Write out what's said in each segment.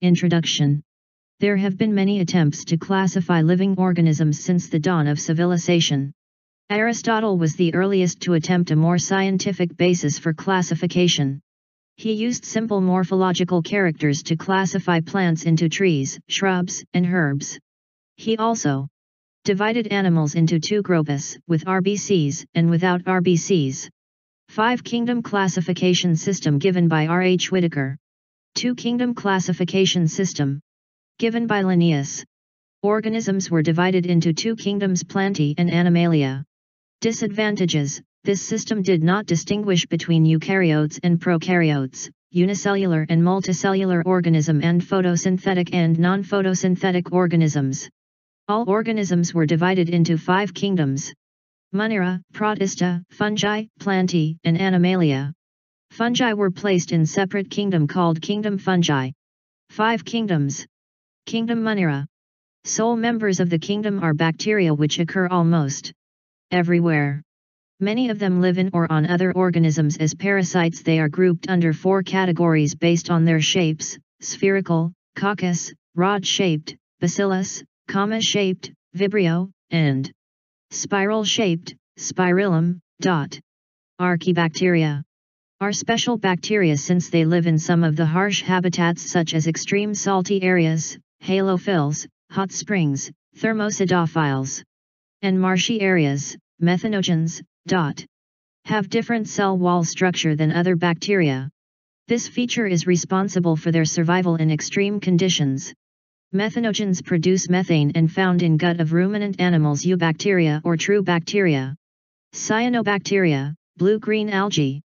Introduction There have been many attempts to classify living organisms since the dawn of civilization. Aristotle was the earliest to attempt a more scientific basis for classification. He used simple morphological characters to classify plants into trees, shrubs, and herbs. He also divided animals into two groups, with RBCs and without RBCs. Five Kingdom Classification System given by R. H. Whitaker. Two Kingdom Classification System given by Linnaeus. Organisms were divided into two kingdoms Plantae and Animalia. Disadvantages this system did not distinguish between eukaryotes and prokaryotes, unicellular and multicellular organism and photosynthetic and non-photosynthetic organisms. All organisms were divided into five kingdoms. Monera, Protista, fungi, plantae, and animalia. Fungi were placed in separate kingdom called kingdom fungi. Five kingdoms. Kingdom Monera. Sole members of the kingdom are bacteria which occur almost everywhere. Many of them live in or on other organisms as parasites. They are grouped under four categories based on their shapes, spherical, coccus, rod-shaped, bacillus, comma-shaped, vibrio, and spiral-shaped, spirillum, dot. Archaebacteria are special bacteria since they live in some of the harsh habitats such as extreme salty areas, halophiles, hot springs, thermoacidophiles, and marshy areas, methanogens, dot, have different cell wall structure than other bacteria. This feature is responsible for their survival in extreme conditions. Methanogens produce methane and found in gut of ruminant animals eubacteria or true bacteria. Cyanobacteria, blue-green algae,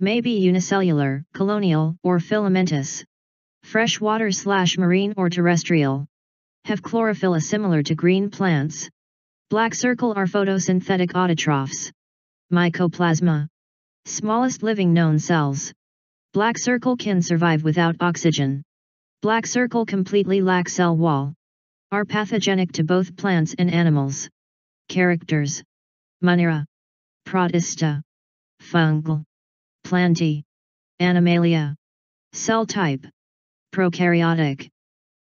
may be unicellular, colonial, or filamentous. Freshwater slash marine or terrestrial. Have chlorophyll similar to green plants. Black circle are photosynthetic autotrophs. Mycoplasma. Smallest living known cells. Black circle can survive without oxygen. Black circle completely lack cell wall. Are pathogenic to both plants and animals. Characters. Monera. Protista. Fungal. Plantae. Animalia. Cell type. Prokaryotic.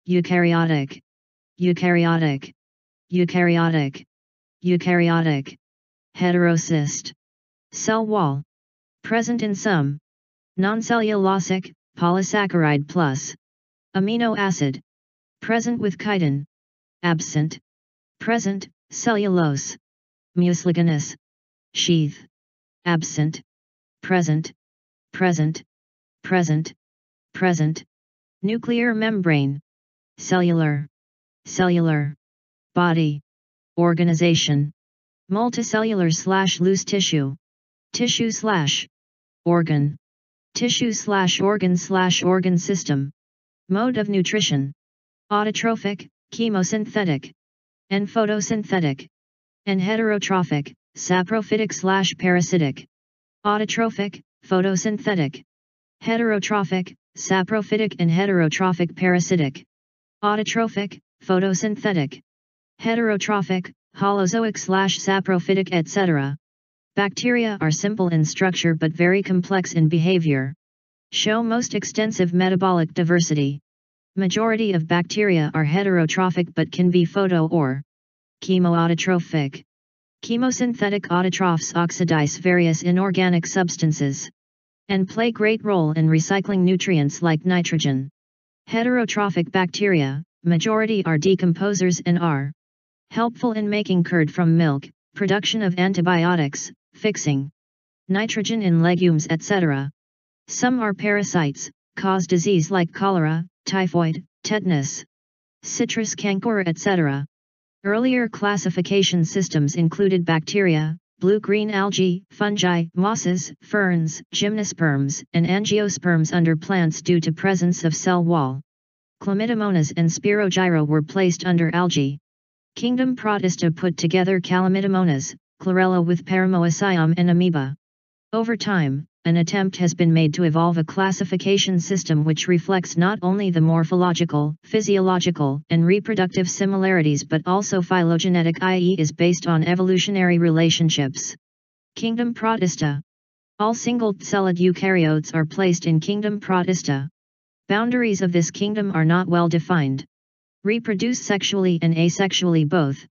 Eukaryotic. Eukaryotic. Eukaryotic. Eukaryotic. Heterocyst. Cell wall. Present in some. Non-cellulosic, polysaccharide plus. Amino acid. Present with chitin. Absent. Present, cellulose. Mucilaginous. Sheath. Absent. Present. Present. Present. Present. Nuclear membrane. Cellular. Cellular. Body. Organization. Multicellular slash loose tissue. Tissue slash. Organ. Tissue slash organ slash organ system. Mode of nutrition. Autotrophic, chemosynthetic. And photosynthetic. And heterotrophic, saprophytic slash parasitic. Autotrophic, photosynthetic. Heterotrophic, saprophytic and heterotrophic parasitic. Autotrophic, photosynthetic heterotrophic, holozoic slash saprophytic etc. Bacteria are simple in structure but very complex in behavior. Show most extensive metabolic diversity. Majority of bacteria are heterotrophic but can be photo or chemoautotrophic. Chemosynthetic autotrophs oxidize various inorganic substances and play great role in recycling nutrients like nitrogen. Heterotrophic bacteria, majority are decomposers and are helpful in making curd from milk, production of antibiotics, fixing nitrogen in legumes etc. Some are parasites, cause disease like cholera, typhoid, tetanus, citrus canker etc. Earlier classification systems included bacteria, blue-green algae, fungi, mosses, ferns, gymnosperms, and angiosperms under plants due to presence of cell wall. Chlamydomonas and Spirogyra were placed under algae. Kingdom Protista put together Chlamydomonas, chlorella with Paramoecium and amoeba. Over time, an attempt has been made to evolve a classification system which reflects not only the morphological, physiological, and reproductive similarities but also phylogenetic i.e. is based on evolutionary relationships. Kingdom Protista All single-celled eukaryotes are placed in Kingdom Protista. Boundaries of this kingdom are not well defined. Reproduce sexually and asexually both.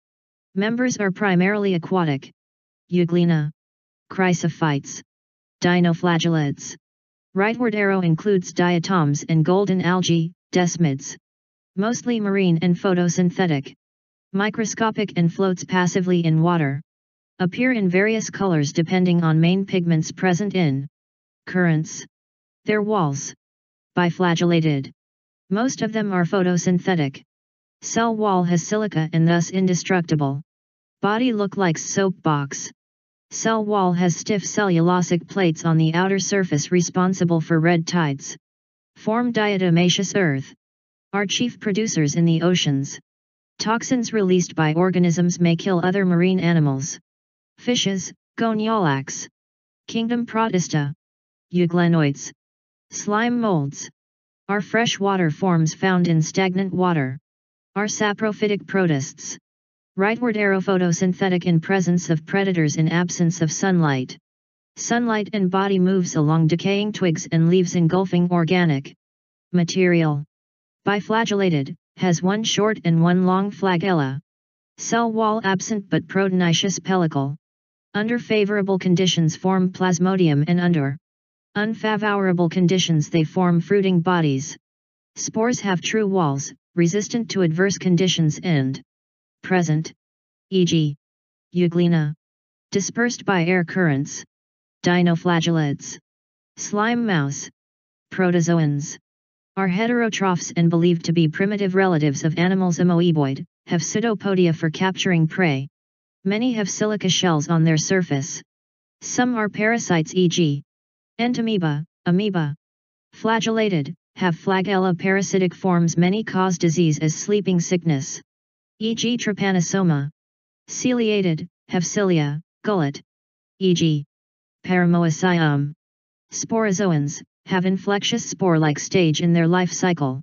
Members are primarily aquatic. Euglena. Chrysophytes. Dinoflagellates. Rightward arrow includes diatoms and golden algae, desmids. Mostly marine and photosynthetic. Microscopic and floats passively in water. Appear in various colors depending on main pigments present in currents. Their walls. Biflagellated. Most of them are photosynthetic. Cell wall has silica and thus indestructible. Body look like soap box. Cell wall has stiff cellulosic plates on the outer surface responsible for red tides. Form diatomaceous earth. Are chief producers in the oceans. Toxins released by organisms may kill other marine animals. Fishes, Gonyaulax. Kingdom Protista. Euglenoids. Slime molds. Are freshwater forms found in stagnant water. Are saprophytic protists. Rightward arrow photosynthetic in presence of predators in absence of sunlight. Sunlight and body moves along decaying twigs and leaves engulfing organic material. Biflagellated, has one short and one long flagella. Cell wall absent but proteinaceous pellicle. Under favorable conditions form plasmodium and under unfavorable conditions they form fruiting bodies. Spores have true walls, resistant to adverse conditions and present, e.g. euglena, dispersed by air currents, dinoflagellates, slime mouse, protozoans, are heterotrophs and believed to be primitive relatives of animals amoeboid, have pseudopodia for capturing prey. Many have silica shells on their surface. Some are parasites e.g. entamoeba, amoeba. Flagellated, have flagella parasitic forms many cause disease as sleeping sickness e.g. trypanosoma. Ciliated, have cilia, gullet, e.g. Paramoecium. Sporozoans, have inflectious spore-like stage in their life cycle,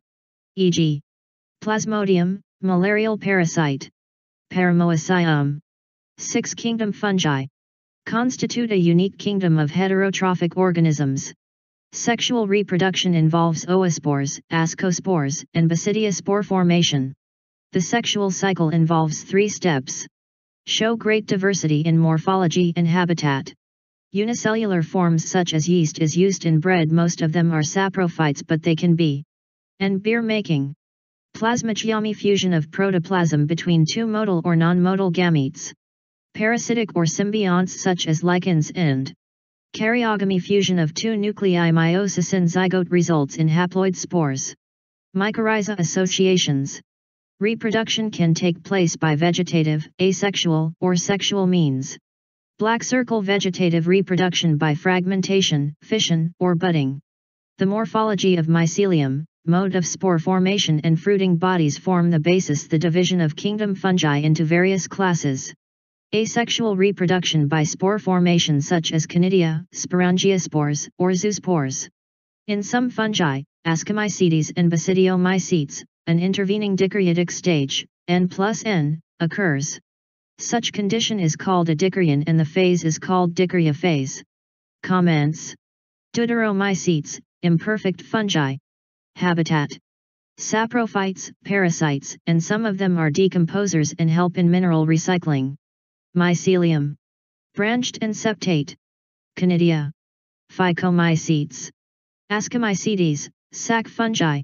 e.g. Plasmodium, malarial parasite. Paramoecium. Six kingdom fungi constitute a unique kingdom of heterotrophic organisms. Sexual reproduction involves oospores, ascospores, and basidiospore formation. The sexual cycle involves three steps. Show great diversity in morphology and habitat. Unicellular forms such as yeast is used in bread most of them are saprophytes but they can be. And beer making. Plasmachiome fusion of protoplasm between two modal or non-modal gametes. Parasitic or symbionts such as lichens and karyogamy fusion of two nuclei meiosis and zygote results in haploid spores. Mycorrhiza associations. Reproduction can take place by vegetative, asexual, or sexual means. Black circle vegetative reproduction by fragmentation, fission, or budding. The morphology of mycelium, mode of spore formation and fruiting bodies form the basis the division of kingdom fungi into various classes. Asexual reproduction by spore formation such as conidia, sporangiospores, or zoospores. In some fungi, Ascomycetes and Basidiomycetes, an intervening dikaryotic stage, N plus N, occurs. Such condition is called a dikaryon and the phase is called dikarya phase. Comments. Deuteromycetes, imperfect fungi. Habitat. Saprophytes, parasites, and some of them are decomposers and help in mineral recycling. Mycelium. Branched and septate. Conidia. Phycomycetes. Ascomycetes, sac fungi.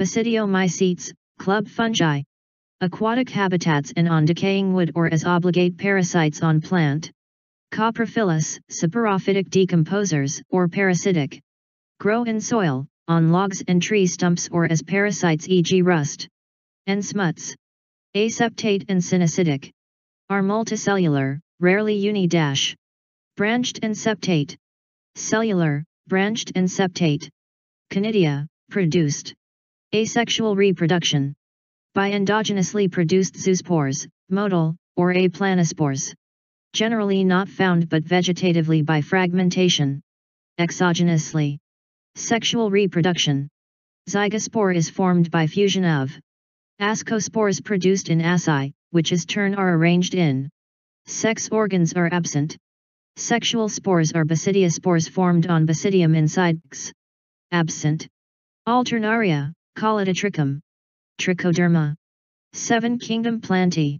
Basidiomycetes, club fungi. Aquatic habitats and on decaying wood or as obligate parasites on plant. Coprophilous, saprophytic decomposers, or parasitic. Grow in soil, on logs and tree stumps or as parasites e.g. rust. And smuts. Aseptate and coenocytic. Are multicellular, rarely uni-dash. Branched and septate. Cellular, branched and septate. Conidia, produced. Asexual reproduction. By endogenously produced zoospores, motile, or aplanospores. Generally not found but vegetatively by fragmentation. Exogenously. Sexual reproduction. Zygospore is formed by fusion of ascospores produced in asci, which is turn are arranged in. Sex organs are absent. Sexual spores are basidiospores formed on basidium inside. Absent. Alternaria, Colletotrichum. Trichoderma. 7. Kingdom Plantae.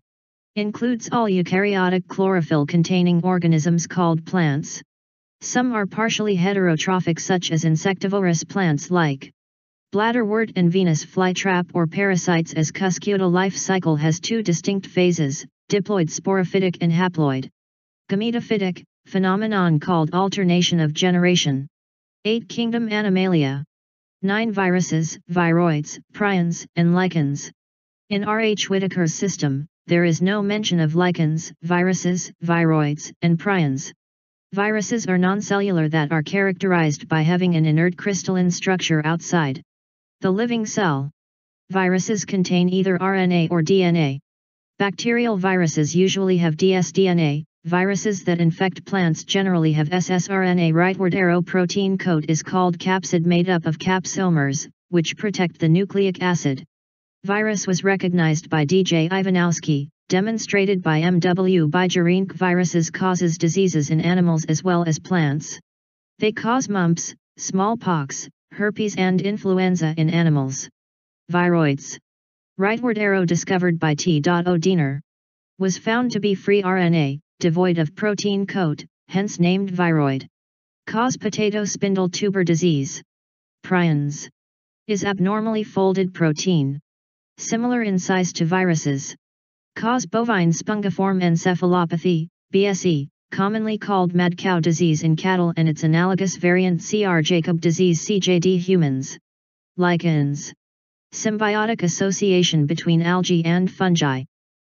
Includes all eukaryotic chlorophyll-containing organisms called plants. Some are partially heterotrophic such as insectivorous plants like bladderwort and Venus flytrap or parasites as Cuscuta life cycle has two distinct phases, diploid sporophytic and haploid. Gametophytic, phenomenon called alternation of generation. 8. Kingdom Animalia. 9 viruses, viroids, prions, and lichens. In R. H. Whitaker's system, there is no mention of lichens, viruses, viroids, and prions. Viruses are noncellular that are characterized by having an inert crystalline structure outside the living cell. Viruses contain either RNA or DNA. Bacterial viruses usually have dsDNA, Viruses that infect plants generally have ssRNA rightward arrow protein coat is called capsid made up of capsomers, which protect the nucleic acid. Virus was recognized by D.J. Ivanowski, demonstrated by M.W. Beijerinck viruses causes diseases in animals as well as plants. They cause mumps, smallpox, herpes and influenza in animals. Viroids. Rightward arrow discovered by T. O'Diener. Was found to be free RNA, devoid of protein coat, hence named viroid. Cause potato spindle tuber disease. Prions. Is abnormally folded protein. Similar in size to viruses. Cause bovine spongiform encephalopathy, BSE, commonly called mad cow disease in cattle and its analogous variant CR Jacob disease CJD humans. Lichens. Symbiotic association between algae and fungi.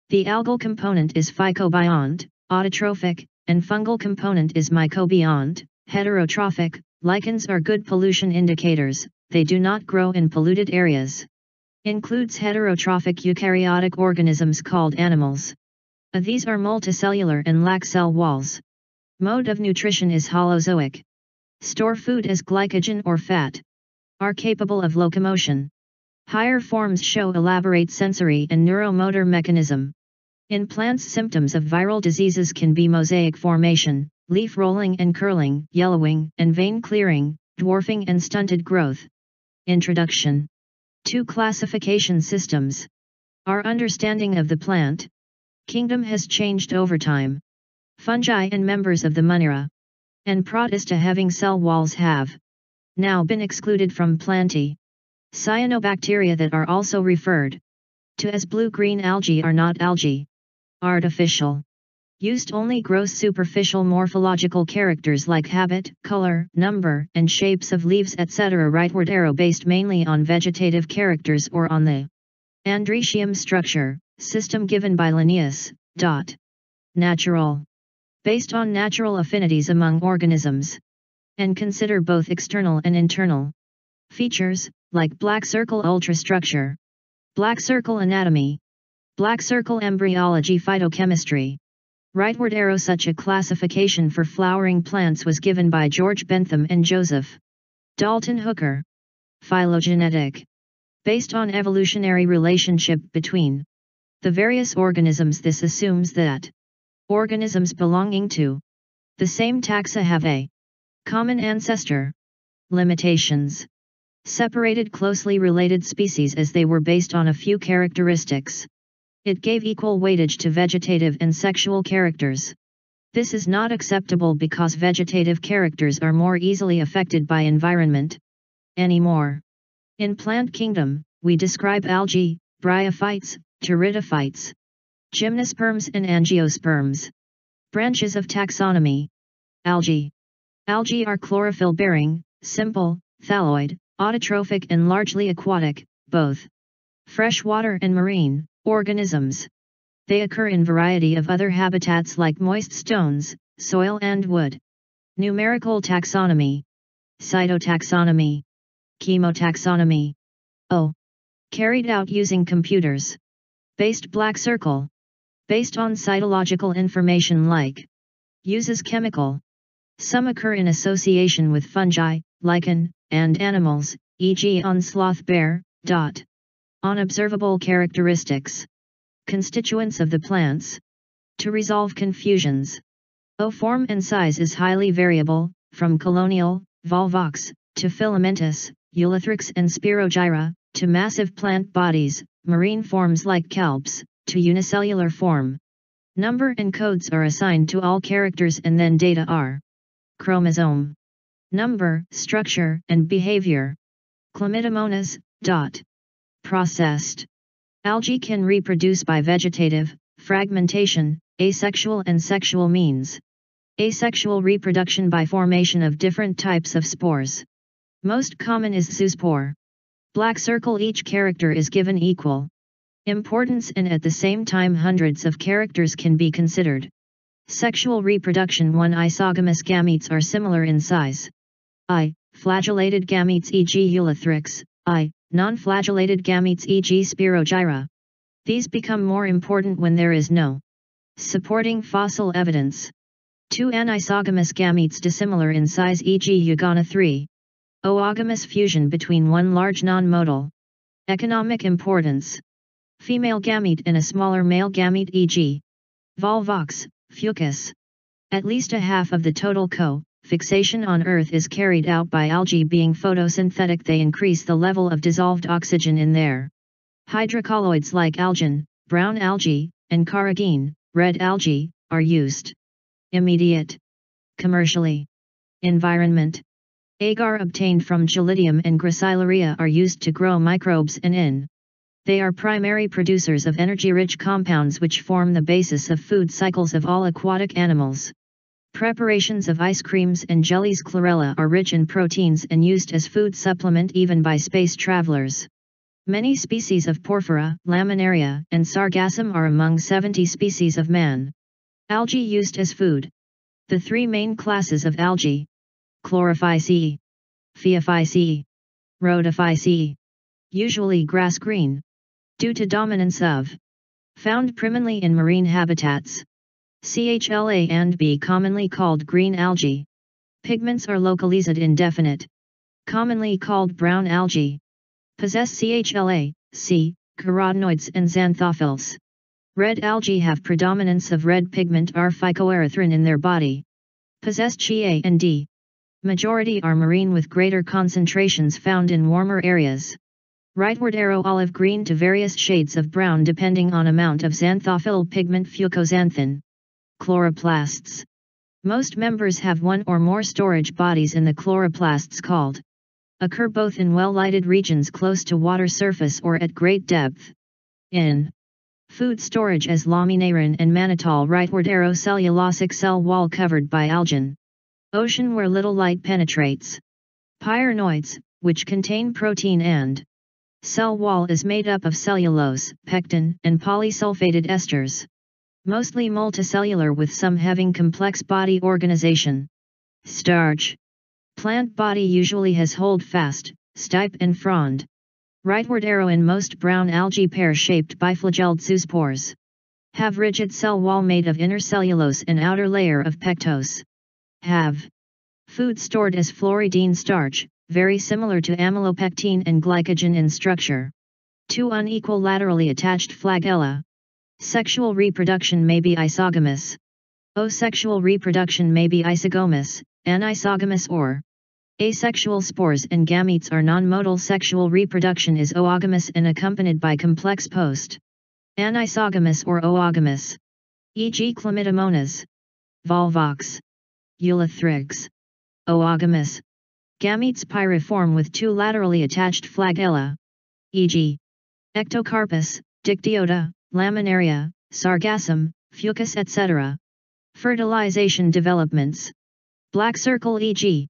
The algal component is phycobiont, autotrophic, and fungal component is mycobiont, heterotrophic, lichens are good pollution indicators, they do not grow in polluted areas. Includes heterotrophic eukaryotic organisms called animals. Uh, these are multicellular and lack cell walls. Mode of nutrition is holozoic. Store food as glycogen or fat. Are capable of locomotion. Higher forms show elaborate sensory and neuromotor mechanism. In plants symptoms of viral diseases can be mosaic formation, leaf rolling and curling, yellowing and vein clearing, dwarfing and stunted growth. Introduction Two classification systems. Our understanding of the plant kingdom has changed over time. Fungi and members of the Monera and Protista having cell walls have now been excluded from Plantae. Cyanobacteria that are also referred to as blue-green algae are not algae. Artificial. Used only gross superficial morphological characters like habit, color, number, and shapes of leaves etc. Rightward arrow based mainly on vegetative characters or on the Androecium structure, system given by Linnaeus. Dot. Natural. Based on natural affinities among organisms. And consider both external and internal features, like black circle ultrastructure, black circle anatomy, Black circle embryology phytochemistry. Rightward arrow Such a classification for flowering plants was given by George Bentham and Joseph Dalton Hooker. Phylogenetic. Based on evolutionary relationship between the various organisms this assumes that organisms belonging to the same taxa have a common ancestor. Limitations. Separated closely related species as they were based on a few characteristics. It gave equal weightage to vegetative and sexual characters. This is not acceptable because vegetative characters are more easily affected by environment. Anymore. In plant kingdom, we describe algae, bryophytes, pteridophytes, gymnosperms and angiosperms. Branches of taxonomy. Algae. Algae are chlorophyll-bearing, simple, thalloid, autotrophic and largely aquatic, both freshwater and marine, organisms. They occur in variety of other habitats like moist stones, soil and wood. Numerical taxonomy. Cytotaxonomy. Chemotaxonomy. O. Carried out using computers. Based black circle. Based on cytological information like. Uses chemical. Some occur in association with fungi, lichen, and animals, e.g. on sloth bear, dot. On observable characteristics. Constituents of the plants. To resolve confusions. O form and size is highly variable, from colonial, volvox, to filamentous, Ulothrix and Spirogyra, to massive plant bodies, marine forms like kelps, to unicellular form. Number and codes are assigned to all characters and then data are chromosome, number, structure, and behavior. Chlamydomonas, dot. Processed. Algae can reproduce by vegetative, fragmentation, asexual and sexual means. Asexual reproduction by formation of different types of spores. Most common is zoospore. Black circle each character is given equal importance and at the same time hundreds of characters can be considered. Sexual reproduction 1 Isogamous gametes are similar in size. I. Flagellated gametes e.g. Ulothrix, I. Non-flagellated gametes e.g. Spirogyra. These become more important when there is no supporting fossil evidence. Two anisogamous gametes dissimilar in size e.g. Eugona 3. Oogamous fusion between one large non-modal. Economic importance. Female gamete and a smaller male gamete e.g. Volvox, Fucus. At least a half of the total co fixation on Earth is carried out by algae being photosynthetic they increase the level of dissolved oxygen in there. Hydrocolloids like algin, brown algae, and carrageenan, red algae, are used. Immediate. Commercially. Environment. Agar obtained from Gelidium and Gracilaria are used to grow microbes and in. They are primary producers of energy-rich compounds which form the basis of food cycles of all aquatic animals. Preparations of ice creams and jellies chlorella are rich in proteins and used as food supplement even by space travelers. Many species of Porphyra, Laminaria, and Sargassum are among 70 species of man. Algae used as food. The three main classes of algae. Chlorophyceae. Phaeophyceae. Rhodophyceae. Usually grass-green. Due to dominance of. Found primarily in marine habitats. CHLA and B commonly called green algae. Pigments are localized indefinite. Commonly called brown algae. Possess CHLA, C, carotenoids and xanthophylls. Red algae have predominance of red pigment or phycoerythrin in their body. Possess Chi and D. Majority are marine with greater concentrations found in warmer areas. Rightward arrow olive green to various shades of brown depending on amount of xanthophyll pigment fucoxanthin. Chloroplasts. Most members have one or more storage bodies in the chloroplasts called. Occur both in well-lighted regions close to water surface or at great depth. In Food storage as laminarin and mannitol rightward arrow cellulosic cell wall covered by algin. Ocean where little light penetrates. Pyrenoids, which contain protein and cell wall is made up of cellulose, pectin, and polysulfated esters. Mostly multicellular with some having complex body organization. Starch. Plant body usually has hold fast, stipe and frond. Rightward arrow in most brown algae pear-shaped biflagelled zoospores. Have rigid cell wall made of inner cellulose and outer layer of pectose. Have food stored as floridean starch, very similar to amylopectin and glycogen in structure. Two unequal laterally attached flagella. Sexual reproduction may be isogamous. Asexual reproduction may be isogamous, anisogamous or Asexual spores and gametes are non-modal sexual reproduction is oogamous and accompanied by complex post. Anisogamous or oogamous. E.g. chlamydomonas. Volvox. Ulothrix. Oogamous. Gametes pyriform with two laterally attached flagella. E.g. Ectocarpus, Dictyota, Laminaria, Sargassum, Fucus etc. Fertilization developments. Black circle e.g.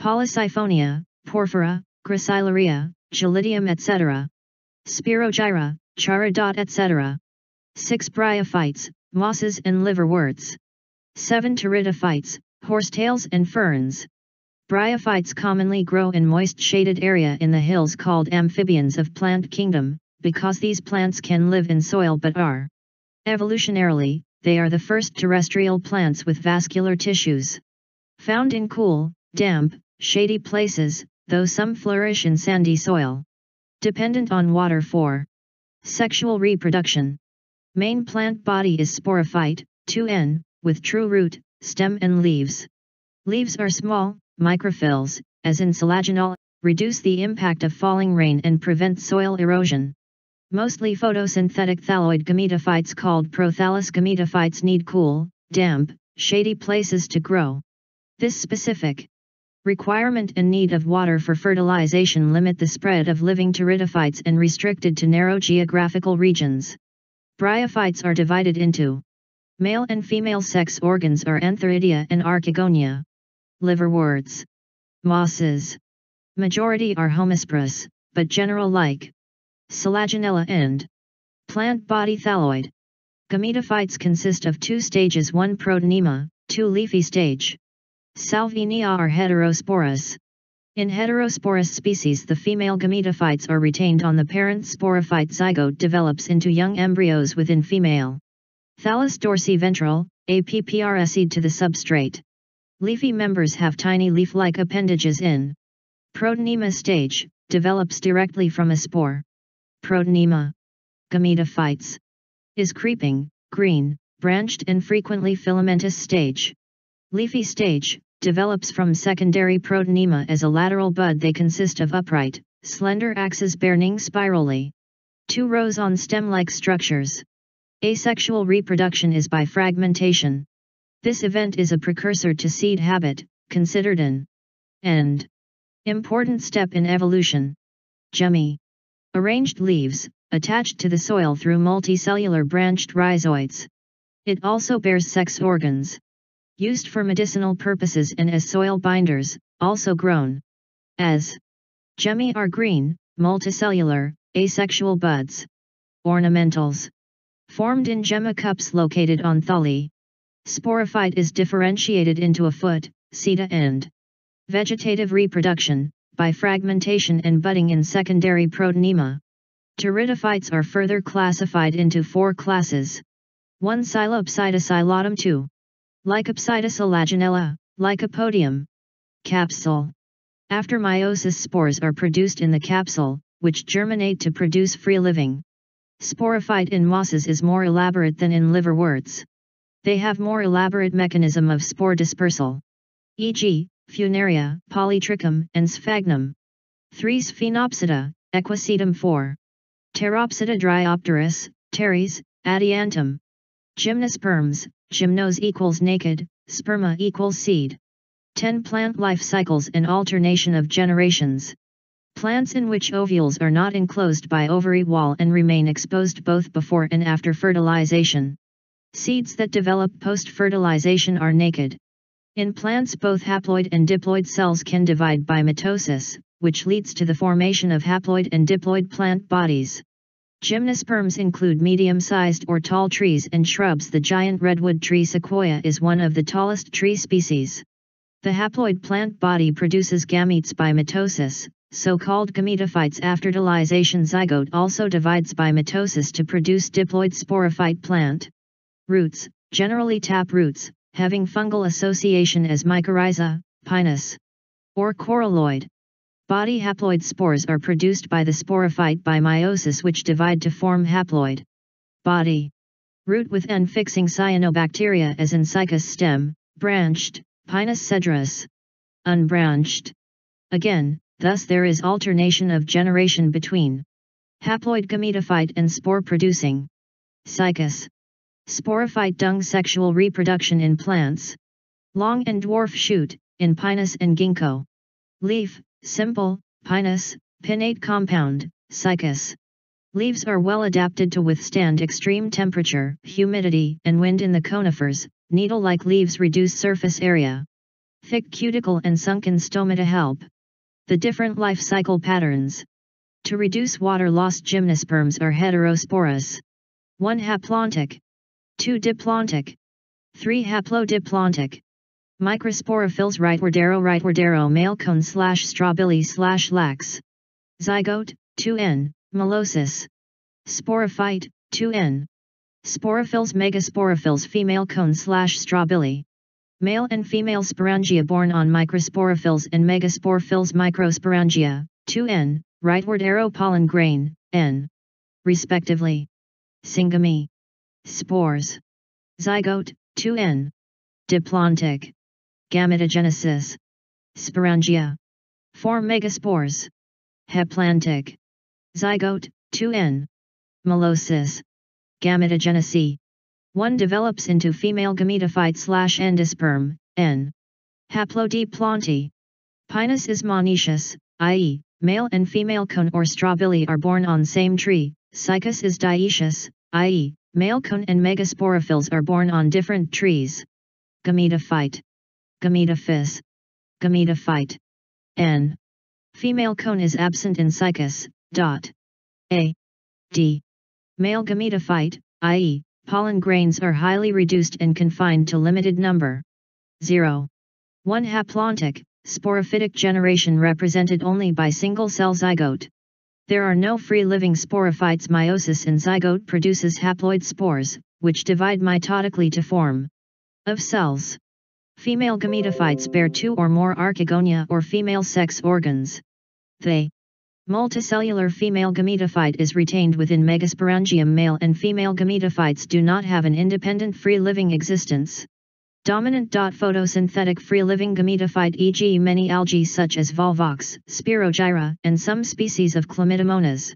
Polysiphonia, Porphyra, Gracilaria, Gelidium etc. Spirogyra, Charadot etc. 6 bryophytes, mosses and liverworts. 7 pteridophytes, horsetails and ferns. Bryophytes commonly grow in moist shaded area in the hills called amphibians of plant kingdom, because these plants can live in soil but are. Evolutionarily, they are the first terrestrial plants with vascular tissues. Found in cool, damp, shady places, though some flourish in sandy soil. Dependent on water for sexual reproduction. Main plant body is sporophyte, 2n, with true root, stem and leaves. Leaves are small, microphylls, as in Selaginella. reduce the impact of falling rain and prevent soil erosion. Mostly photosynthetic thalloid gametophytes called prothallus gametophytes need cool, damp, shady places to grow. This specific requirement and need of water for fertilization limit the spread of living pteridophytes and restricted to narrow geographical regions. Bryophytes are divided into male and female sex organs are Antheridia and Archegonia. Liverworts. Mosses. Majority are homosporous, but general like Selaginella and plant body thalloid. Gametophytes consist of two stages one protonema, two leafy stage. Salvinia are heterosporous. In heterosporous species the female gametophytes are retained on the parent sporophyte zygote develops into young embryos within female. Thallus dorsiventral, APPR to the substrate. Leafy members have tiny leaf-like appendages in protonema stage, develops directly from a spore. Protonema. Gametophytes. Is creeping, green, branched and frequently filamentous stage. Leafy stage, develops from secondary protonema as a lateral bud they consist of upright, slender axes bearing spirally. Two rows on stem-like structures. Asexual reproduction is by fragmentation. This event is a precursor to seed habit, considered an end. Important step in evolution. Gemmy. Arranged leaves, attached to the soil through multicellular branched rhizoids. It also bears sex organs used for medicinal purposes and as soil binders, also grown as gemmy are green, multicellular, asexual buds. Ornamentals. Formed in gemma cups located on thalli. Sporophyte is differentiated into a foot, seta and vegetative reproduction, by fragmentation and budding in secondary protonema. Pteridophytes are further classified into four classes. 1 Psilopsida 2. Lycopsida laginella, Lycopodium. Capsule. After meiosis spores are produced in the capsule, which germinate to produce free living. Sporophyte in mosses is more elaborate than in liverworts. They have more elaborate mechanism of spore dispersal. E.g., Funaria, Polytrichum, and Sphagnum. 3 Sphenopsida, Equisetum 4. Pteropsida Dryopteris, Pteris, Adiantum. Gymnosperms, Gymnos equals naked, sperma equals seed. 10 Plant life cycles and alternation of generations. Plants in which ovules are not enclosed by ovary wall and remain exposed both before and after fertilization. Seeds that develop post-fertilization are naked. In plants both haploid and diploid cells can divide by mitosis, which leads to the formation of haploid and diploid plant bodies. Gymnosperms include medium-sized or tall trees and shrubs. The giant redwood tree sequoia is one of the tallest tree species. The haploid plant body produces gametes by mitosis, so-called gametophytes after fertilization zygote also divides by mitosis to produce diploid sporophyte plant. Roots, generally tap roots, having fungal association as mycorrhiza, pinus, or coralloid. Body haploid spores are produced by the sporophyte by meiosis which divide to form haploid. Body. Root with N-fixing cyanobacteria as in Cycas stem, branched, Pinus cedrus. Unbranched. Again, thus there is alternation of generation between haploid gametophyte and spore-producing Cycas. Sporophyte dung sexual reproduction in plants. Long and dwarf shoot, in Pinus and Ginkgo. Leaf, Simple, pinus, pinnate compound, cycas. Leaves are well adapted to withstand extreme temperature, humidity, and wind in the conifers. Needle-like leaves reduce surface area. Thick cuticle and sunken stomata help. The different life cycle patterns. To reduce water loss gymnosperms are heterosporous. 1 haplontic. 2 diplontic. 3 haplodiplontic. Microsporophylls Rightwardero Rightwardero male cone slash strobili slash lax. Zygote, 2n, meiosis. Sporophyte, 2n. Sporophylls Megasporophylls female cone slash strobili. Male and female sporangia born on microsporophylls and megasporophylls microsporangia, 2n, rightward arrow pollen grain, n. Respectively. Syngamy. Spores. Zygote, 2n. Diplontic. Gametogenesis. Sporangia. Form megaspores. Haplontic. Zygote, 2n. Meiosis. Gametogenesis. 1 develops into female gametophyte slash endosperm, n. Haplodiplonti. Pinus is monoecious, i.e., male and female cone or strobili are born on same tree, Cycas is dioecious, i.e., male cone and megasporophylls are born on different trees. Gametophyte. Gametophys. Gametophyte. N. Female cone is absent in cycas, dot. A. D. Male gametophyte, i.e., pollen grains are highly reduced and confined to limited number. 0. 1 haplontic, sporophytic generation represented only by single-cell zygote. There are no free-living sporophytes meiosis and zygote produces haploid spores, which divide mitotically to form of cells. Female gametophytes bear two or more archegonia or female sex organs. They multicellular female gametophyte is retained within megasporangium male and female gametophytes do not have an independent free-living existence. Dominant. Photosynthetic free-living gametophyte e.g. many algae such as Volvox, Spirogyra, and some species of Chlamydomonas.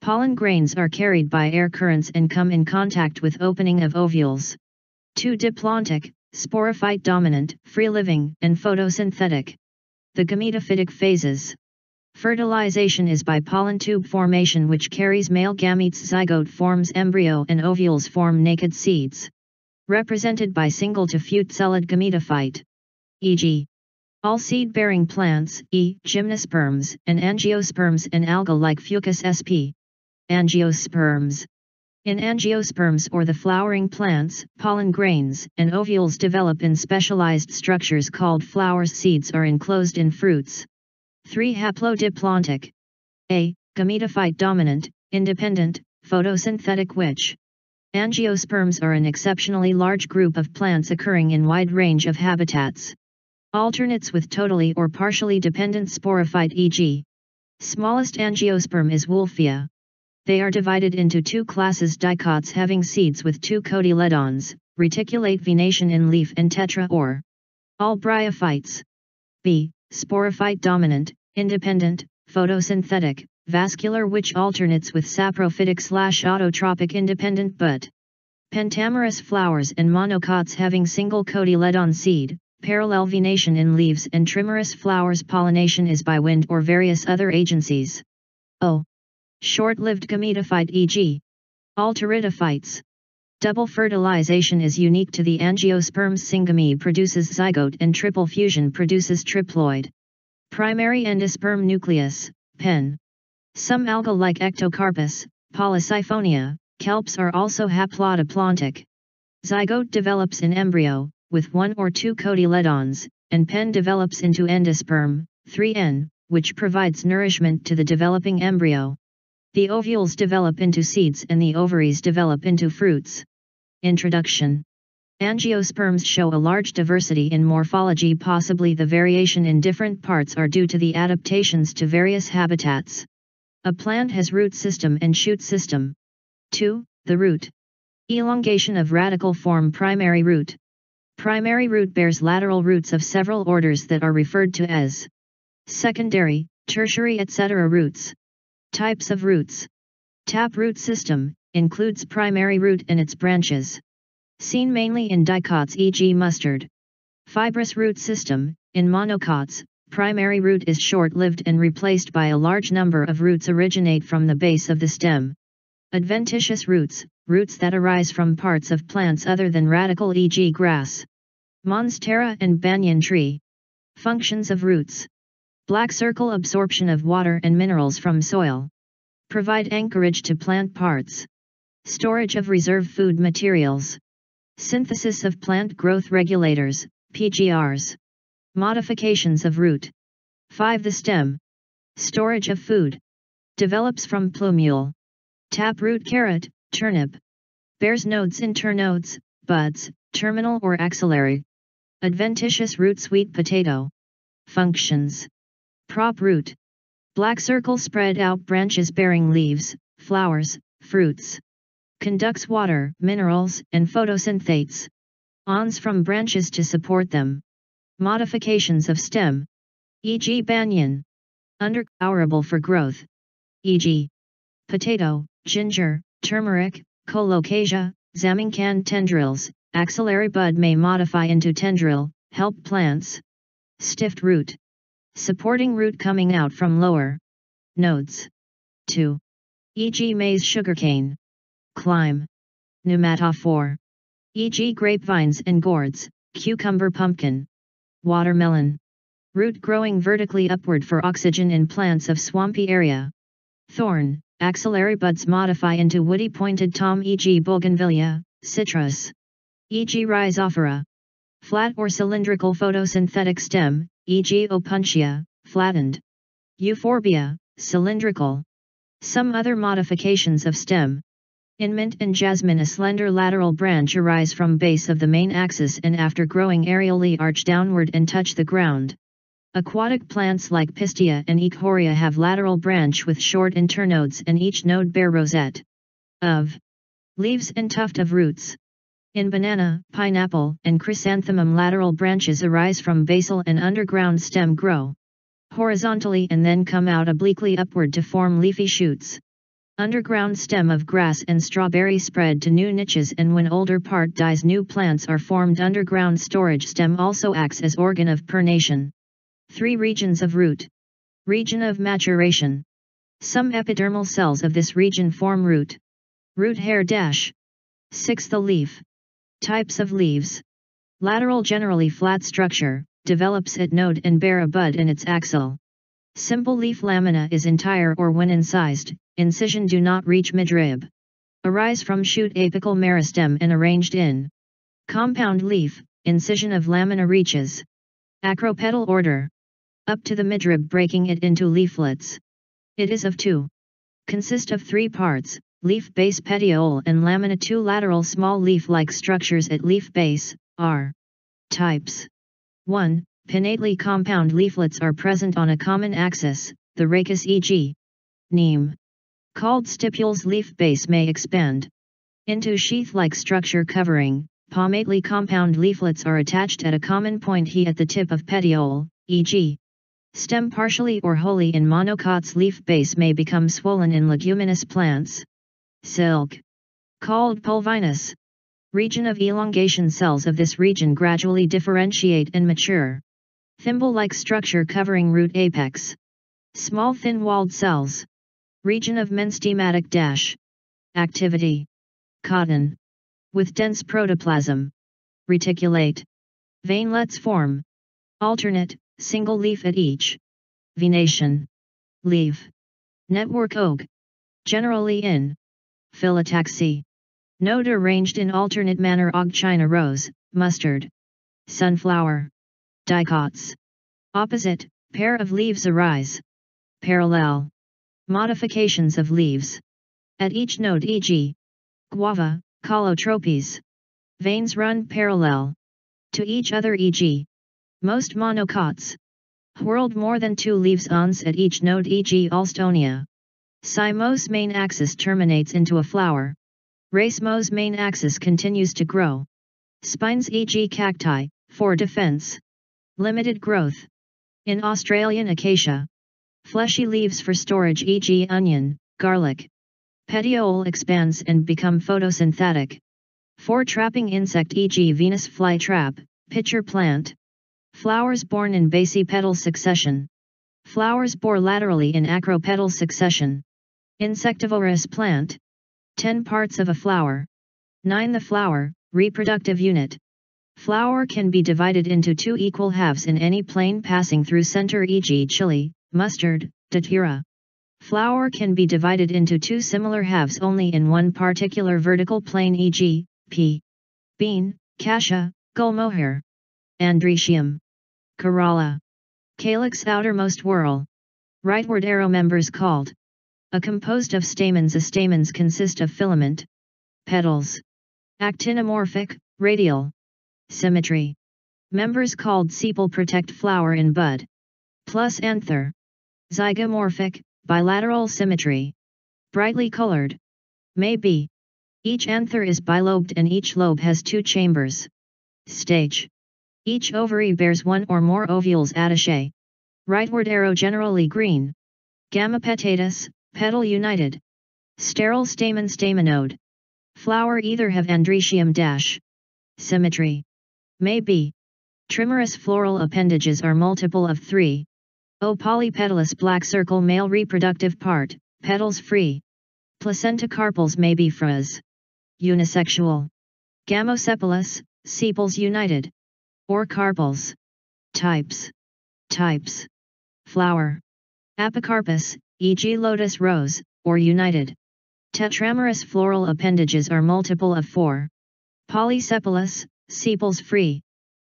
Pollen grains are carried by air currents and come in contact with opening of ovules. 2. Diplontic, sporophyte dominant, free-living, and photosynthetic. The gametophytic phases. Fertilization is by pollen tube formation which carries male gametes zygote forms embryo and ovules form naked seeds represented by single to fute-celled gametophyte. E.g. All seed-bearing plants, e. gymnosperms, and angiosperms and alga like Fucus sp. Angiosperms. In angiosperms or the flowering plants, pollen grains and ovules develop in specialized structures called flower seeds are enclosed in fruits. 3. Haplodiplontic. A. Gametophyte dominant, independent, photosynthetic which Angiosperms are an exceptionally large group of plants occurring in wide range of habitats. Alternates with totally or partially dependent sporophyte e.g. Smallest angiosperm is Wolffia. They are divided into two classes dicots having seeds with two cotyledons, reticulate venation in leaf and tetra or all bryophytes. B. Sporophyte dominant, independent, photosynthetic, vascular which alternates with saprophytic slash autotrophic independent but pentamerous flowers and monocots having single cotyledon seed, parallel venation in leaves and trimerous flowers pollination is by wind or various other agencies. O. Short-lived gametophyte e.g. Alteridophytes. Double fertilization is unique to the angiosperms syngamy produces zygote and triple fusion produces triploid. Primary endosperm nucleus, pen. Some algae like Ectocarpus, Polysiphonia, kelps are also haplodiplontic. Zygote develops in embryo, with one or two cotyledons, and pen develops into endosperm, 3N, which provides nourishment to the developing embryo. The ovules develop into seeds and the ovaries develop into fruits. Introduction Angiosperms show a large diversity in morphology possibly the variation in different parts are due to the adaptations to various habitats. A plant has root system and shoot system. 2. The root. Elongation of radicle form primary root. Primary root bears lateral roots of several orders that are referred to as secondary, tertiary etc. roots. Types of roots. Tap root system, includes primary root and its branches. Seen mainly in dicots e.g. mustard. Fibrous root system, in monocots, primary root is short-lived and replaced by a large number of roots originate from the base of the stem. Adventitious roots, roots that arise from parts of plants other than radicle e.g. grass. Monstera and banyan tree. Functions of roots. Black circle absorption of water and minerals from soil. Provide anchorage to plant parts. Storage of reserve food materials. Synthesis of plant growth regulators, PGRs. Modifications of root. 5. The stem. Storage of food. Develops from plumule. Taproot carrot, turnip. Bears nodes internodes, buds, terminal or axillary. Adventitious root sweet potato. Functions. Prop root. Black circle spread out branches bearing leaves, flowers, fruits. Conducts water, minerals, and photosynthates. Ons from branches to support them. Modifications of stem. E.g. banyan, underpowerable for growth. E.g. potato, ginger, turmeric, colocasia, zaminkand tendrils, axillary bud may modify into tendril, help plants. Stiff root. Supporting root coming out from lower nodes. 2. E.g. maize sugarcane. Climb. Pneumatophore. E.g. grapevines and gourds, cucumber pumpkin. Watermelon. Root growing vertically upward for oxygen in plants of swampy area. Thorn, axillary buds modify into woody pointed tom e.g. bougainvillea, citrus. E.g. rhizophora. Flat or cylindrical photosynthetic stem, e.g. opuntia, flattened. Euphorbia, cylindrical. Some other modifications of stem. In mint and jasmine a slender lateral branch arise from base of the main axis and after growing aerially arch downward and touch the ground. Aquatic plants like Pistia and Eichhornia have lateral branch with short internodes and each node bear rosette of leaves and tuft of roots. In banana, pineapple, and chrysanthemum lateral branches arise from basal and underground stem grow horizontally and then come out obliquely upward to form leafy shoots. Underground stem of grass and strawberry spread to new niches and when older part dies new plants are formed underground storage stem also acts as organ of perennation. 3 regions of root. Region of maturation. Some epidermal cells of this region form root. Root hair dash. 6. The leaf. Types of leaves. Lateral generally flat structure, develops at node and bear a bud in its axil. Simple leaf lamina is entire or when incised, incision do not reach midrib. Arise from shoot apical meristem and arranged in. Compound leaf, incision of lamina reaches. Acropetal order. Up to the midrib breaking it into leaflets. It is of two. Consist of three parts, leaf base petiole and lamina two lateral small leaf-like structures at leaf base, are types. 1. Pinnately compound leaflets are present on a common axis, the rachis e.g. neem. Called stipules leaf base may expand into sheath-like structure covering, palmately compound leaflets are attached at a common point he at the tip of petiole, e.g. Stem partially or wholly in monocots leaf base may become swollen in leguminous plants. Silk. Called pulvinus region of elongation cells of this region gradually differentiate and mature. Thimble-like structure covering root apex. Small thin-walled cells. Region of meristematic dash. Activity. Cotton. With dense protoplasm. Reticulate. Veinlets form. Alternate, single leaf at each. Venation. Leaf. Network oak. Generally in. Phyllotaxy. Node arranged in alternate manner Og China rose, mustard. Sunflower. Dicots. Opposite, pair of leaves arise. Parallel. Modifications of leaves. At each node e.g. Guava, calotropis. Veins run parallel. To each other e.g. Most monocots. Whorled more than two leaves ons at each node e.g. Alstonia. Cymose main axis terminates into a flower. Racemose main axis continues to grow. Spines e.g. cacti, for defense. Limited growth. In Australian acacia. Fleshy leaves for storage e.g. onion, garlic. Petiole expands and become photosynthetic. For trapping insect e.g. Venus flytrap, pitcher plant. Flowers borne in basipetal succession. Flowers bore laterally in acropetal succession. Insectivorous plant. 10 parts of a flower. 9. The flower, reproductive unit. Flower can be divided into two equal halves in any plane passing through center e.g. chili, mustard, datura. Flower can be divided into two similar halves only in one particular vertical plane e.g. pea, bean, cassia, gulmohar, androecium, corolla, calyx outermost whorl. Rightward arrow members called a composed of stamens. A stamens consist of filament, petals, actinomorphic, radial, symmetry. Members called sepal protect flower in bud. Plus anther. Zygomorphic, bilateral symmetry. Brightly colored. May be. Each anther is bilobed and each lobe has two chambers. Stage. Each ovary bears one or more ovules attaché. Rightward arrow generally green. Gamopetalous, petal united. Sterile stamen staminode. Flower either have androecium dash. Symmetry. May be. Trimerous floral appendages are multiple of three. O polypetalous black circle male reproductive part, petals free. Placenta carpels may be frizz. Unisexual. Gamosepalous, sepals united. Or carpels. Types. Types. Flower. Apocarpous, e.g. lotus rose, or united. Tetramerous floral appendages are multiple of four. Polysepalous, sepals free.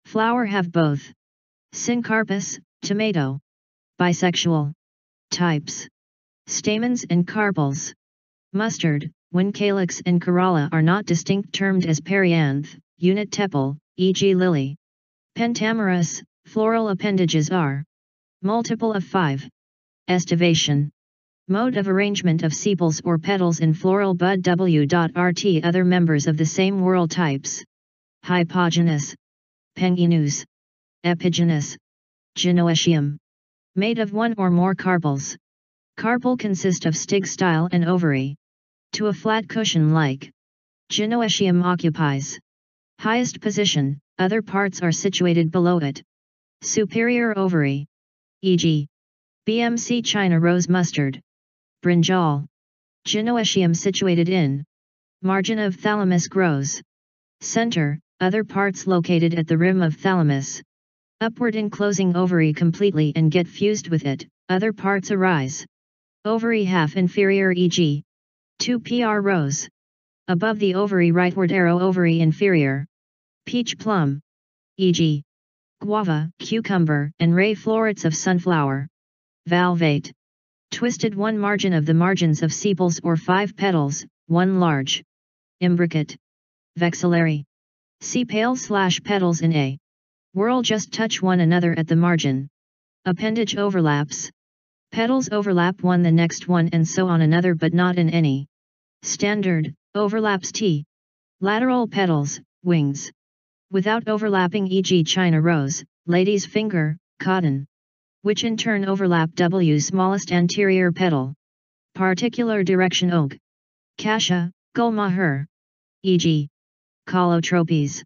Flower have both. Syncarpous, tomato. Bisexual. Types. Stamens and carpels. Mustard, when calyx and corolla are not distinct termed as perianth, unit tepal, e.g. lily. Pentamerous, floral appendages are multiple of five. Estivation. Mode of arrangement of sepals or petals in floral bud W.RT Other members of the same whorl types. Hypogynous. Perigynous. Epigynous. Gynoecium. Made of one or more carpels. Carpel consist of stig style and ovary to a flat cushion like Gynoecium occupies. Highest position, other parts are situated below it. Superior ovary. E.g. BMC China rose mustard. Brinjal. Gynoecium situated in. Margin of thalamus grows. Center, other parts located at the rim of thalamus. Upward enclosing ovary completely and get fused with it, other parts arise. Ovary half inferior e.g. 2 PR rows. Above the ovary rightward arrow ovary inferior. Peach plum. E.g. Guava, cucumber, and ray florets of sunflower. Valvate. Twisted one margin of the margins of sepals or five petals, one large. Imbricate. Vexillary. Sepal slash petals in A. Whorl just touch one another at the margin. Appendage overlaps. Petals overlap one the next one and so on another but not in any. Standard, overlaps T. Lateral petals, wings. Without overlapping e.g. China rose, lady's finger, cotton. Which in turn overlap W smallest anterior petal. Particular direction oak. Cassia, gulmohur. E.g. Calotropis.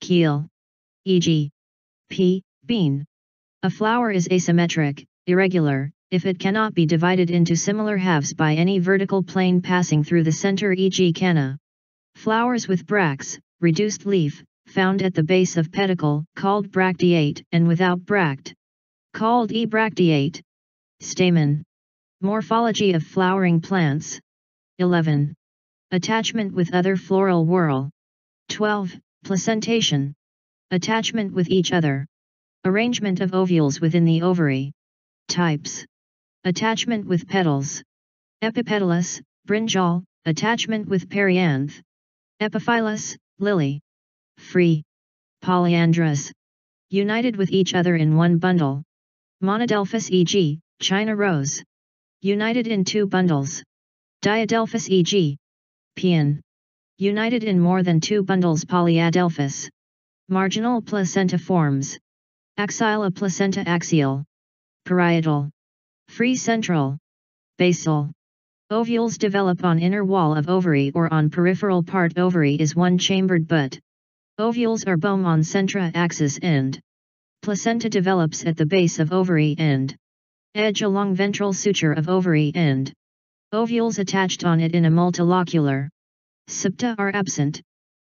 Keel. E.g. P. Bean. A flower is asymmetric, irregular, if it cannot be divided into similar halves by any vertical plane passing through the center e.g. canna. Flowers with bracts, reduced leaf, found at the base of pedicel, called bracteate, and without bract, called ebracteate. Stamen. Morphology of flowering plants. 11. Attachment with other floral whorl. 12. Placentation. Attachment with each other. Arrangement of ovules within the ovary. Types. Attachment with petals. Epipetalous, brinjal, attachment with perianth. Epiphyllous, lily. Free. Polyandrous. United with each other in one bundle. Monadelphous e.g., China rose. United in two bundles. Diadelphous e.g. Paeon. United in more than two bundles polyadelphous. Marginal placenta forms. Axilla placenta axial. Parietal. Free central. Basal. Ovules develop on inner wall of ovary or on peripheral part ovary is one chambered but. Ovules are bome on centra axis end. Placenta develops at the base of ovary end. Edge along ventral suture of ovary end. Ovules attached on it in a multilocular. Septa are absent.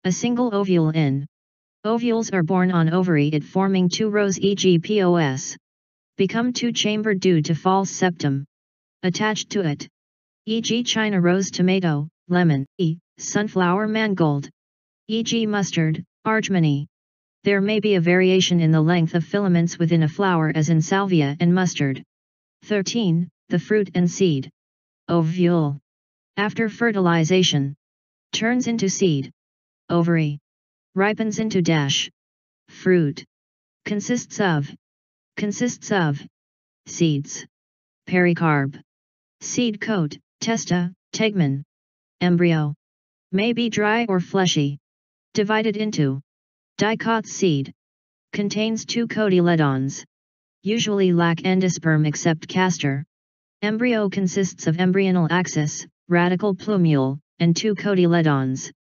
A single ovule in. Ovules are borne on ovary it forming two rows e.g. POS become two-chambered due to false septum. Attached to it. E.g. China rose tomato, lemon, e, sunflower mangold. E.g. mustard, argemone. There may be a variation in the length of filaments within a flower as in salvia and mustard. 13. The fruit and seed. Ovule. After fertilization. Turns into seed. Ovary. Ripens into dash. Fruit. Consists of Consists of seeds, pericarp, seed coat, testa, tegmen, embryo. May be dry or fleshy. Divided into dicot seed. Contains two cotyledons. usually lack endosperm except castor. Embryo consists of embryonal axis, radicle plumule, and two cotyledons.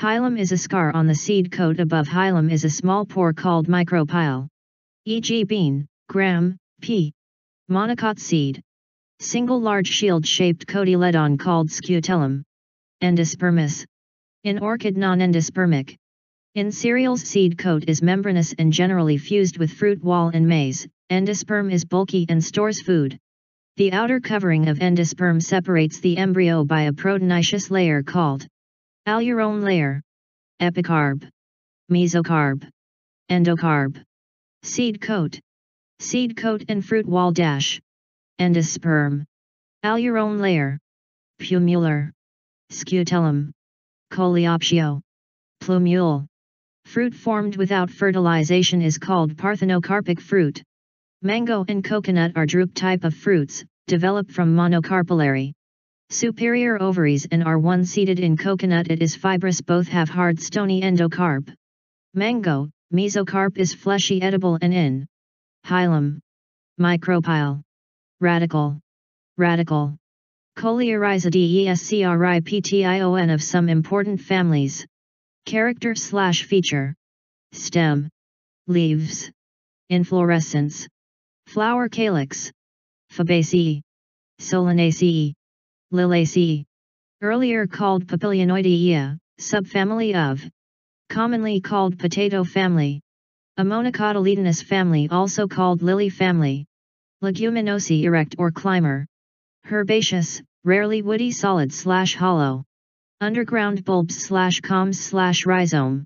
Hilum is a scar on the seed coat above hilum is a small pore called micropyle. E.g. bean, gram, pea. Monocot seed. Single large shield-shaped cotyledon called scutellum. Endospermous. In orchid non-endospermic. In cereals seed coat is membranous and generally fused with fruit wall and maize, endosperm is bulky and stores food. The outer covering of endosperm separates the embryo by a proteinaceous layer called Aleurone layer. Epicarp. Mesocarp. Endocarp. Seed coat. Seed coat and fruit wall dash. Endosperm. Aleurone layer. Pumular. Scutellum. Coleoptile. Plumule. Fruit formed without fertilization is called parthenocarpic fruit. Mango and coconut are drupe type of fruits, developed from monocarpellary. Superior ovaries and are one-seeded in coconut it is fibrous both have hard stony endocarp. Mango, mesocarp is fleshy edible and in. Hilum. Micropyle. Radicle. Radicle. Coleorhizidae of some important families. Character slash feature. Stem. Leaves. Inflorescence. Flower calyx. Fabaceae. Solanaceae. Liliaceae. Earlier called Papilionoidea, subfamily of. Commonly called potato family. A monocotyledonous family also called lily family. Leguminosae erect or climber. Herbaceous, rarely woody solid slash hollow. Underground bulbs slash corms slash rhizome.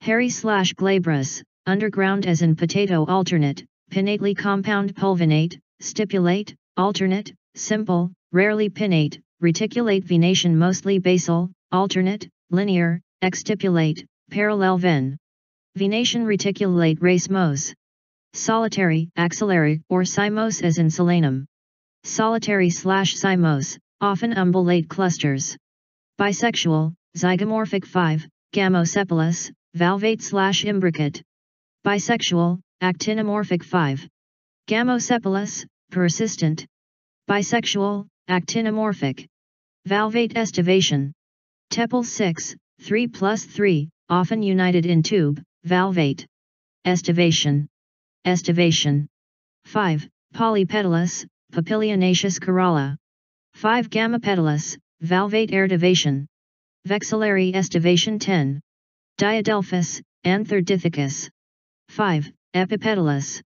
Hairy slash glabrous, underground as in potato alternate, pinnately compound pulvinate, stipulate, alternate, simple, rarely pinnate, reticulate venation mostly basal, alternate, linear, exstipulate, parallel ven. Venation reticulate racemose. Solitary, axillary, or cymose as in solanum. Solitary slash cymose, often umbellate clusters. Bisexual, zygomorphic 5, gamosepalous, valvate slash imbricate. Bisexual, actinomorphic 5. Gamosepalous, persistent. Bisexual, actinomorphic. Valvate estivation. Tepal 6, 3 plus 3, often united in tube, valvate. Estivation. Estivation. 5. Polypetalous, Papilionaceous corolla. 5. Gamopetalous, valvate estivation. Vexillary estivation 10. Diadelphous, Antherdithecus. 5. Epipetalous.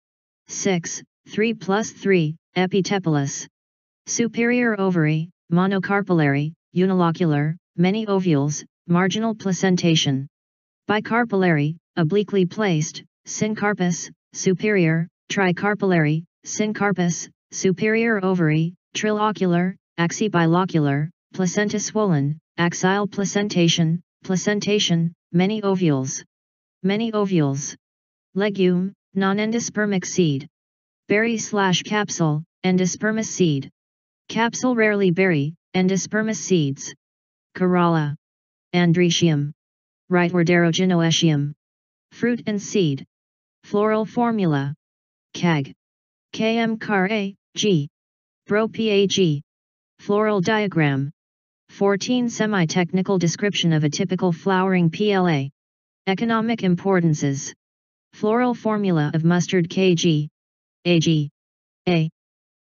6. 3 plus 3, Epitepalous. Superior ovary, monocarpellary, unilocular, many ovules, marginal placentation. Bicarpellary, obliquely placed, syncarpous, superior, tricarpellary, syncarpous, superior ovary, trilocular, axibilocular, placenta swollen, axile placentation, placentation, many ovules. Many ovules. Legume, non-endospermic seed. Berry slash capsule, endospermous seed. Capsule rarely berry, endospermous seeds. Corolla. Androecium. Rhytwardero Fruit and seed. Floral formula. CAG. KM car A, G. Bro PAG. Floral diagram. 14 Semi-technical description of a typical flowering PLA. Economic importances. Floral formula of mustard KG. AG. A.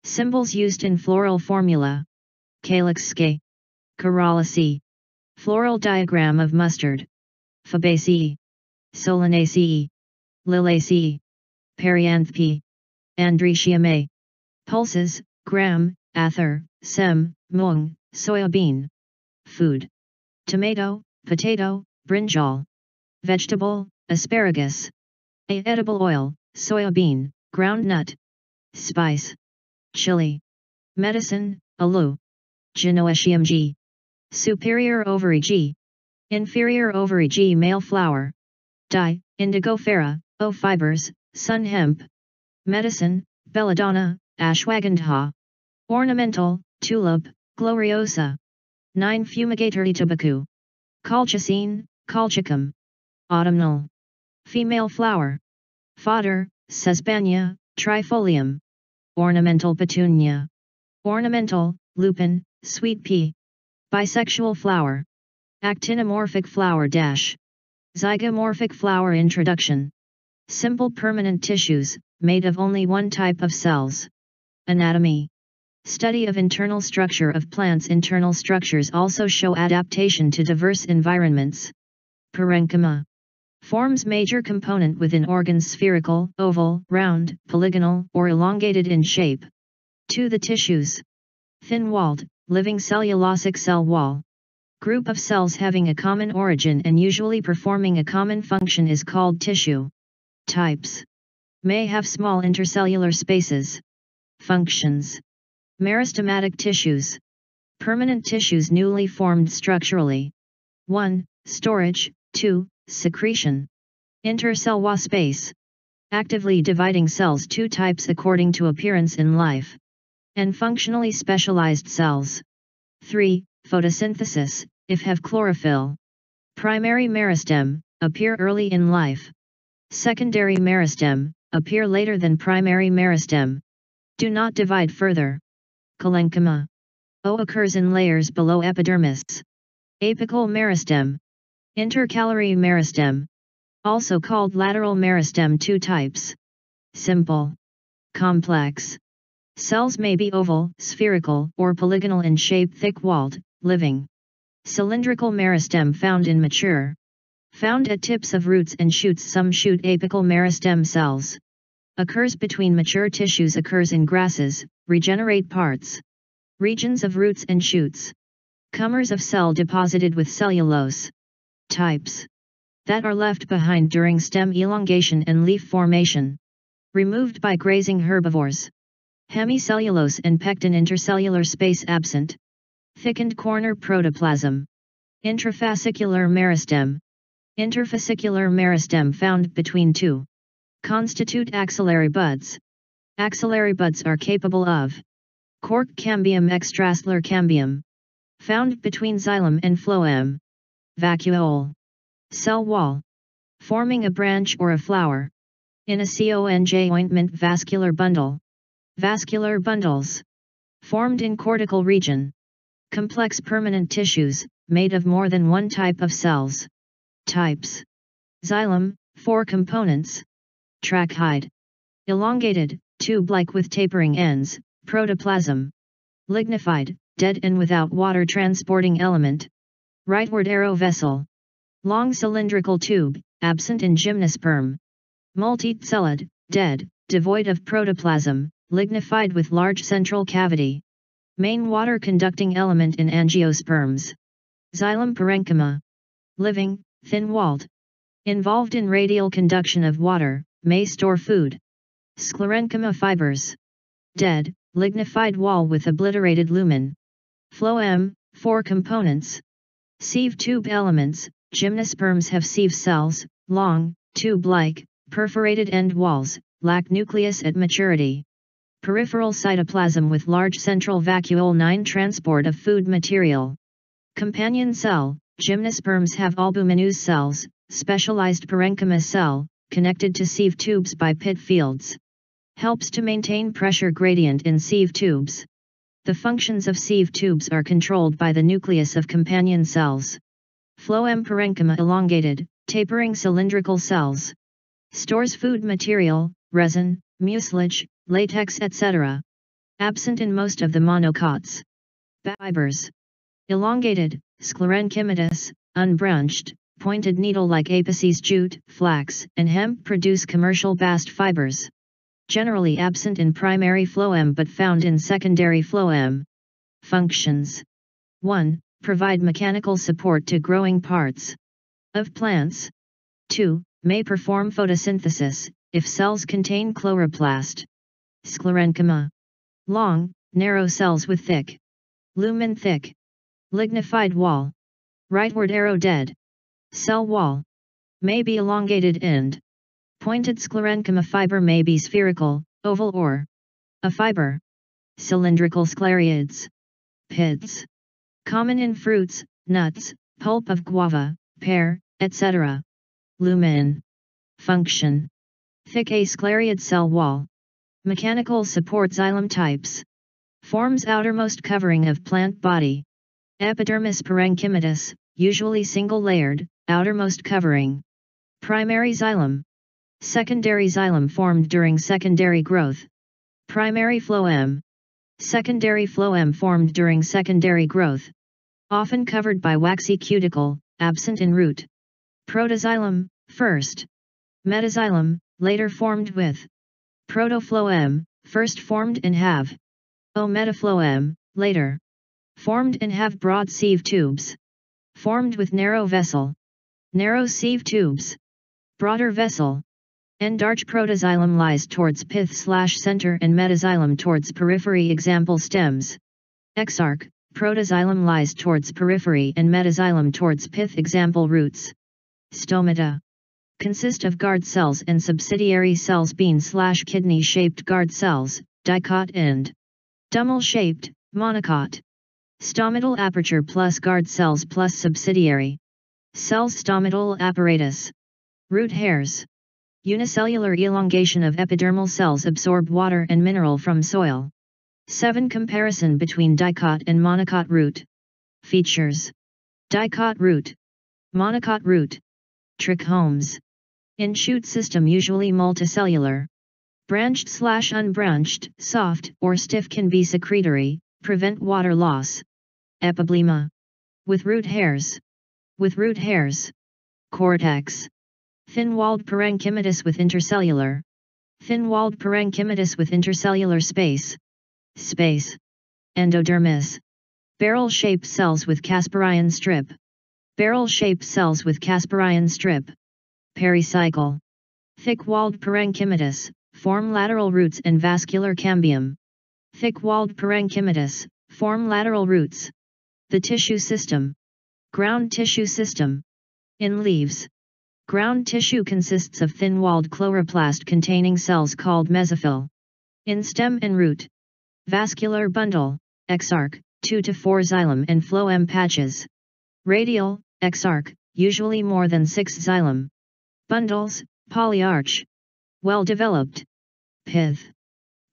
Symbols used in floral formula. Calyx K. Corolla C. Floral diagram of mustard. Fabaceae. Solanaceae. Liliaceae. Perianth Androecium A. Pulses, gram, ather, sem, mung, soybean. Food. Tomato, potato, brinjal. Vegetable, asparagus. A edible oil, soybean, ground nut. Spice. Chili. Medicine, aloe. Gynoecium G. Superior ovary G. Inferior ovary G male flower. Dye, indigofera, O fibers, sun hemp. Medicine, belladonna, ashwagandha. Ornamental, tulip, gloriosa. 9 Fumigatory tobacco. Colchicine, colchicum. Autumnal. Female flower. Fodder, sesbania, Trifolium. Ornamental petunia. Ornamental, lupin, sweet pea. Bisexual flower. Actinomorphic flower dash. Zygomorphic flower introduction. Simple permanent tissues, made of only one type of cells. Anatomy. Study of internal structure of plants Internal structures also show adaptation to diverse environments. Parenchyma. Forms major component within organs spherical, oval, round, polygonal, or elongated in shape. To the tissues. Thin-walled, living cellulosic cell wall. Group of cells having a common origin and usually performing a common function is called tissue. Types. May have small intercellular spaces. Functions. Meristematic tissues. Permanent tissues newly formed structurally. 1. Storage, 2. Secretion. Intercell wall space. Actively dividing cells two types according to appearance in life. And functionally specialized cells. 3. Photosynthesis, if have chlorophyll. Primary meristem, appear early in life. Secondary meristem, appear later than primary meristem. Do not divide further. Parenchyma. O occurs in layers below epidermis. Apical meristem. Intercalary meristem. Also called lateral meristem two types. Simple. Complex. Cells may be oval, spherical, or polygonal in shape thick-walled, living. Cylindrical meristem found in mature. Found at tips of roots and shoots some shoot apical meristem cells. Occurs between mature tissues occurs in grasses, regenerate parts. Regions of roots and shoots. Comers of cell deposited with cellulose. Types. That are left behind during stem elongation and leaf formation. Removed by grazing herbivores. Hemicellulose and pectin intercellular space absent. Thickened corner protoplasm. Intrafascicular meristem. Interfascicular meristem found between two. Constitute axillary buds. Axillary buds are capable of cork cambium extracellular cambium. Found between xylem and phloem. Vacuole. Cell wall. Forming a branch or a flower. In a conj ointment vascular bundle. Vascular bundles. Formed in cortical region. Complex permanent tissues, made of more than one type of cells. Types. Xylem, 4 components. Tracheid. Elongated, tube-like with tapering ends, protoplasm. Lignified, dead and without water transporting element. Rightward arrow vessel. Long cylindrical tube, absent in gymnosperm. Multicellid, dead, devoid of protoplasm, lignified with large central cavity. Main water conducting element in angiosperms. Xylem parenchyma. Living, thin-walled. Involved in radial conduction of water, may store food. Sclerenchyma fibers. Dead, lignified wall with obliterated lumen. Phloem, 4 components. Sieve tube elements, gymnosperms have sieve cells, long, tube-like, perforated end walls, lack nucleus at maturity. Peripheral cytoplasm with large central vacuole 9 transport of food material. Companion cell, gymnosperms have albuminous cells, specialized parenchyma cell, connected to sieve tubes by pit fields. Helps to maintain pressure gradient in sieve tubes. The functions of sieve tubes are controlled by the nucleus of companion cells. Phloem parenchyma elongated, tapering cylindrical cells. Stores food material, resin, mucilage, latex etc. Absent in most of the monocots. Fibers. Elongated, sclerenchymatous, unbranched, pointed needle-like apices jute, flax, and hemp produce commercial bast fibers. Generally absent in primary phloem but found in secondary phloem. Functions 1. Provide mechanical support to growing parts of plants. 2. May perform photosynthesis, if cells contain chloroplast. Sclerenchyma. Long, narrow cells with thick. Lumen thick. Lignified wall. Rightward arrow dead. Cell wall. May be elongated end. Pointed sclerenchyma fiber may be spherical, oval or a fiber. Cylindrical sclereids. Pits. Common in fruits, nuts, pulp of guava, pear, etc. Lumen. Function. Thick ascleriid cell wall. Mechanical support xylem types. Forms outermost covering of plant body. Epidermis parenchymatous, usually single-layered, outermost covering. Primary xylem. Secondary xylem formed during secondary growth. Primary phloem. Secondary phloem formed during secondary growth. Often covered by waxy cuticle, absent in root. Protoxylem, first. Metaxylem, later formed with. Protophloem, first formed and have. O metaphloem, later. Formed and have broad sieve tubes. Formed with narrow vessel. Narrow sieve tubes. Broader vessel. Endarch protoxylem lies towards pith slash center and metaxylem towards periphery example stems. Exarch, protoxylem lies towards periphery and metaxylem towards pith example roots. Stomata. Consist of guard cells and subsidiary cells bean slash kidney shaped guard cells, dicot and dummel shaped, monocot. Stomatal aperture plus guard cells plus subsidiary. Cells stomatal apparatus. Root hairs. Unicellular elongation of epidermal cells absorb water and mineral from soil. 7. Comparison between dicot and monocot root. Features. Dicot root. Monocot root. Trichomes. In shoot system usually multicellular. Branched slash unbranched, soft or stiff can be secretory, prevent water loss. Epiblema. With root hairs. With root hairs. Cortex. Thin-walled parenchymatous with intercellular. Thin-walled parenchymatous with intercellular space. Space. Endodermis. Barrel-shaped cells with Casparian strip. Barrel-shaped cells with Casparian strip. Pericycle. Thick-walled parenchymatous, form lateral roots and vascular cambium. Thick-walled parenchymatous, form lateral roots. The tissue system. Ground tissue system. In leaves. Ground tissue consists of thin-walled chloroplast containing cells called mesophyll. In stem and root. Vascular bundle, exarch, 2 to 4 xylem and phloem patches. Radial, exarch, usually more than 6 xylem. Bundles, polyarch. Well developed. Pith.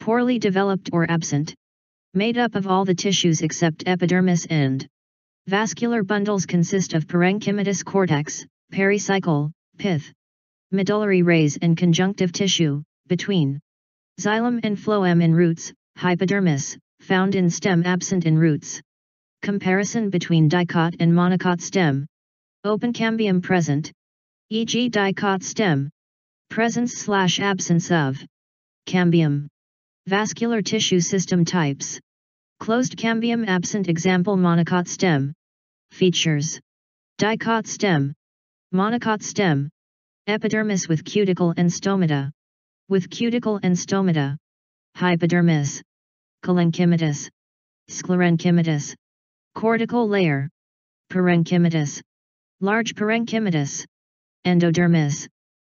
Poorly developed or absent. Made up of all the tissues except epidermis and vascular bundles consist of parenchymatous cortex, pericycle, pith, medullary rays and conjunctive tissue, between xylem and phloem in roots, Hypodermis, found in stem absent in roots. Comparison between dicot and monocot stem. Open cambium present. E.g. dicot stem. Presence slash absence of. Cambium. Vascular tissue system types. Closed cambium absent example monocot stem. Features. Dicot stem. Monocot stem. Epidermis with cuticle and stomata. With cuticle and stomata. Hypodermis parenchymatous, sclerenchymatous, cortical layer, parenchymatous, large parenchymatous, endodermis,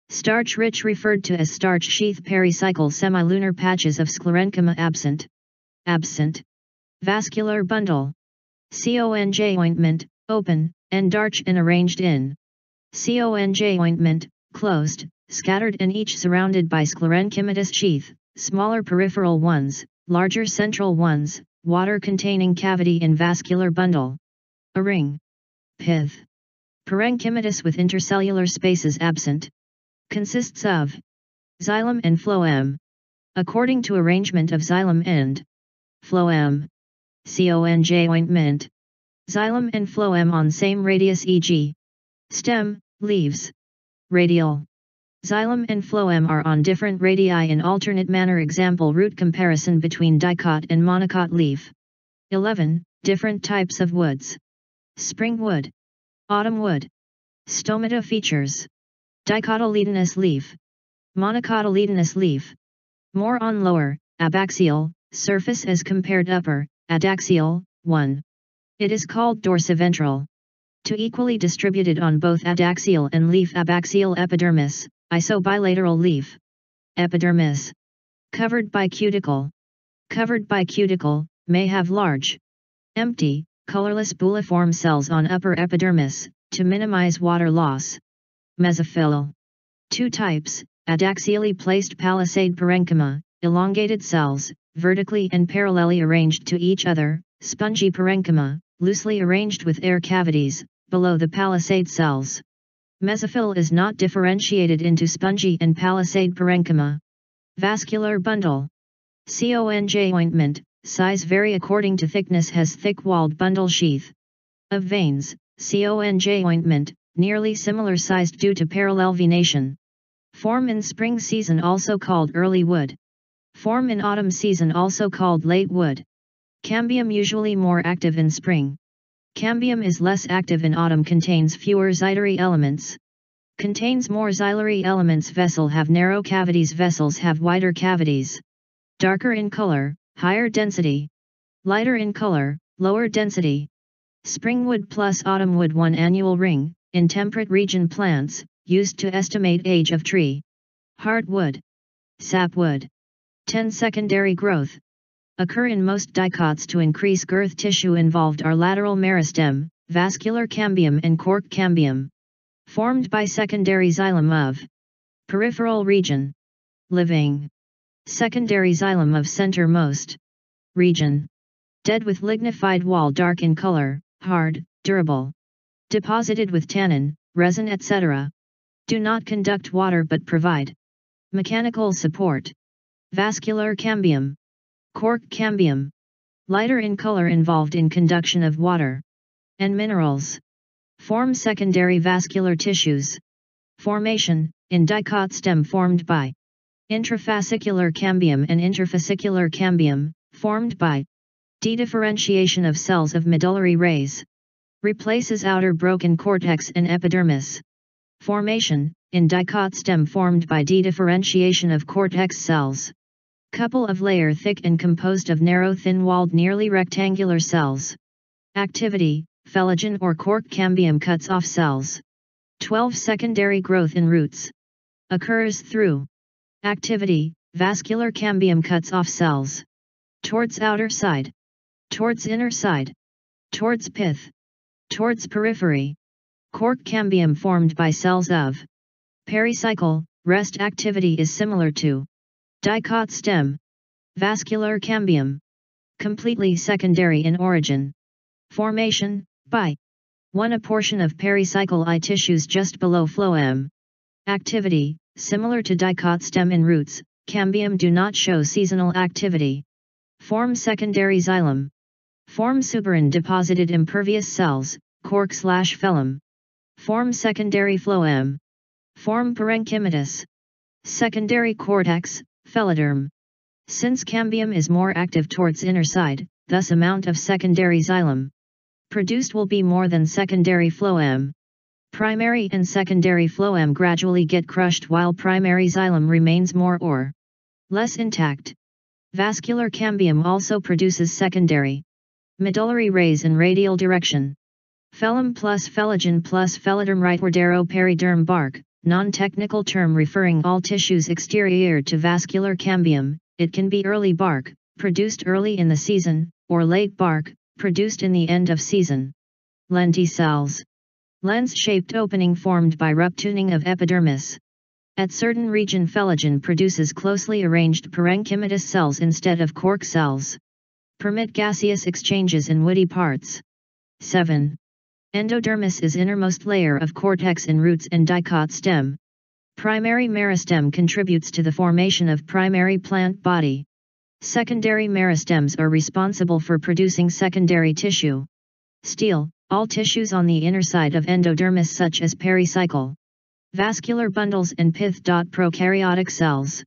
starch-rich referred to as starch sheath pericycle semilunar patches of sclerenchyma absent, absent, vascular bundle, conj ointment, open, endarch and arranged in, conj ointment, closed, scattered and each surrounded by sclerenchymatous sheath, smaller peripheral ones, larger central ones, water-containing cavity in vascular bundle. A ring. Pith. Parenchymatous with intercellular spaces absent. Consists of xylem and phloem. According to arrangement of xylem and phloem. Conj ointment. Xylem and phloem on same radius e.g. Stem, leaves. Radial. Xylem and phloem are on different radii in alternate manner example root comparison between dicot and monocot leaf. 11. Different types of woods. Spring wood. Autumn wood. Stomata features. Dicotyledonous leaf. Monocotyledonous leaf. More on lower, abaxial, surface as compared upper, adaxial, 1. It is called dorsiventral. To equally distributed on both adaxial and leaf abaxial epidermis, Isobilateral leaf. Epidermis. Covered by cuticle. Covered by cuticle, may have large, empty, colorless bulliform cells on upper epidermis, to minimize water loss. Mesophyll. Two types, adaxially placed palisade parenchyma, elongated cells, vertically and parallelly arranged to each other, spongy parenchyma, loosely arranged with air cavities, below the palisade cells. Mesophyll is not differentiated into spongy and palisade parenchyma. Vascular bundle. Conj ointment, size vary according to thickness has thick-walled bundle sheath. Of veins, Conj ointment, nearly similar sized due to parallel venation. Form in spring season also called early wood. Form in autumn season also called late wood. Cambium usually more active in spring. Cambium is less active in autumn contains fewer xylary elements. Contains more xylary elements vessel have narrow cavities vessels have wider cavities. Darker in color, higher density. Lighter in color, lower density. Springwood plus autumnwood 1 annual ring, in temperate region plants, used to estimate age of tree. Hardwood. Sapwood. 10 secondary growth. Occur in most dicots to increase girth tissue involved are lateral meristem, vascular cambium and cork cambium. Formed by secondary xylem of peripheral region. Living. Secondary xylem of centermost region. Dead with lignified wall dark in color, hard, durable. Deposited with tannin, resin etc. Do not conduct water but provide mechanical support. Vascular cambium. Cork cambium. Lighter in color involved in conduction of water. And minerals. Form secondary vascular tissues. Formation, in dicot stem formed by intrafascicular cambium and interfascicular cambium, formed by dedifferentiation of cells of medullary rays. Replaces outer broken cortex and epidermis. Formation, in dicot stem formed by dedifferentiation of cortex cells. Couple of layer thick and composed of narrow thin-walled nearly rectangular cells. Activity, phellogen or cork cambium cuts off cells. 12 secondary growth in roots. Occurs through activity, vascular cambium cuts off cells. Towards outer side. Towards inner side. Towards pith. Towards periphery. Cork cambium formed by cells of pericycle, rest activity is similar to Dicot stem. Vascular cambium. Completely secondary in origin. Formation, by 1. A portion of pericycle I tissues just below phloem. Activity, similar to dicot stem in roots, cambium do not show seasonal activity. Form secondary xylem. Form suberin deposited impervious cells, cork slash phellem. Form secondary phloem. Form parenchymatous. Secondary cortex, Phelloderm. Since cambium is more active towards inner side, thus amount of secondary xylem produced will be more than secondary phloem. Primary and secondary phloem gradually get crushed while primary xylem remains more or less intact. Vascular cambium also produces secondary medullary rays in radial direction. Phellem plus phellogen plus phelloderm rightwardero periderm bark, non-technical term referring all tissues exterior to vascular cambium, it can be early bark, produced early in the season, or late bark, produced in the end of season. Lenticels. Lens-shaped opening formed by ruptuning of epidermis. At certain region phellogen produces closely arranged parenchymatous cells instead of cork cells. Permit gaseous exchanges in woody parts. 7. Endodermis is innermost layer of cortex in roots and dicot stem. Primary meristem contributes to the formation of primary plant body. Secondary meristems are responsible for producing secondary tissue. Stele, all tissues on the inner side of endodermis such as pericycle. Vascular bundles and pith. Prokaryotic cells.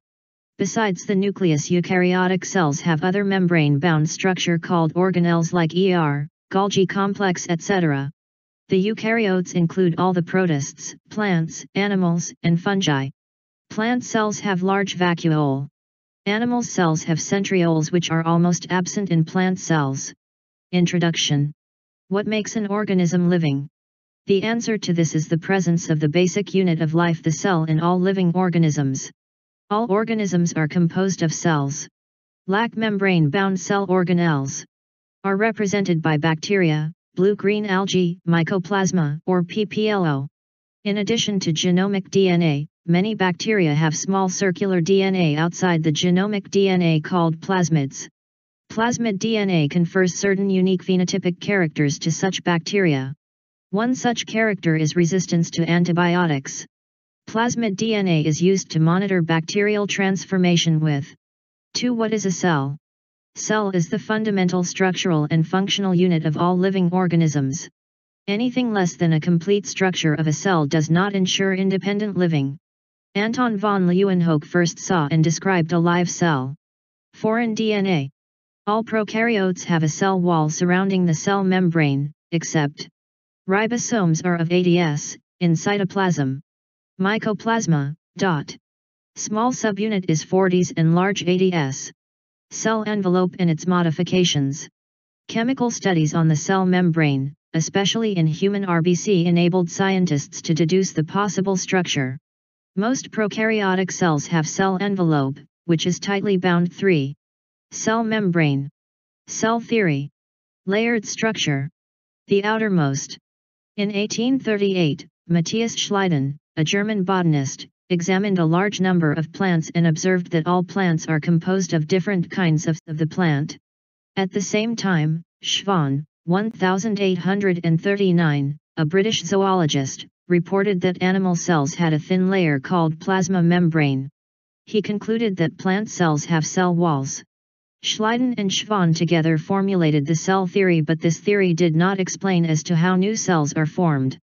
Besides the nucleus eukaryotic cells have other membrane-bound structure called organelles like ER, Golgi complex etc. The eukaryotes include all the protists, plants, animals, and fungi. Plant cells have large vacuole. Animal cells have centrioles which are almost absent in plant cells. Introduction What makes an organism living? The answer to this is the presence of the basic unit of life the cell in all living organisms. All organisms are composed of cells. Lack membrane-bound cell organelles. Are represented by bacteria, blue-green algae, mycoplasma, or PPLO. In addition to genomic DNA, many bacteria have small circular DNA outside the genomic DNA called plasmids. Plasmid DNA confers certain unique phenotypic characters to such bacteria. One such character is resistance to antibiotics. Plasmid DNA is used to monitor bacterial transformation with 2. What is a cell? Cell is the fundamental structural and functional unit of all living organisms. Anything less than a complete structure of a cell does not ensure independent living. Anton von Leeuwenhoek first saw and described a live cell. Foreign DNA. All prokaryotes have a cell wall surrounding the cell membrane, except ribosomes are of ADS, in cytoplasm. Mycoplasma, dot. Small subunit is 40s and large ADS cell envelope and its modifications. Chemical studies on the cell membrane, especially in human RBC enabled scientists to deduce the possible structure. Most prokaryotic cells have cell envelope, which is tightly bound 3. Cell membrane. Cell theory. Layered structure. The outermost. In 1838, Matthias Schleiden, a German botanist, examined a large number of plants and observed that all plants are composed of different kinds of, of the plant. At the same time, Schwann, 1839, a British zoologist, reported that animal cells had a thin layer called plasma membrane. He concluded that plant cells have cell walls. Schleiden and Schwann together formulated the cell theory but this theory did not explain as to how new cells are formed.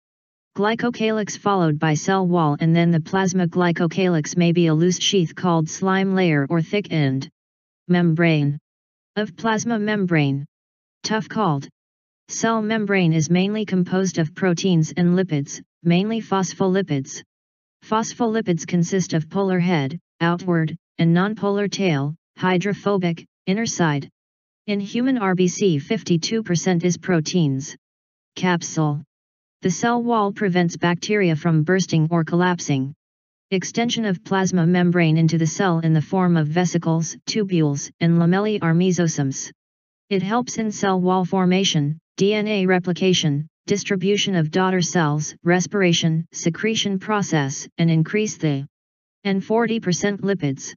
Glycocalyx followed by cell wall and then the plasma glycocalyx may be a loose sheath called slime layer or thick end. Membrane. Of plasma membrane. Tough called. Cell membrane is mainly composed of proteins and lipids, mainly phospholipids. Phospholipids consist of polar head, outward, and nonpolar tail, hydrophobic, inner side. In human RBC 52% is proteins. Capsule. The cell wall prevents bacteria from bursting or collapsing. Extension of plasma membrane into the cell in the form of vesicles, tubules, and lamellae are mesosomes. It helps in cell wall formation, DNA replication, distribution of daughter cells, respiration, secretion process, and increase the and 40% lipids.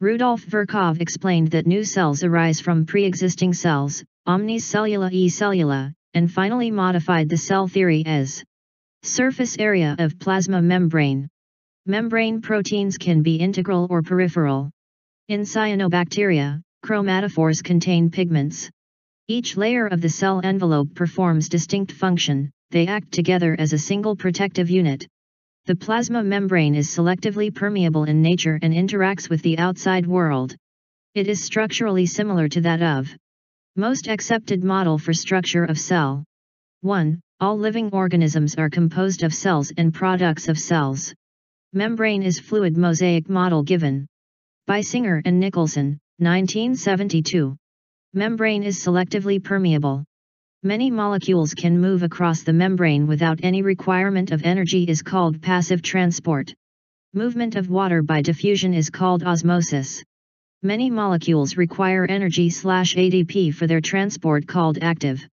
Rudolf Virchow explained that new cells arise from pre-existing cells, omnis cellula e cellula, and finally modified the cell theory as surface area of plasma membrane. Membrane proteins can be integral or peripheral. In cyanobacteria, chromatophores contain pigments. Each layer of the cell envelope performs distinct function, they act together as a single protective unit. The plasma membrane is selectively permeable in nature and interacts with the outside world. It is structurally similar to that of most accepted model for structure of cell. 1. All living organisms are composed of cells and products of cells. Membrane is fluid mosaic model given by Singer and Nicolson, 1972. Membrane is selectively permeable. Many molecules can move across the membrane without any requirement of energy is called passive transport. Movement of water by diffusion is called osmosis. Many molecules require energy slash ADP for their transport called active.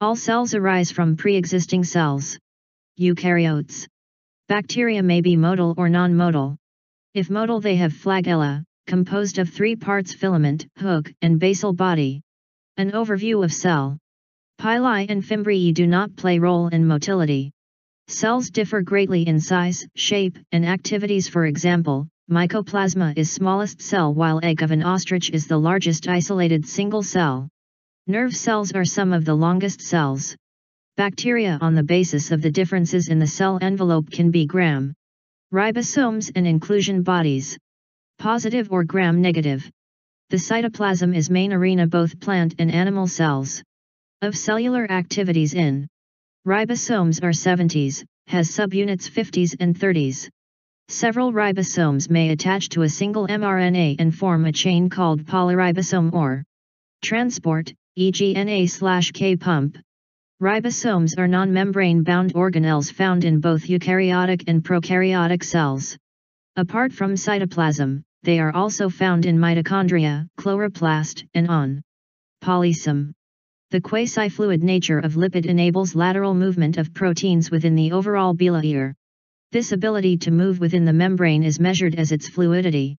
All cells arise from pre-existing cells. Eukaryotes. Bacteria may be motile or non-motile. If motile they have flagella, composed of three parts filament, hook, and basal body. An overview of cell. Pili and fimbriae do not play role in motility. Cells differ greatly in size, shape, and activities for example, Mycoplasma is smallest cell while egg of an ostrich is the largest isolated single cell. Nerve cells are some of the longest cells. Bacteria on the basis of the differences in the cell envelope can be gram. Ribosomes and inclusion bodies. Positive or gram negative. The cytoplasm is main arena both plant and animal cells. Of cellular activities in ribosomes are 70s, has subunits 50s and 30s. Several ribosomes may attach to a single mRNA and form a chain called polyribosome or transport, e.g. Na-K pump. Ribosomes are non-membrane bound organelles found in both eukaryotic and prokaryotic cells. Apart from cytoplasm, they are also found in mitochondria, chloroplast, and on polysome. The quasi-fluid nature of lipid enables lateral movement of proteins within the overall bilayer. This ability to move within the membrane is measured as its fluidity.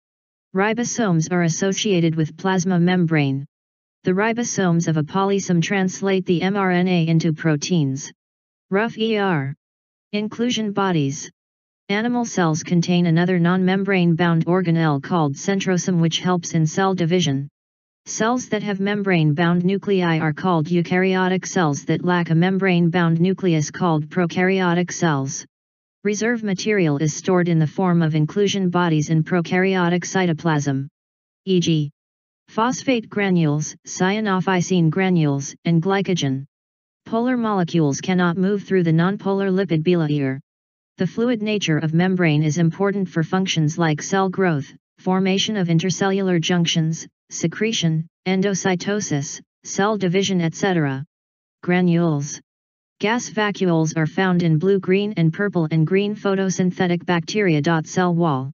Ribosomes are associated with plasma membrane. The ribosomes of a polysome translate the mRNA into proteins. Rough ER. Inclusion bodies. Animal cells contain another non-membrane bound organelle called centrosome which helps in cell division. Cells that have membrane-bound nuclei are called eukaryotic cells that lack a membrane-bound nucleus called prokaryotic cells. Reserve material is stored in the form of inclusion bodies in prokaryotic cytoplasm. E.g. phosphate granules, cyanophycean granules, and glycogen. Polar molecules cannot move through the nonpolar lipid bilayer. The fluid nature of membrane is important for functions like cell growth, formation of intercellular junctions, secretion, endocytosis, cell division etc. Granules Gas vacuoles are found in blue green and purple and green photosynthetic bacteria. Cell wall.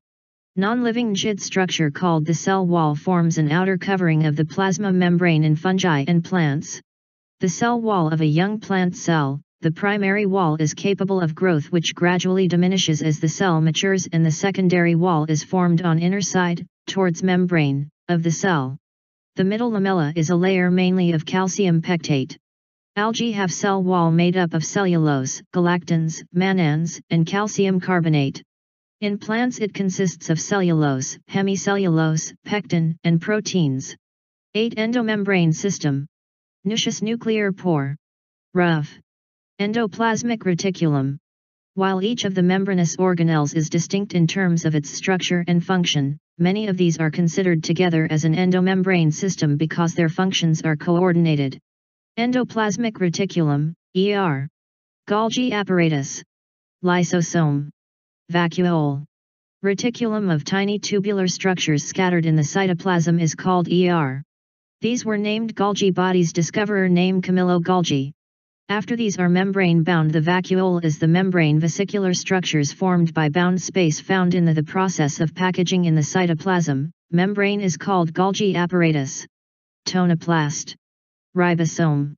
Non-living JID structure called the cell wall forms an outer covering of the plasma membrane in fungi and plants. The cell wall of a young plant cell, the primary wall is capable of growth which gradually diminishes as the cell matures and the secondary wall is formed on inner side, towards membrane, of the cell. The middle lamella is a layer mainly of calcium pectate. Algae have cell wall made up of cellulose, galactans, mannans, and calcium carbonate. In plants it consists of cellulose, hemicellulose, pectin, and proteins. 8. Endomembrane system. Nucleus nuclear pore. RUF. Endoplasmic reticulum. While each of the membranous organelles is distinct in terms of its structure and function, many of these are considered together as an endomembrane system because their functions are coordinated. Endoplasmic reticulum, ER. Golgi apparatus. Lysosome. Vacuole. Reticulum of tiny tubular structures scattered in the cytoplasm is called ER. These were named Golgi bodies discoverer name Camillo Golgi. After these are membrane bound the vacuole is the membrane vesicular structures formed by bound space found in the, the process of packaging in the cytoplasm, membrane is called Golgi apparatus. Tonoplast Ribosome.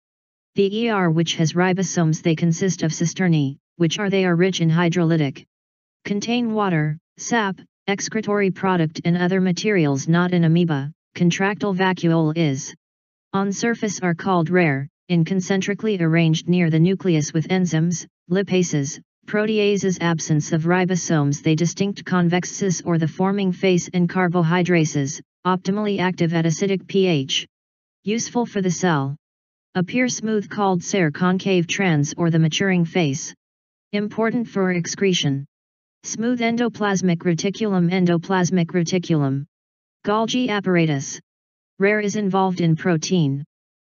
The ER which has ribosomes they consist of cisternae, which are they are rich in hydrolytic. Contain water, sap, excretory product and other materials not in amoeba, contractile vacuole is. On surface are called rare, in concentrically arranged near the nucleus with enzymes, lipases, proteases absence of ribosomes they distinct convexes or the forming face and carbohydrases, optimally active at acidic pH. Useful for the cell. Appear smooth called ser concave trans or the maturing face. Important for excretion. Smooth endoplasmic reticulum endoplasmic reticulum. Golgi apparatus. Rare is involved in protein.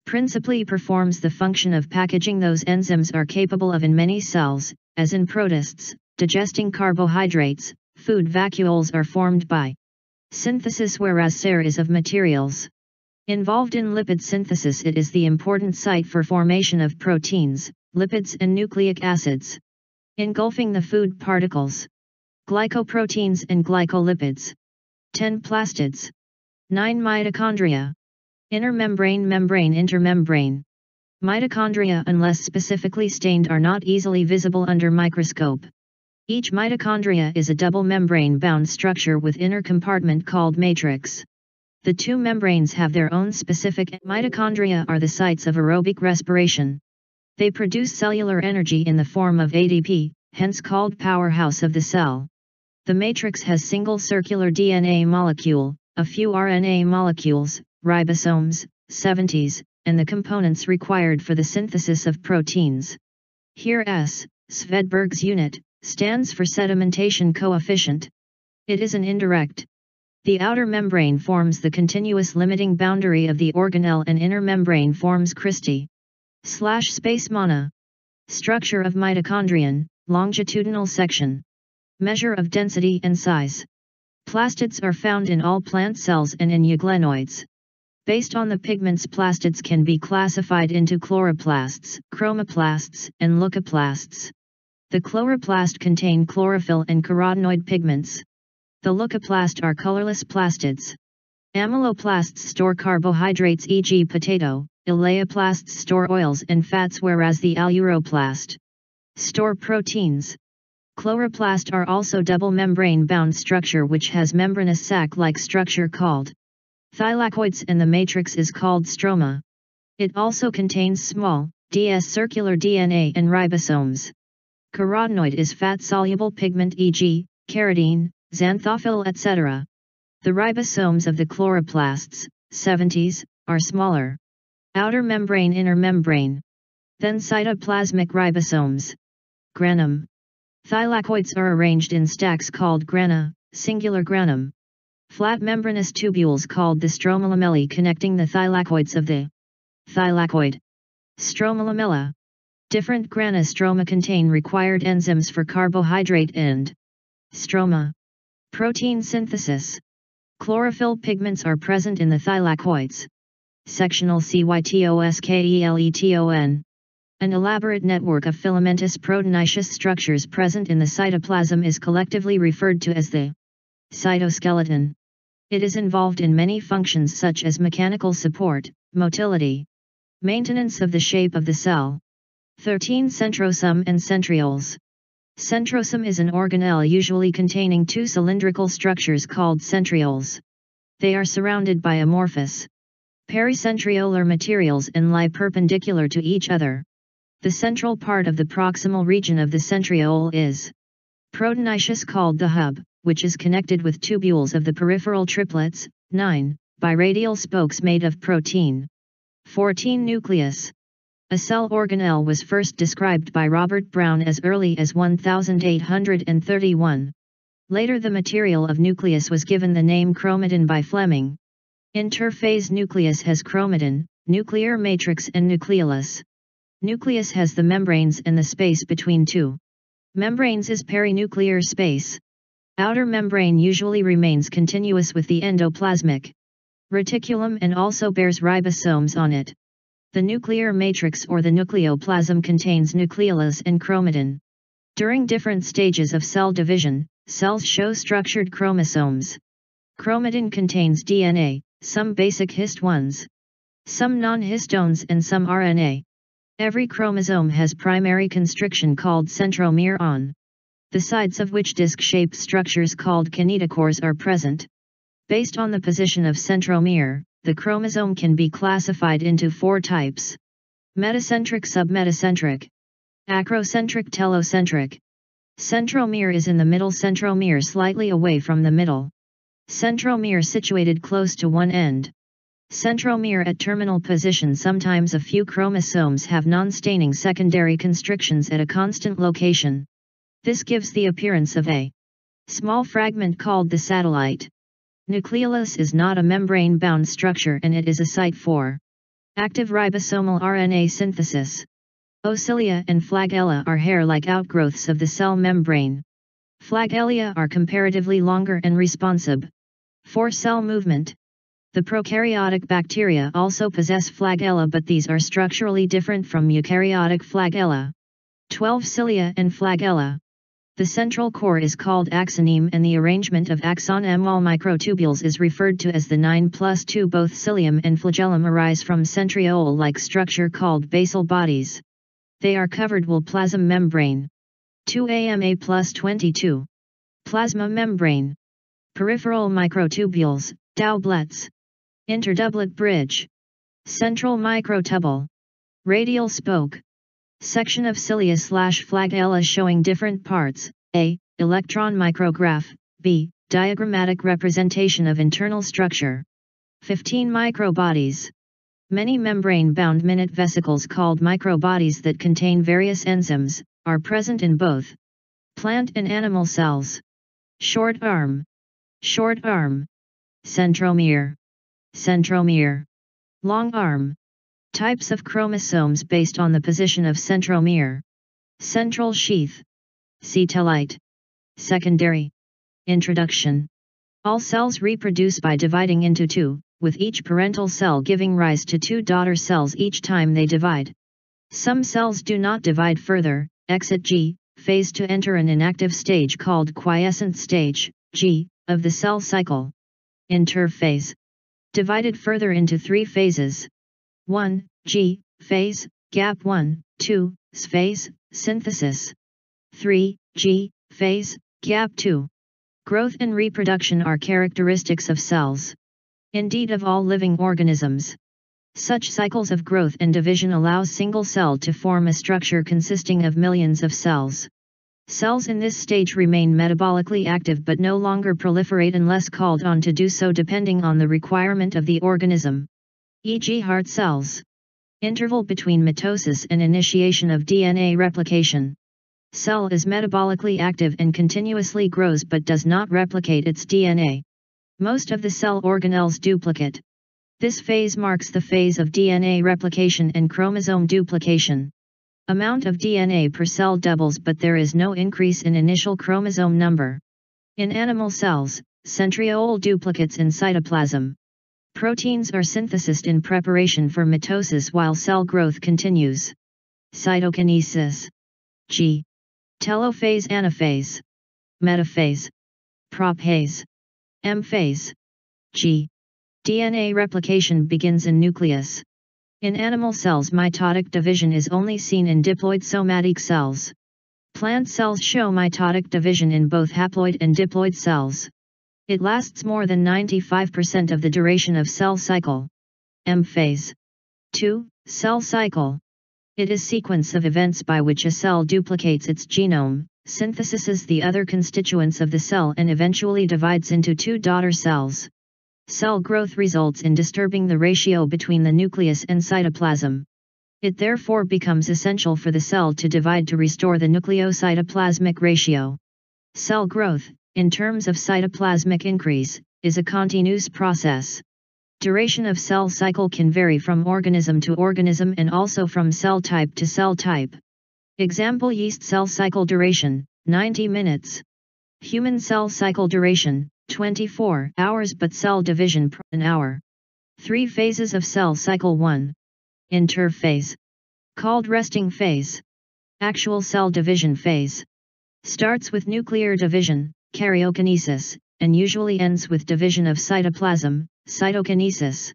Principally performs the function of packaging those enzymes are capable of in many cells, as in protists, digesting carbohydrates, food vacuoles are formed by synthesis whereas SER is of materials. Involved in lipid synthesis it is the important site for formation of proteins, lipids and nucleic acids. Engulfing the food particles. Glycoproteins and glycolipids. 10 plastids. 9 mitochondria. Inner membrane membrane intermembrane. Mitochondria unless specifically stained are not easily visible under microscope. Each mitochondria is a double membrane bound structure with inner compartment called matrix. The two membranes have their own specific mitochondria are the sites of aerobic respiration. They produce cellular energy in the form of ADP, hence called powerhouse of the cell. The matrix has single circular DNA molecule, a few RNA molecules, ribosomes, 70s, and the components required for the synthesis of proteins. Here S, Svedberg's unit, stands for sedimentation coefficient. It is an indirect, the outer membrane forms the continuous limiting boundary of the organelle and inner membrane forms cristae. Slash space mana. Structure of mitochondrion, longitudinal section. Measure of density and size. Plastids are found in all plant cells and in euglenoids. Based on the pigments plastids can be classified into chloroplasts, chromoplasts, and leucoplasts. The chloroplast contain chlorophyll and carotenoid pigments. The leucoplast are colorless plastids. Amyloplasts store carbohydrates e.g. potato, elaioplasts store oils and fats whereas the aleuroplast store proteins. Chloroplast are also double membrane bound structure which has membranous sac-like structure called thylakoids and the matrix is called stroma. It also contains small, DS circular DNA and ribosomes. Carotenoid is fat-soluble pigment e.g., keratin, xanthophyll etc. The ribosomes of the chloroplasts, 70s, are smaller. Outer membrane inner membrane. Then cytoplasmic ribosomes. Granum. Thylakoids are arranged in stacks called grana, singular granum. Flat membranous tubules called the stromalamellae connecting the thylakoids of the thylakoid. Stromalamella. Different grana stroma contain required enzymes for carbohydrate and stroma. Protein synthesis. Chlorophyll pigments are present in the thylakoids. Sectional cytoskeleton. An elaborate network of filamentous proteinaceous structures present in the cytoplasm is collectively referred to as the cytoskeleton. It is involved in many functions such as mechanical support, motility, maintenance of the shape of the cell. 13 Centrosome and centrioles. Centrosome is an organelle usually containing two cylindrical structures called centrioles. They are surrounded by amorphous pericentriolar materials and lie perpendicular to each other. The central part of the proximal region of the centriole is proteinaceous called the hub, which is connected with tubules of the peripheral triplets, 9, by radial spokes made of protein. 14 Nucleus. A cell organelle was first described by Robert Brown as early as 1831. Later the material of nucleus was given the name chromatin by Flemming. Interphase nucleus has chromatin, nuclear matrix and nucleolus. Nucleus has the membranes and the space between two. Membranes is perinuclear space. Outer membrane usually remains continuous with the endoplasmic reticulum and also bears ribosomes on it. The nuclear matrix or the nucleoplasm contains nucleolus and chromatin. During different stages of cell division, cells show structured chromosomes. Chromatin contains DNA, some basic histones, some non-histones and some RNA. Every chromosome has primary constriction called centromere on the sides of which disc-shaped structures called kinetochores are present. Based on the position of centromere, the chromosome can be classified into four types. Metacentric submetacentric. Acrocentric telocentric. Centromere is in the middle centromere slightly away from the middle. Centromere situated close to one end. Centromere at terminal position Sometimes a few chromosomes have non-staining secondary constrictions at a constant location. This gives the appearance of a small fragment called the satellite. Nucleolus is not a membrane-bound structure and it is a site for active ribosomal RNA synthesis. Ocilia and flagella are hair-like outgrowths of the cell membrane. Flagella are comparatively longer and responsive for cell movement. The prokaryotic bacteria also possess flagella but these are structurally different from eukaryotic flagella. 12 cilia and flagella. The central core is called axoneme and the arrangement of axon microtubules is referred to as the 9 plus 2. Both cilium and flagellum arise from centriole-like structure called basal bodies. They are covered with plasm membrane. 2 AMA plus 22. Plasma membrane. Peripheral microtubules, doublets. Interdoublet bridge. Central microtubule. Radial spoke. Section of cilia slash flagella showing different parts, A. Electron micrograph, B. Diagrammatic representation of internal structure. 15 microbodies. Many membrane-bound minute vesicles called microbodies that contain various enzymes, are present in both plant and animal cells. Short arm. Short arm. Centromere. Centromere. Long arm. Types of chromosomes based on the position of centromere. Central sheath. Satellite. Secondary. Introduction. All cells reproduce by dividing into two, with each parental cell giving rise to two daughter cells each time they divide. Some cells do not divide further, exit G, phase to enter an inactive stage called quiescent stage, G, of the cell cycle. Interphase. Divided further into three phases, 1. G. Phase, gap 1, 2, S phase, synthesis. 3. G. phase, gap 2. Growth and reproduction are characteristics of cells. Indeed of all living organisms. Such cycles of growth and division allow single cell to form a structure consisting of millions of cells. Cells in this stage remain metabolically active but no longer proliferate unless called on to do so depending on the requirement of the organism. E.g. heart cells. Interval between mitosis and initiation of DNA replication. Cell is metabolically active and continuously grows but does not replicate its DNA. Most of the cell organelles duplicate. This phase marks the phase of DNA replication and chromosome duplication. Amount of DNA per cell doubles but there is no increase in initial chromosome number. In animal cells, centriole duplicates in cytoplasm. Proteins are synthesized in preparation for mitosis while cell growth continues. Cytokinesis. G. Telophase anaphase. Metaphase. Prophase. M phase. G. DNA replication begins in nucleus. In animal cells mitotic division is only seen in diploid somatic cells. Plant cells show mitotic division in both haploid and diploid cells. It lasts more than 95% of the duration of cell cycle. M phase. 2. Cell cycle. It is sequence of events by which a cell duplicates its genome, synthesizes the other constituents of the cell and eventually divides into two daughter cells. Cell growth results in disturbing the ratio between the nucleus and cytoplasm. It therefore becomes essential for the cell to divide to restore the nucleocytoplasmic ratio. Cell growth, in terms of cytoplasmic increase, is a continuous process. Duration of cell cycle can vary from organism to organism and also from cell type to cell type. Example yeast cell cycle duration, 90 minutes. Human cell cycle duration, 24 hours but cell division per an hour. Three phases of cell cycle 1. Interphase. Called resting phase. Actual cell division phase. Starts with nuclear division, karyokinesis, and usually ends with division of cytoplasm, cytokinesis.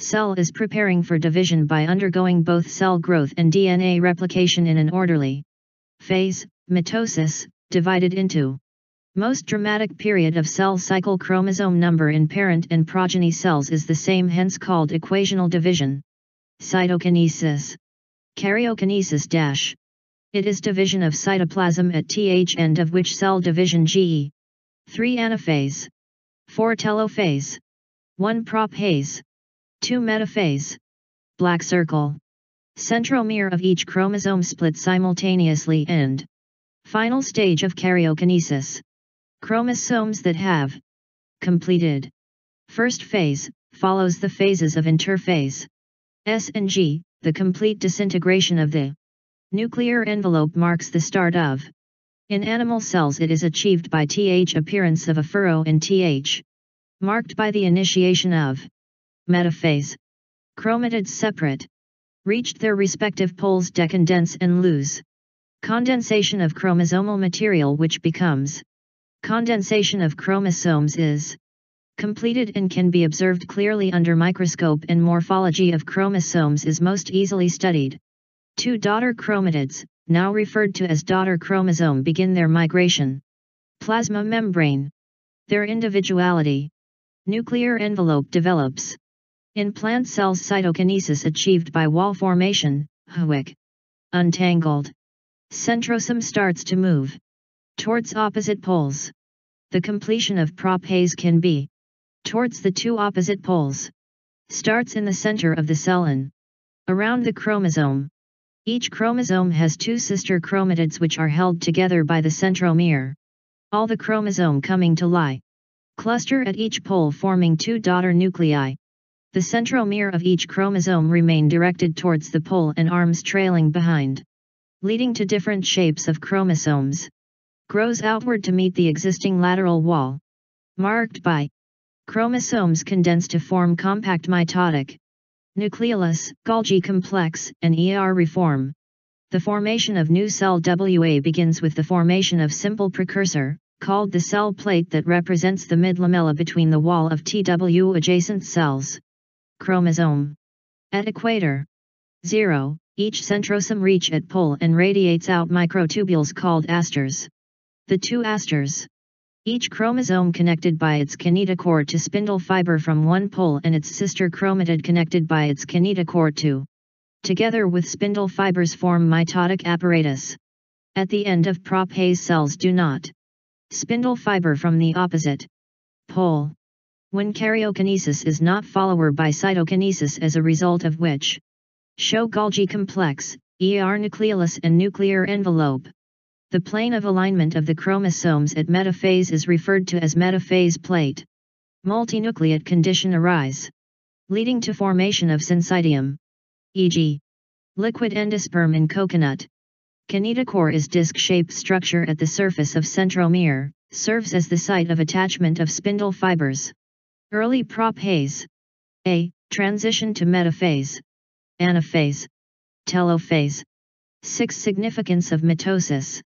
Cell is preparing for division by undergoing both cell growth and DNA replication in an orderly phase, mitosis, divided into most dramatic period of cell cycle chromosome number in parent and progeny cells is the same hence called equational division. Cytokinesis. Karyokinesis dash. It is division of cytoplasm at th end of which cell division GE. 3 anaphase. 4 telophase. 1 prophase. 2 metaphase. Black circle. Centromere of each chromosome split simultaneously and final stage of karyokinesis. Chromosomes that have completed first phase follows the phases of interphase. S and G, the complete disintegration of the nuclear envelope marks the start of. In animal cells it is achieved by Th appearance of a furrow in Th, marked by the initiation of metaphase. Chromatids separate, reached their respective poles decondense and lose. Condensation of chromosomal material which becomes Condensation of chromosomes is completed and can be observed clearly under microscope and morphology of chromosomes is most easily studied. Two daughter chromatids, now referred to as daughter chromosome begin their migration. Plasma membrane. Their individuality. Nuclear envelope develops. In plant cells cytokinesis achieved by wall formation. Untangled. Centrosome starts to move towards opposite poles. The completion of prophase can be towards the two opposite poles. Starts in the center of the cell and around the chromosome. Each chromosome has two sister chromatids which are held together by the centromere. All the chromosome coming to lie. Cluster at each pole forming two daughter nuclei. The centromere of each chromosome remain directed towards the pole and arms trailing behind. Leading to different shapes of chromosomes grows outward to meet the existing lateral wall. Marked by chromosomes condense to form compact mitotic nucleolus, Golgi complex, and ER reform. The formation of new cell WA begins with the formation of simple precursor, called the cell plate that represents the mid-lamella between the wall of TW adjacent cells. Chromosome. At equator. 0, each centrosome reach at pole and radiates out microtubules called asters. The two asters. Each chromosome connected by its kinetochore to spindle fiber from one pole and its sister chromatid connected by its kinetochore to. Together with spindle fibers form mitotic apparatus. At the end of prophase cells do not. Spindle fiber from the opposite pole. When karyokinesis is not follower by cytokinesis as a result of which. Show Golgi complex, ER nucleolus and nuclear envelope. The plane of alignment of the chromosomes at metaphase is referred to as metaphase plate. Multinucleate condition arise. Leading to formation of syncytium. E.g. Liquid endosperm in coconut. Kinetochore is disc-shaped structure at the surface of centromere, serves as the site of attachment of spindle fibers. Early prophase. A. Transition to metaphase. Anaphase. Telophase. 6. Significance of mitosis.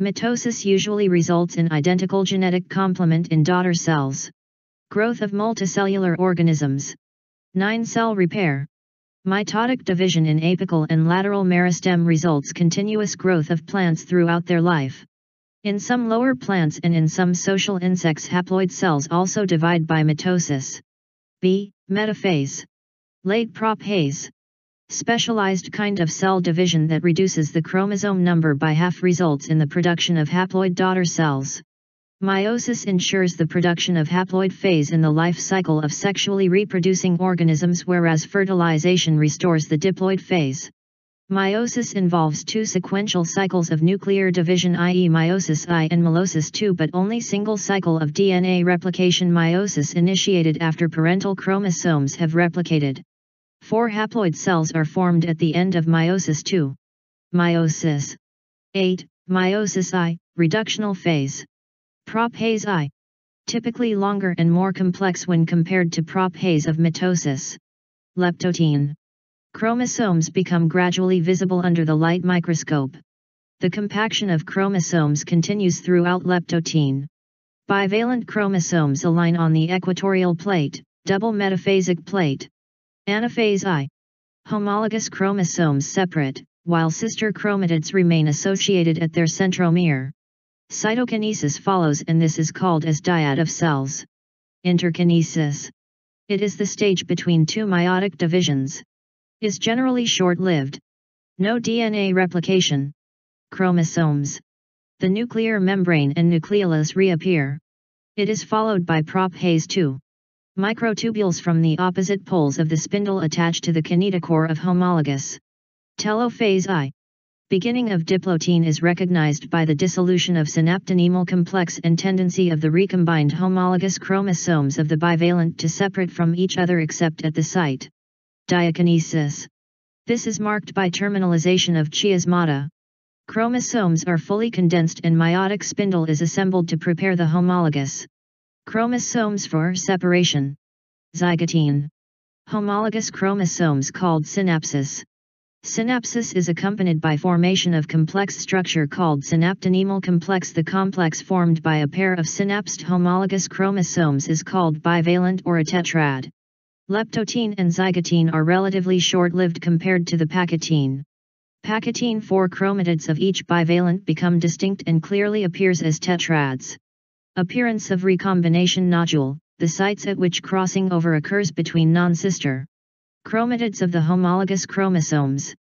Mitosis usually results in identical genetic complement in daughter cells. Growth of multicellular organisms. 9. Cell repair. Mitotic division in apical and lateral meristem results continuous growth of plants throughout their life. In some lower plants and in some social insects haploid cells also divide by mitosis. B. Metaphase. Late prophase. Specialized kind of cell division that reduces the chromosome number by half results in the production of haploid daughter cells. Meiosis ensures the production of haploid phase in the life cycle of sexually reproducing organisms whereas fertilization restores the diploid phase. Meiosis involves two sequential cycles of nuclear division i.e. meiosis I and meiosis II but only single cycle of DNA replication meiosis initiated after parental chromosomes have replicated. Four haploid cells are formed at the end of meiosis II. Meiosis 8. Meiosis I, reductional phase. Prophase I. Typically longer and more complex when compared to prophase of mitosis. Leptotene. Chromosomes become gradually visible under the light microscope. The compaction of chromosomes continues throughout leptotene. Bivalent chromosomes align on the equatorial plate, double metaphasic plate. Anaphase I. Homologous chromosomes separate, while sister chromatids remain associated at their centromere. Cytokinesis follows and this is called as dyad of cells. Interkinesis. It is the stage between two meiotic divisions. Is generally short-lived. No DNA replication. Chromosomes. The nuclear membrane and nucleolus reappear. It is followed by prop prophase II. Microtubules from the opposite poles of the spindle attach to the kinetochore of homologous. Telophase I beginning of diplotene is recognized by the dissolution of synaptonemal complex and tendency of the recombined homologous chromosomes of the bivalent to separate from each other except at the site. Diakinesis. This is marked by terminalization of chiasmata. Chromosomes are fully condensed and meiotic spindle is assembled to prepare the homologous chromosomes for separation. Zygotene. Homologous chromosomes called synapses. Synapsis is accompanied by formation of complex structure called synaptonemal complex. The complex formed by a pair of synapsed homologous chromosomes is called bivalent or a tetrad. Leptotene and zygotene are relatively short-lived compared to the pachytene. Pachytene four chromatids of each bivalent become distinct and clearly appears as tetrads. Appearance of recombination nodule, the sites at which crossing over occurs between non-sister Chromatids of the homologous chromosomes.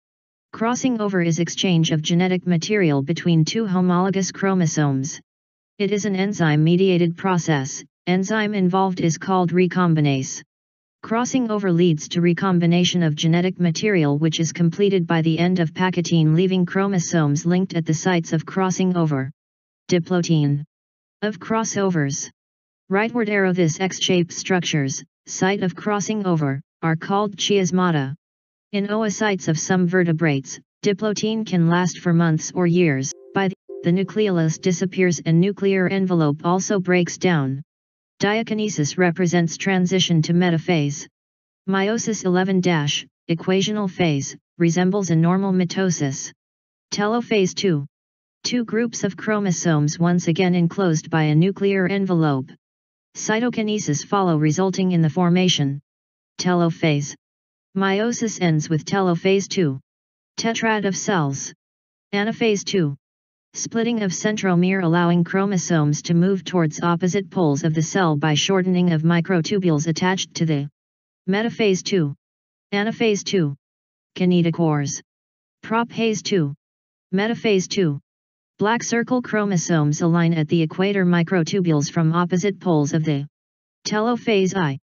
Crossing over is exchange of genetic material between two homologous chromosomes. It is an enzyme-mediated process, enzyme involved is called recombinase. Crossing over leads to recombination of genetic material which is completed by the end of pachytene leaving chromosomes linked at the sites of crossing over. Diplotene. Of crossovers. Rightward arrow this X-shaped structures, site of crossing over, are called chiasmata. In oocytes of some vertebrates, diplotene can last for months or years, by the, the nucleolus disappears and nuclear envelope also breaks down. Diakinesis represents transition to metaphase. Meiosis 11- equational phase, resembles a normal mitosis. Telophase 2. Two groups of chromosomes once again enclosed by a nuclear envelope. Cytokinesis follow resulting in the formation, telophase. Meiosis ends with telophase 2. Tetrad of cells. Anaphase 2. Splitting of centromere allowing chromosomes to move towards opposite poles of the cell by shortening of microtubules attached to the metaphase 2. Anaphase 2. Kinetochores. Prophase 2. Metaphase 2. Black circle chromosomes align at the equator microtubules from opposite poles of the telophase I.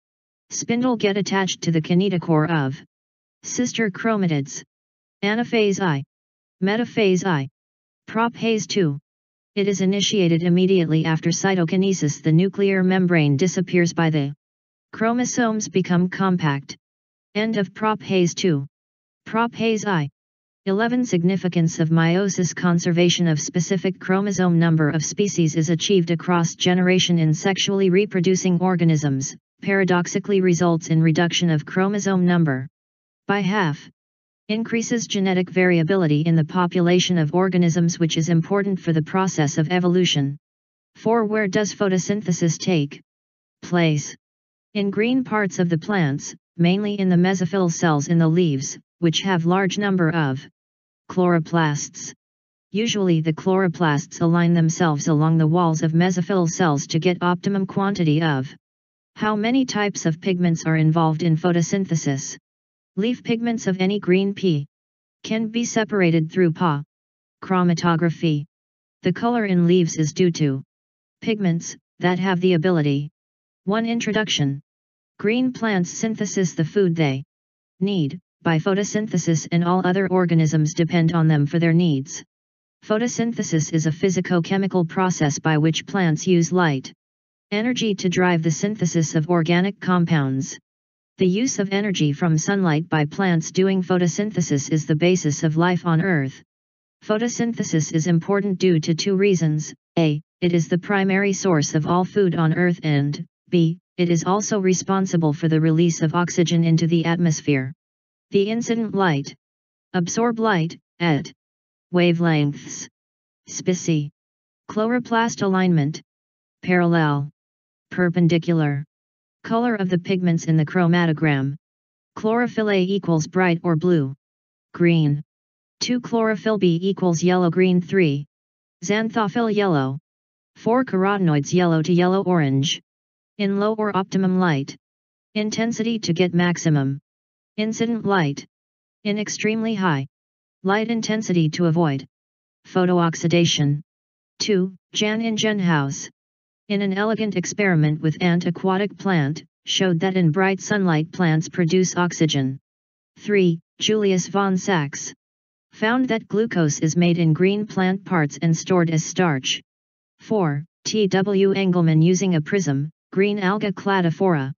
Spindle get attached to the kinetochore of sister chromatids. Anaphase I. Metaphase I. Prophase II. It is initiated immediately after cytokinesis the nuclear membrane disappears by the chromosomes become compact. End of prophase 2. Prophase I. 11 Significance of meiosis Conservation of specific chromosome number of species is achieved across generation in sexually reproducing organisms, paradoxically results in reduction of chromosome number by half. Increases genetic variability in the population of organisms which is important for the process of evolution. 4. Where does photosynthesis take place? In green parts of the plants, mainly in the mesophyll cells in the leaves, which have large number of chloroplasts. Usually the chloroplasts align themselves along the walls of mesophyll cells to get optimum quantity of. How many types of pigments are involved in photosynthesis? Leaf pigments of any green pea can be separated through PA chromatography. The color in leaves is due to pigments that have the ability. 1. Introduction Green plants synthesis the food they need, by photosynthesis and all other organisms depend on them for their needs. Photosynthesis is a physico-chemical process by which plants use light energy to drive the synthesis of organic compounds. The use of energy from sunlight by plants doing photosynthesis is the basis of life on Earth. Photosynthesis is important due to two reasons, a, it is the primary source of all food on Earth and, b, it is also responsible for the release of oxygen into the atmosphere. The incident light. Absorb light, at wavelengths. Specie. Chloroplast alignment. Parallel. Perpendicular. Color of the pigments in the chromatogram. Chlorophyll A equals bright or blue. Green. 2 chlorophyll B equals yellow green 3. Xanthophyll yellow. 4 carotenoids yellow to yellow orange. In low or optimum light. Intensity to get maximum. Incident light. In extremely high. Light intensity to avoid. Photooxidation. 2. Jan Ingenhousz. In an elegant experiment with ant aquatic plant, showed that in bright sunlight plants produce oxygen. 3. Julius von Sachs. Found that glucose is made in green plant parts and stored as starch. 4. T. W. Engelmann using a prism, green alga cladophora.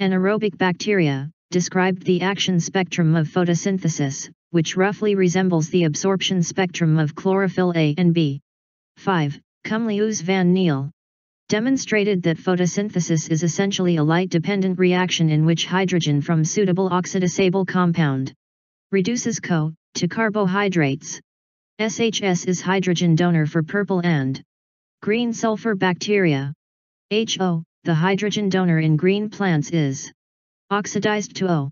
Anaerobic bacteria, described the action spectrum of photosynthesis, which roughly resembles the absorption spectrum of chlorophyll A and B. 5. Cornelius van Niel demonstrated that photosynthesis is essentially a light-dependent reaction in which hydrogen from suitable oxidizable compound reduces Co to carbohydrates. SHS is hydrogen donor for purple and green sulfur bacteria. HO, the hydrogen donor in green plants is Oxidized to O.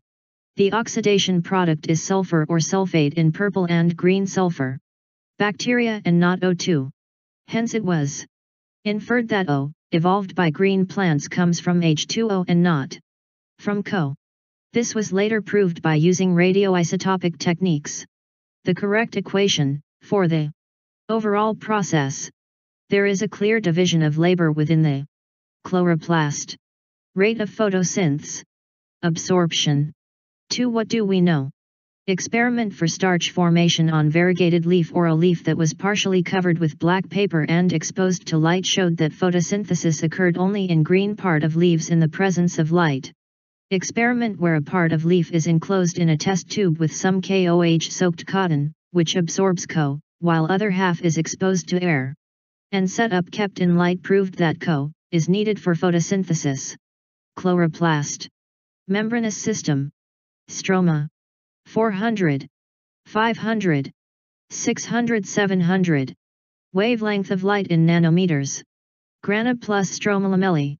The oxidation product is sulfur or sulfate in purple and green sulfur. Bacteria and not O2. Hence it was inferred that O, evolved by green plants comes from H2O and not from CO. This was later proved by using radioisotopic techniques. The correct equation, for the overall process. There is a clear division of labor within the chloroplast. Rate of photosynthesis. Absorption. 2. What do we know? Experiment for starch formation on variegated leaf or a leaf that was partially covered with black paper and exposed to light showed that photosynthesis occurred only in green part of leaves in the presence of light. Experiment where a part of leaf is enclosed in a test tube with some KOH-soaked cotton, which absorbs CO, while other half is exposed to air. And setup kept in light proved that CO is needed for photosynthesis. Chloroplast Membranous system. Stroma. 400. 500. 600 700. Wavelength of light in nanometers. Grana plus stroma lamellae.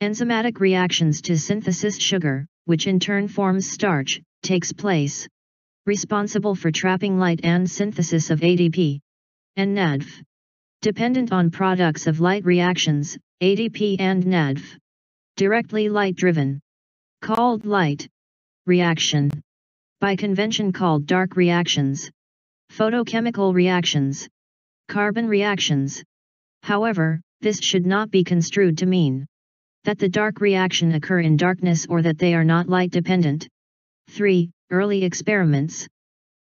Enzymatic reactions to synthesis sugar, which in turn forms starch, takes place. Responsible for trapping light and synthesis of ADP. And NADF. Dependent on products of light reactions, ADP and NADF. Directly light-driven. Called light. Reaction. By convention called dark reactions. Photochemical reactions. Carbon reactions. However, this should not be construed to mean that the dark reaction occur in darkness or that they are not light dependent. 3. Early experiments.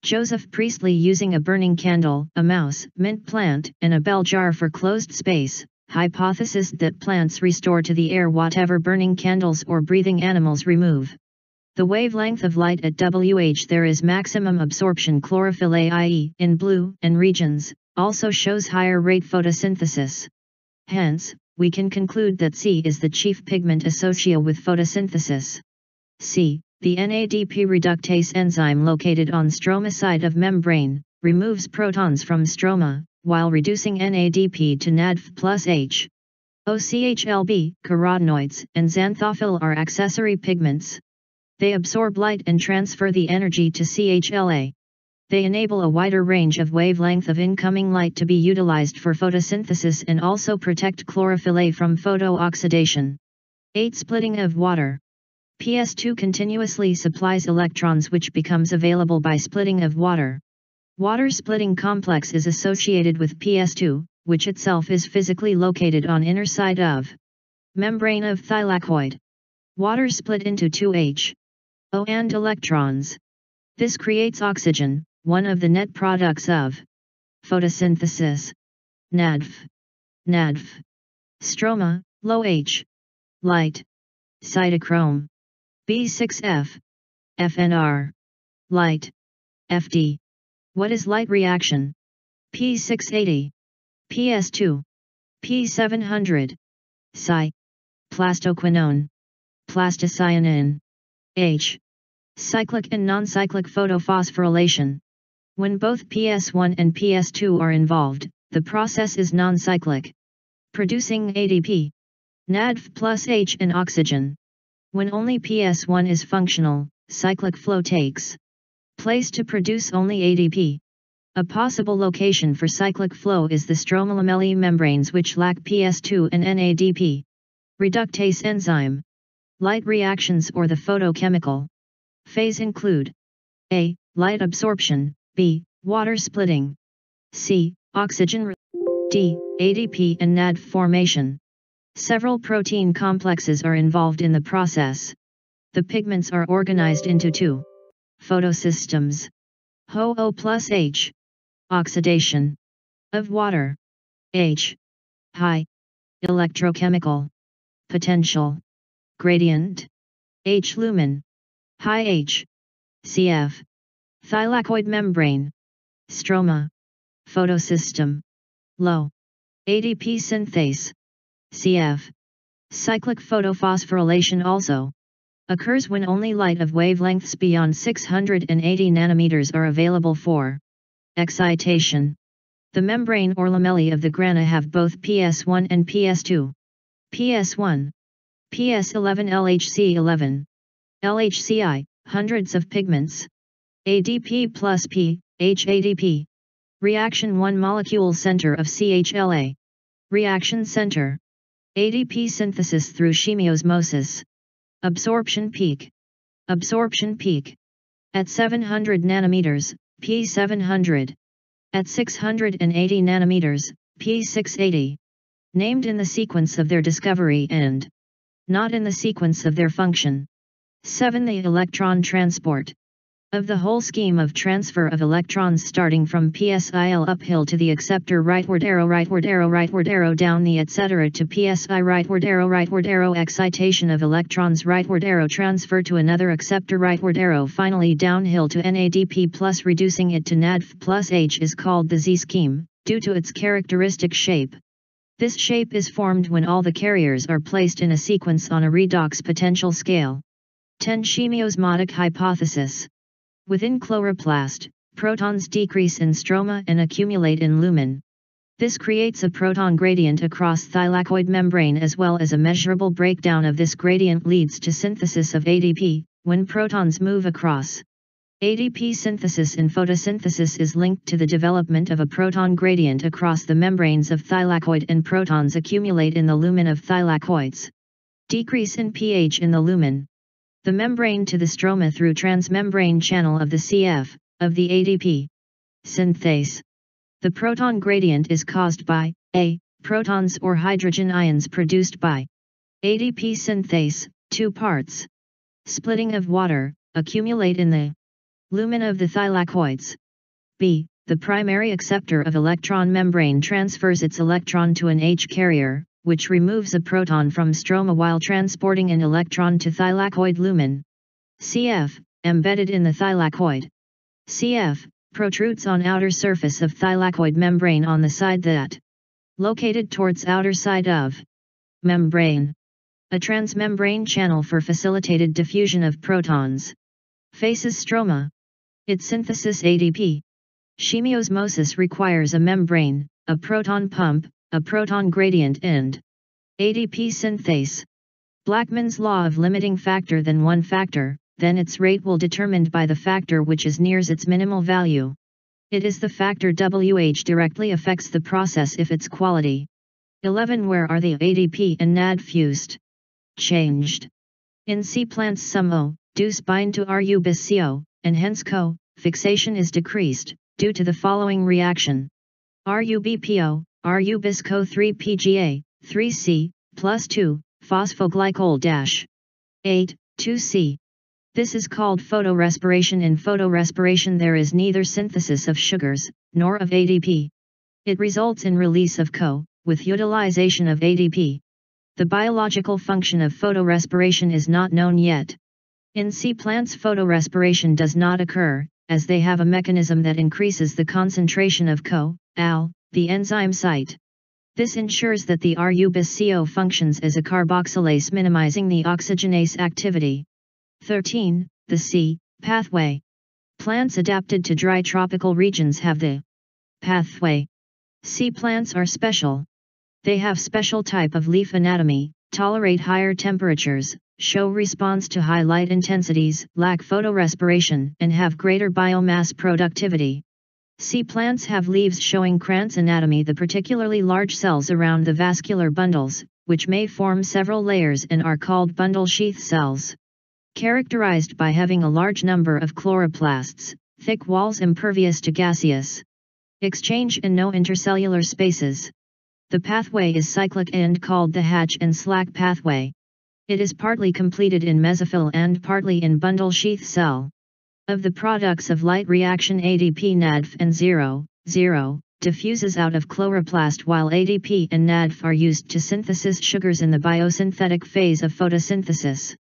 Joseph Priestley using a burning candle, a mouse, mint plant, and a bell jar for closed space, hypothesis that plants restore to the air whatever burning candles or breathing animals remove. The wavelength of light at WH there is maximum absorption chlorophyll A i.e. in blue and regions, also shows higher rate photosynthesis. Hence, we can conclude that C is the chief pigment associated with photosynthesis. C, the NADP reductase enzyme located on stroma side of membrane, removes protons from stroma, while reducing NADP to NADF plus H. OCHLB, carotenoids, and xanthophyll are accessory pigments. They absorb light and transfer the energy to CHLA. They enable a wider range of wavelength of incoming light to be utilized for photosynthesis and also protect chlorophyll A from photooxidation. 8. Splitting of water. PS2 continuously supplies electrons which becomes available by splitting of water. Water splitting complex is associated with PS2, which itself is physically located on inner side of membrane of thylakoid. Water split into 2H, O and electrons. This creates oxygen, one of the net products of photosynthesis. NADF. NADF. Stroma, low H. Light. Cytochrome. B6F. FNR. Light. FD. What is light reaction? P680. PS2. P700. Psi. Plastoquinone. Plastocyanin. H. Cyclic and non-cyclic photophosphorylation. When both PS1 and PS2 are involved, the process is non-cyclic, producing ADP, NADF plus H and oxygen. When only PS1 is functional, cyclic flow takes place to produce only ADP. A possible location for cyclic flow is the stromalamellae membranes which lack PS2 and NADP. Reductase enzyme. Light reactions or the photochemical phase include A. Light absorption, B. Water splitting. C. Oxygen D. ADP and NAD formation. Several protein complexes are involved in the process. The pigments are organized into two photosystems. HO plus H. Oxidation of water. H. High electrochemical potential gradient. H lumen. High H. CF. Thylakoid membrane. Stroma. Photosystem. Low. ADP synthase. CF. Cyclic photophosphorylation also occurs when only light of wavelengths beyond 680 nanometers are available for excitation. The membrane or lamellae of the grana have both PS1 and PS2. PS1, PS11 LHC11, LHCI, hundreds of pigments, ADP plus P, HADP. Reaction 1 molecule center of CHLA. Reaction center. ADP synthesis through chemiosmosis. Absorption peak. Absorption peak. At 700 nanometers, P700. At 680 nanometers, P680. Named in the sequence of their discovery and not in the sequence of their function. 7. The electron transport of the whole scheme of transfer of electrons starting from PSIL uphill to the acceptor rightward arrow rightward arrow rightward arrow down the etc. to PSI rightward arrow rightward arrow excitation of electrons rightward arrow transfer to another acceptor rightward arrow finally downhill to NADP plus reducing it to NADF plus H is called the Z scheme, due to its characteristic shape. This shape is formed when all the carriers are placed in a sequence on a redox potential scale. 10 Chemiosmotic hypothesis Within chloroplast, protons decrease in stroma and accumulate in lumen. This creates a proton gradient across thylakoid membrane as well as a measurable breakdown of this gradient leads to synthesis of ADP, when protons move across. ADP synthesis in photosynthesis is linked to the development of a proton gradient across the membranes of thylakoid and protons accumulate in the lumen of thylakoids. Decrease in pH in the lumen. The membrane to the stroma through transmembrane channel of the CF, of the ADP. Synthase. The proton gradient is caused by, a, protons or hydrogen ions produced by ADP synthase, two parts. Splitting of water, accumulate in the lumen of the thylakoids. B. The primary acceptor of electron membrane transfers its electron to an H carrier, which removes a proton from stroma while transporting an electron to thylakoid lumen. CF, embedded in the thylakoid. CF, protrudes on outer surface of thylakoid membrane on the side that located towards outer side of membrane. A transmembrane channel for facilitated diffusion of protons. Faces stroma. Its synthesis ADP. Chemiosmosis requires a membrane, a proton pump, a proton gradient and ADP synthase. Blackman's law of limiting factor than one factor, then its rate will determined by the factor which is nears its minimal value. It is the factor WH directly affects the process if its quality. 11 Where are the ADP and NAD fused? Changed. In C plants some O, deuce bind to RU bis CO, and hence CO, fixation is decreased, due to the following reaction. RUBPO, RU bis CO 3 PGA, 3C, plus 2, phosphoglycol 8, 2C. This is called photorespiration. In photorespiration there is neither synthesis of sugars, nor of ADP. It results in release of CO, with utilization of ADP. The biological function of photorespiration is not known yet. In sea plants photorespiration does not occur, as they have a mechanism that increases the concentration of CO, AL, the enzyme site. This ensures that the RU-BIS-CO functions as a carboxylase minimizing the oxygenase activity. 13. The C pathway. Plants adapted to dry tropical regions have the pathway. C plants are special. They have special type of leaf anatomy, tolerate higher temperatures, show response to high light intensities, lack photorespiration, and have greater biomass productivity. C plants have leaves showing Kranz anatomy the particularly large cells around the vascular bundles, which may form several layers and are called bundle sheath cells characterized by having a large number of chloroplasts, thick walls impervious to gaseous exchange and no intercellular spaces. The pathway is cyclic and called the Hatch and Slack pathway. It is partly completed in mesophyll and partly in bundle sheath cell. Of the products of light reaction ADP NADF and 0, 0, diffuses out of chloroplast while ADP and NADF are used to synthesis sugars in the biosynthetic phase of photosynthesis.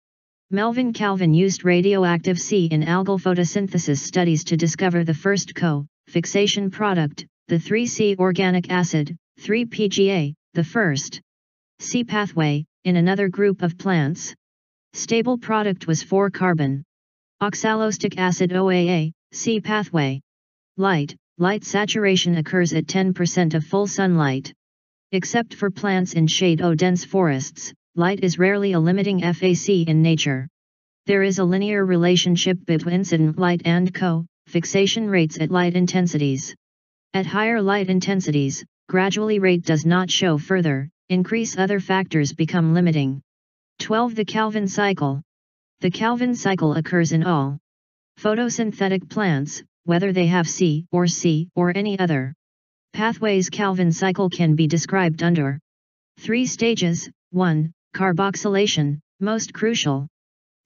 Melvin Calvin used radioactive C in algal photosynthesis studies to discover the first co-fixation product, the 3C organic acid, 3-PGA, the first C pathway, in another group of plants. Stable product was 4-carbon. Oxaloacetic acid OAA, C pathway. Light, light saturation occurs at 10% of full sunlight. Except for plants in shade or dense forests, light is rarely a limiting FAC in nature. There is a linear relationship between incident light and co-fixation rates at light intensities. At higher light intensities, gradually rate does not show further, increase other factors become limiting. 12. The Calvin cycle. The Calvin cycle occurs in all photosynthetic plants, whether they have C or C or any other pathways. Calvin cycle can be described under three stages 1 carboxylation, most crucial.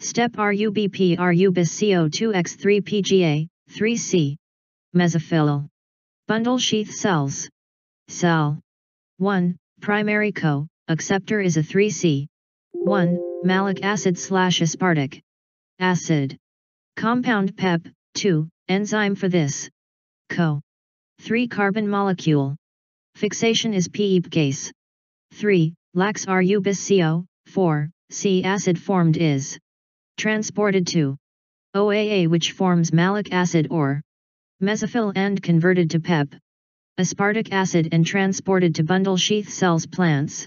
Step RUBP RUBIS CO2X3 PGA, 3C. Mesophyll. Bundle sheath cells. Cell. 1. Primary co, acceptor is a 3C. 1. Malic acid slash aspartic acid. Compound PEP, 2. Enzyme for this. Co. 3 carbon molecule. Fixation is PEPcase. 3 lacks RU bis CO, 4, C acid formed is transported to OAA which forms malic acid or mesophyll and converted to PEP. Aspartic acid and transported to bundle sheath cells plants.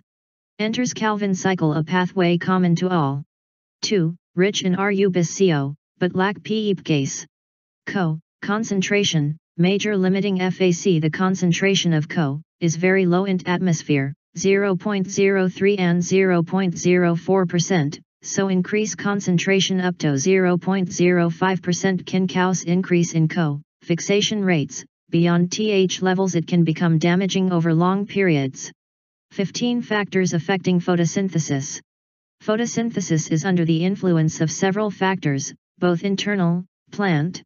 Enters Calvin cycle a pathway common to all. 2. Rich in RU bis CO, but lack PEPcase. Co. Concentration, major limiting FAC The concentration of Co. is very low in atmosphere, 0.03 and 0.04%, so increase concentration up to 0.05% can cause increase in Co. fixation rates, beyond TH levels it can become damaging over long periods. 15 Factors affecting photosynthesis Photosynthesis is under the influence of several factors, both internal, plant.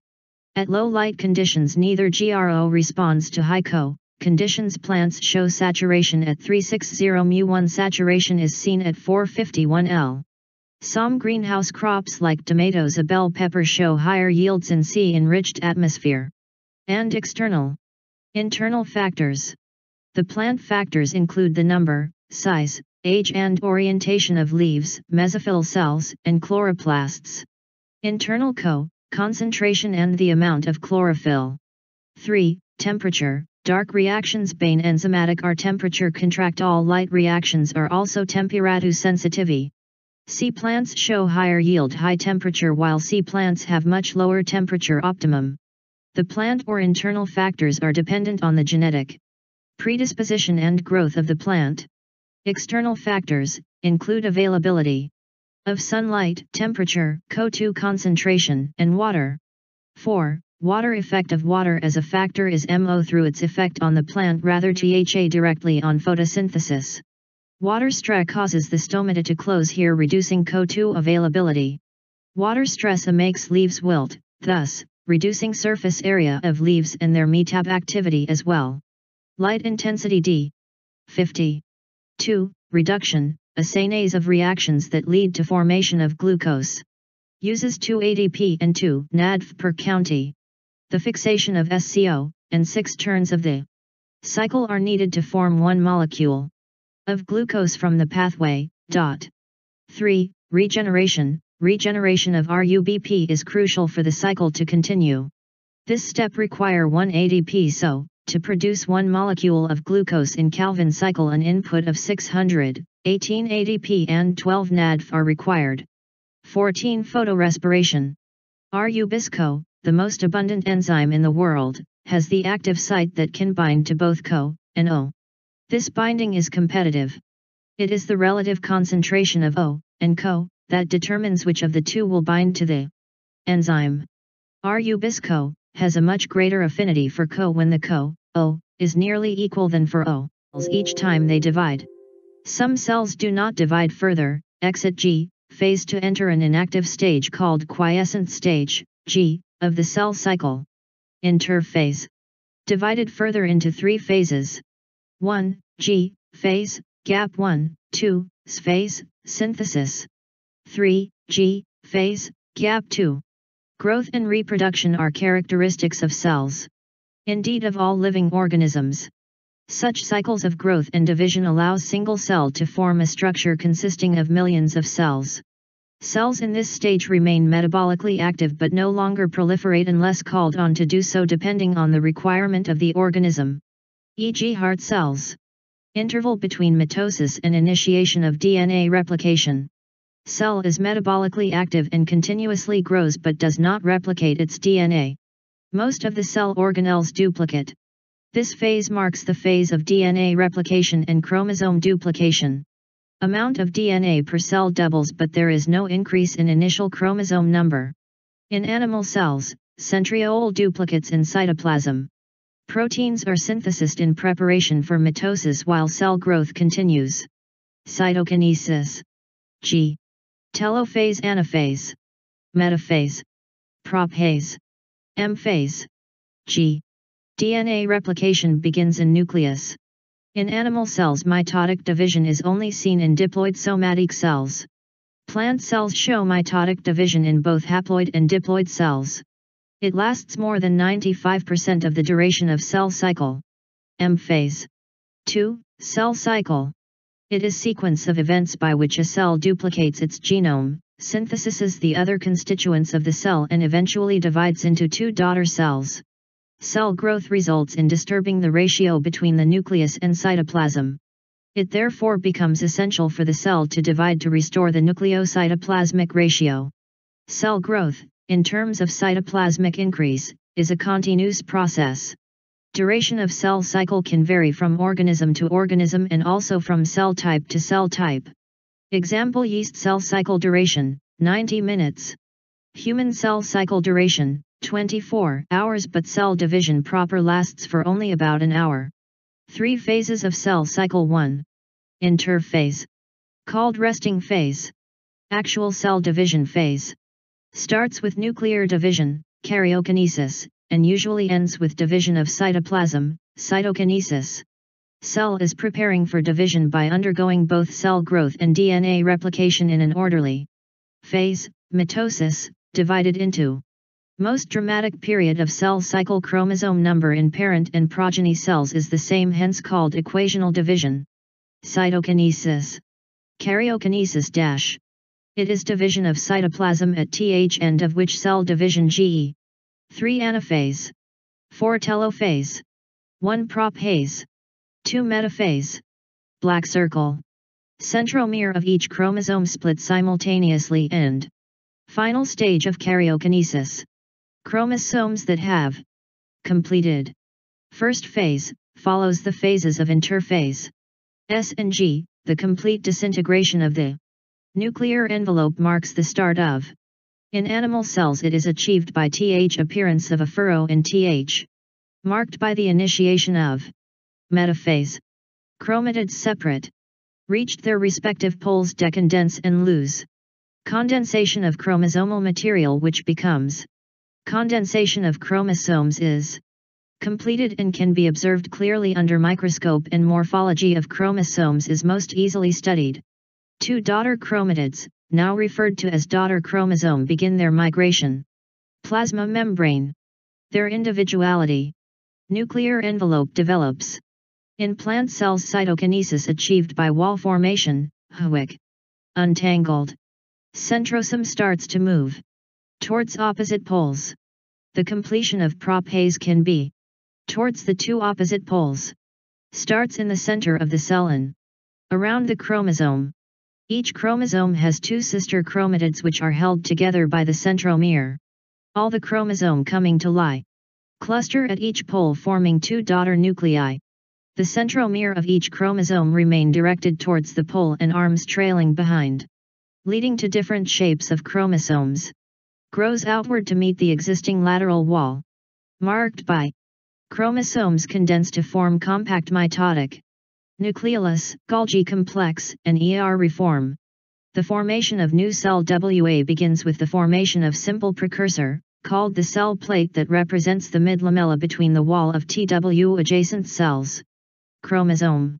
At low light conditions neither GRO responds to high CO, conditions plants show saturation at 360 μ1 saturation is seen at 451 L. Some greenhouse crops like tomatoes a bell pepper show higher yields in C-enriched atmosphere. And external. Internal factors. The plant factors include the number, size, age and orientation of leaves, mesophyll cells, and chloroplasts. Internal co, concentration and the amount of chlorophyll. 3. Temperature, dark reactions Bain enzymatic are temperature contract all light reactions are also temperature sensitivity. C plants show higher yield high temperature while C plants have much lower temperature optimum. The plant or internal factors are dependent on the genetic predisposition and growth of the plant. External factors include availability of sunlight, temperature, CO2 concentration, and water. 4. Water effect of water as a factor is MO through its effect on the plant rather GHA directly on photosynthesis. Water stress causes the stomata to close here reducing CO2 availability. Water stress makes leaves wilt, thus, reducing surface area of leaves and their metab activity as well. Light intensity D. 50. 2. Reduction, a series of reactions that lead to formation of glucose. Uses 2 ADP and 2 NADP per county. The fixation of SCO, and 6 turns of the cycle are needed to form one molecule of glucose from the pathway. Dot. 3. Regeneration. Regeneration of RUBP is crucial for the cycle to continue. This step require 1 ADP so, to produce one molecule of glucose in Calvin cycle an input of 600, 18 ADP and 12 NADP are required. 14 Photorespiration. RU-BISCO, the most abundant enzyme in the world, has the active site that can bind to both CO and O. This binding is competitive. It is the relative concentration of O and CO that determines which of the two will bind to the enzyme. RU-BISCO has a much greater affinity for CO when the CO, O, is nearly equal than for O, each time they divide. Some cells do not divide further, exit G, phase to enter an inactive stage called quiescent stage, G, of the cell cycle. Interphase. Divided further into three phases, 1. G, phase, gap 1, 2, S phase, synthesis. 3. G, phase, gap 2. Growth and reproduction are characteristics of cells. Indeed of all living organisms. Such cycles of growth and division allow single cell to form a structure consisting of millions of cells. Cells in this stage remain metabolically active but no longer proliferate unless called on to do so depending on the requirement of the organism e.g. heart cells. Interval between mitosis and initiation of DNA replication. Cell is metabolically active and continuously grows but does not replicate its DNA. Most of the cell organelles duplicate. This phase marks the phase of DNA replication and chromosome duplication. Amount of DNA per cell doubles but there is no increase in initial chromosome number. In animal cells, centriole duplicates in cytoplasm. Proteins are synthesized in preparation for mitosis while cell growth continues. Cytokinesis. G. Telophase anaphase. Metaphase. Prophase. M phase. G. DNA replication begins in nucleus. In animal cells mitotic division is only seen in diploid somatic cells. Plant cells show mitotic division in both haploid and diploid cells. It lasts more than 95% of the duration of cell cycle. M phase. 2. Cell cycle. It is sequence of events by which a cell duplicates its genome, synthesizes the other constituents of the cell and eventually divides into two daughter cells. Cell growth results in disturbing the ratio between the nucleus and cytoplasm. It therefore becomes essential for the cell to divide to restore the nucleocytoplasmic ratio. Cell growth, in terms of cytoplasmic increase, is a continuous process. Duration of cell cycle can vary from organism to organism and also from cell type to cell type. Example yeast cell cycle duration, 90 minutes. Human cell cycle duration, 24 hours but cell division proper lasts for only about an hour. Three phases of cell cycle 1. Interphase. Called resting phase. Actual cell division phase. Starts with nuclear division, karyokinesis, and usually ends with division of cytoplasm, cytokinesis. Cell is preparing for division by undergoing both cell growth and DNA replication in an orderly phase, mitosis, divided into most dramatic period of cell cycle chromosome number in parent and progeny cells is the same hence called equational division. Cytokinesis. Karyokinesis dash. It is division of cytoplasm at th end of which cell division GE. 3 anaphase. 4 telophase. 1 prophase. 2 metaphase. Black circle. Centromere of each chromosome split simultaneously and final stage of karyokinesis. Chromosomes that have completed first phase follows the phases of interphase. S and G, the complete disintegration of the nuclear envelope marks the start of. In animal cells it is achieved by Th appearance of a furrow in Th, marked by the initiation of metaphase. Chromatids separate, reached their respective poles decondense and lose. Condensation of chromosomal material which becomes Condensation of chromosomes is completed and can be observed clearly under microscope and morphology of chromosomes is most easily studied. Two daughter chromatids, now referred to as daughter chromosome begin their migration. Plasma membrane. Their individuality. Nuclear envelope develops. In plant cells cytokinesis achieved by wall formation, HWIC. Untangled. Centrosome starts to move towards opposite poles. The completion of prophase can be towards the two opposite poles. Starts in the center of the cell and around the chromosome. Each chromosome has two sister chromatids which are held together by the centromere. All the chromosome coming to lie. Cluster at each pole forming two daughter nuclei. The centromere of each chromosome remain directed towards the pole and arms trailing behind. Leading to different shapes of chromosomes grows outward to meet the existing lateral wall. Marked by chromosomes condense to form compact mitotic nucleolus, Golgi complex, and ER reform. The formation of new cell WA begins with the formation of simple precursor, called the cell plate that represents the mid-lamella between the wall of TW adjacent cells. Chromosome.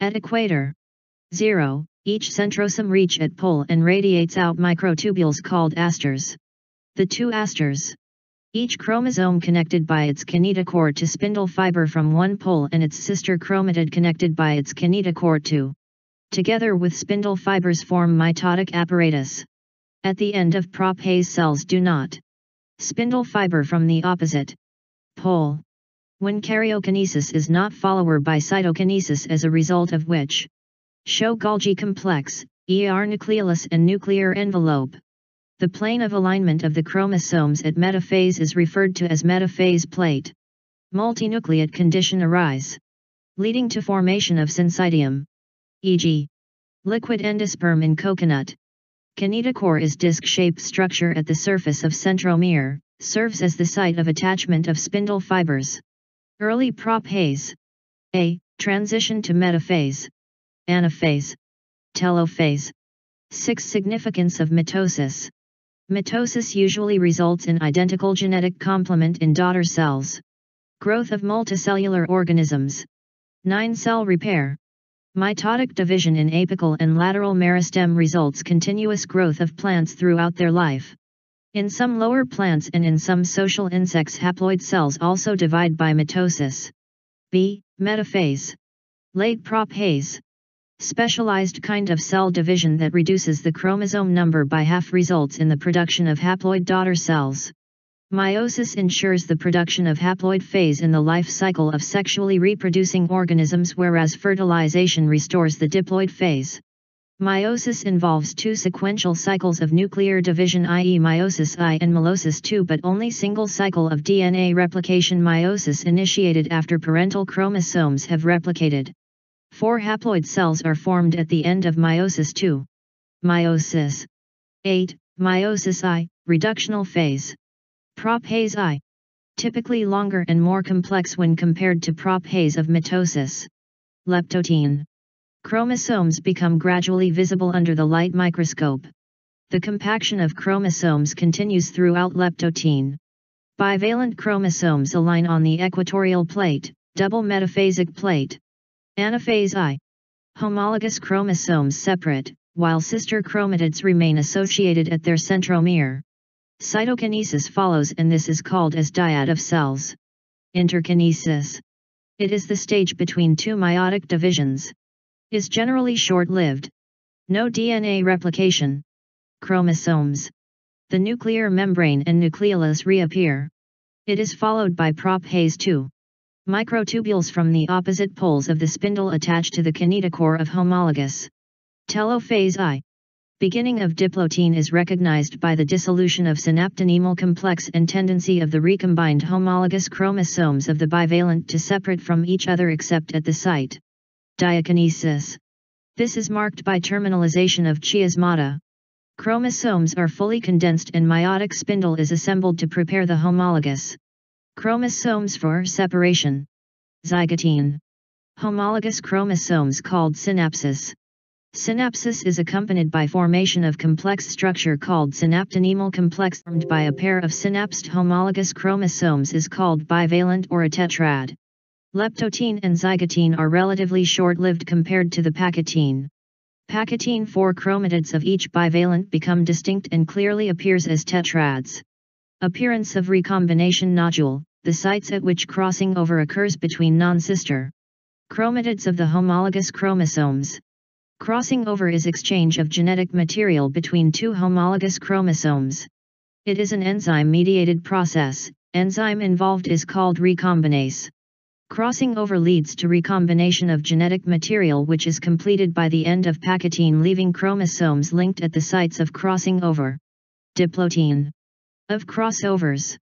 At equator. 0, each centrosome reach at pole and radiates out microtubules called asters. The two asters. Each chromosome connected by its kinetochore to spindle fiber from one pole and its sister chromatid connected by its kinetochore to. Together with spindle fibers form mitotic apparatus. At the end of prophase cells do not. Spindle fiber from the opposite pole. When karyokinesis is not follower by cytokinesis as a result of which show Golgi complex, ER nucleolus and nuclear envelope. The plane of alignment of the chromosomes at metaphase is referred to as metaphase plate. Multinucleate condition arise, leading to formation of syncytium, e.g. liquid endosperm in coconut. Kinetochore is disc-shaped structure at the surface of centromere, serves as the site of attachment of spindle fibers. Early prophase. A. Transition to metaphase. Anaphase. Telophase. 6. Significance of mitosis. Mitosis usually results in identical genetic complement in daughter cells. Growth of multicellular organisms. 9. Cell repair. Mitotic division in apical and lateral meristem results continuous growth of plants throughout their life. In some lower plants and in some social insects haploid cells also divide by mitosis. B. Metaphase. Late prophase specialized kind of cell division that reduces the chromosome number by half results in the production of haploid daughter cells. Meiosis ensures the production of haploid phase in the life cycle of sexually reproducing organisms whereas fertilization restores the diploid phase. Meiosis involves two sequential cycles of nuclear division i.e. meiosis I and meiosis II but only single cycle of DNA replication meiosis initiated after parental chromosomes have replicated. Four haploid cells are formed at the end of meiosis II. Meiosis 8. Meiosis I, reductional phase. Prophase I. Typically longer and more complex when compared to prophase of mitosis. Leptotene. Chromosomes become gradually visible under the light microscope. The compaction of chromosomes continues throughout leptotene. Bivalent chromosomes align on the equatorial plate, double metaphasic plate. Anaphase I. Homologous chromosomes separate, while sister chromatids remain associated at their centromere. Cytokinesis follows and this is called as dyad of cells. Interkinesis. It is the stage between two meiotic divisions is generally short-lived. No DNA replication. Chromosomes. The nuclear membrane and nucleolus reappear. It is followed by prophase II. Microtubules from the opposite poles of the spindle attach to the kinetochore of homologous. Telophase I. Beginning of diplotene is recognized by the dissolution of synaptonemal complex and tendency of the recombined homologous chromosomes of the bivalent to separate from each other except at the site. Diakinesis. This is marked by terminalization of chiasmata. Chromosomes are fully condensed and meiotic spindle is assembled to prepare the homologous chromosomes for separation. Zygotene. Homologous chromosomes called synapsis. Synapsis is accompanied by formation of complex structure called synaptonemal complex formed by a pair of synapsed homologous chromosomes is called bivalent or a tetrad. Leptotene and zygotene are relatively short-lived compared to the pachytene. Pachytene four chromatids of each bivalent become distinct and clearly appears as tetrads. Appearance of recombination nodule, the sites at which crossing over occurs between non-sister chromatids of the homologous chromosomes. Crossing over is exchange of genetic material between two homologous chromosomes. It is an enzyme-mediated process, enzyme involved is called recombinase. Crossing over leads to recombination of genetic material which is completed by the end of pachytene leaving chromosomes linked at the sites of crossing over. Diplotene. Of crossovers.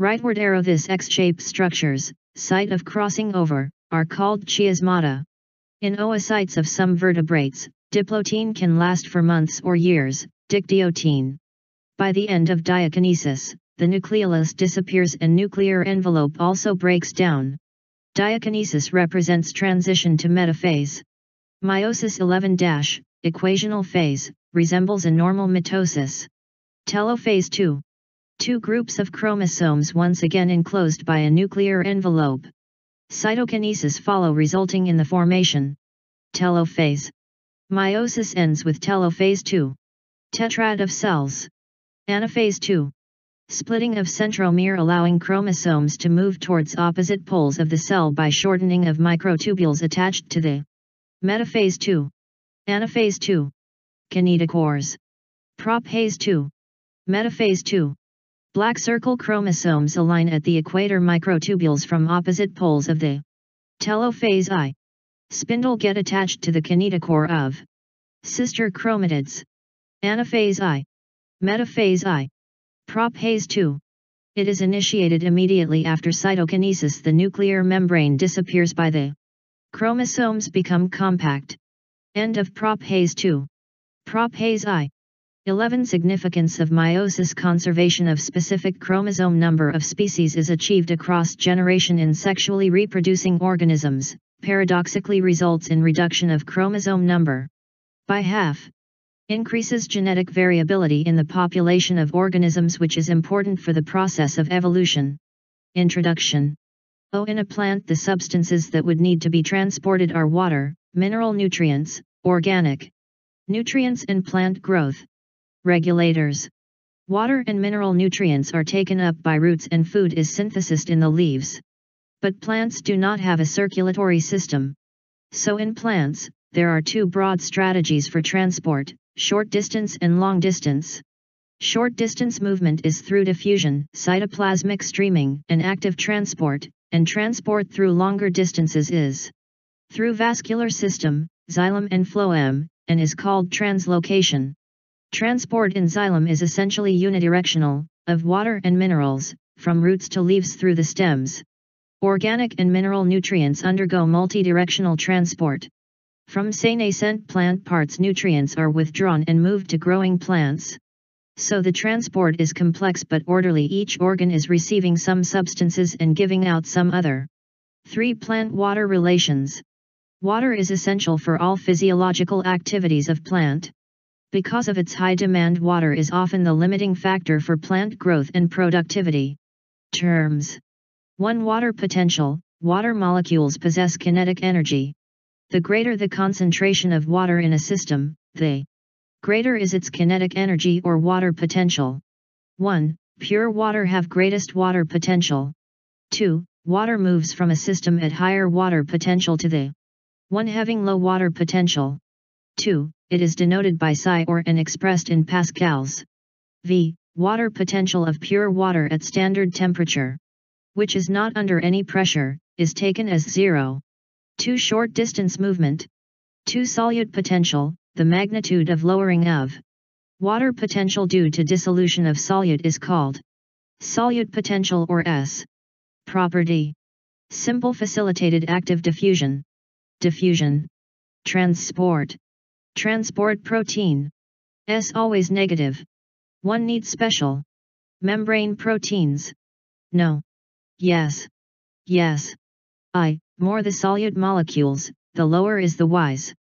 Rightward arrow this X-shaped structures, site of crossing over, are called chiasmata. In oocytes of some vertebrates, diplotene can last for months or years, dictyotene. By the end of diakinesis, the nucleolus disappears and nuclear envelope also breaks down. Diakinesis represents transition to metaphase. Meiosis 11 equational phase, resembles a normal mitosis. Telophase 2. Two groups of chromosomes once again enclosed by a nuclear envelope. Cytokinesis follow resulting in the formation. Telophase. Meiosis ends with telophase 2. Tetrad of cells. Anaphase 2. Splitting of centromere allowing chromosomes to move towards opposite poles of the cell by shortening of microtubules attached to the metaphase 2. Anaphase 2. Kinetochores. Prophase 2. Metaphase 2. Black circle chromosomes align at the equator microtubules from opposite poles of the telophase I. Spindle get attached to the kinetochore of sister chromatids. Anaphase I. Metaphase I. Prophase 2. It is initiated immediately after cytokinesis the nuclear membrane disappears by the chromosomes become compact. End of prophase 2. Prophase I. 11 Significance of meiosis Conservation of specific chromosome number of species is achieved across generation in sexually reproducing organisms, paradoxically results in reduction of chromosome number by half increases genetic variability in the population of organisms which is important for the process of evolution. Introduction O in a plant the substances that would need to be transported are water, mineral nutrients, organic nutrients and plant growth. Regulators Water and mineral nutrients are taken up by roots and food is synthesized in the leaves. But plants do not have a circulatory system. So in plants, there are two broad strategies for transport, short distance and long distance. Short distance movement is through diffusion, cytoplasmic streaming, and active transport, and transport through longer distances is through vascular system, xylem and phloem, and is called translocation. Transport in xylem is essentially unidirectional, of water and minerals, from roots to leaves through the stems. Organic and mineral nutrients undergo multidirectional transport. From senescent plant parts nutrients are withdrawn and moved to growing plants. So the transport is complex but orderly each organ is receiving some substances and giving out some other. 3. Plant-water relations. Water is essential for all physiological activities of plant. Because of its high demand water is often the limiting factor for plant growth and productivity. Terms 1. Water potential, water molecules possess kinetic energy. The greater the concentration of water in a system, the greater is its kinetic energy or water potential. 1. Pure water have greatest water potential. 2. Water moves from a system at higher water potential to the one having low water potential. 2. It is denoted by psi or and expressed in pascals. V. Water potential of pure water at standard temperature which is not under any pressure, is taken as zero. 2. Short distance movement. 2. Solute potential, the magnitude of lowering of water potential due to dissolution of solute is called solute potential or S. Property. Simple facilitated active diffusion. Diffusion. Transport. Transport protein. S always negative. One needs special. Membrane proteins. No. Yes. Yes. I, more the solute molecules, the lower is the wise.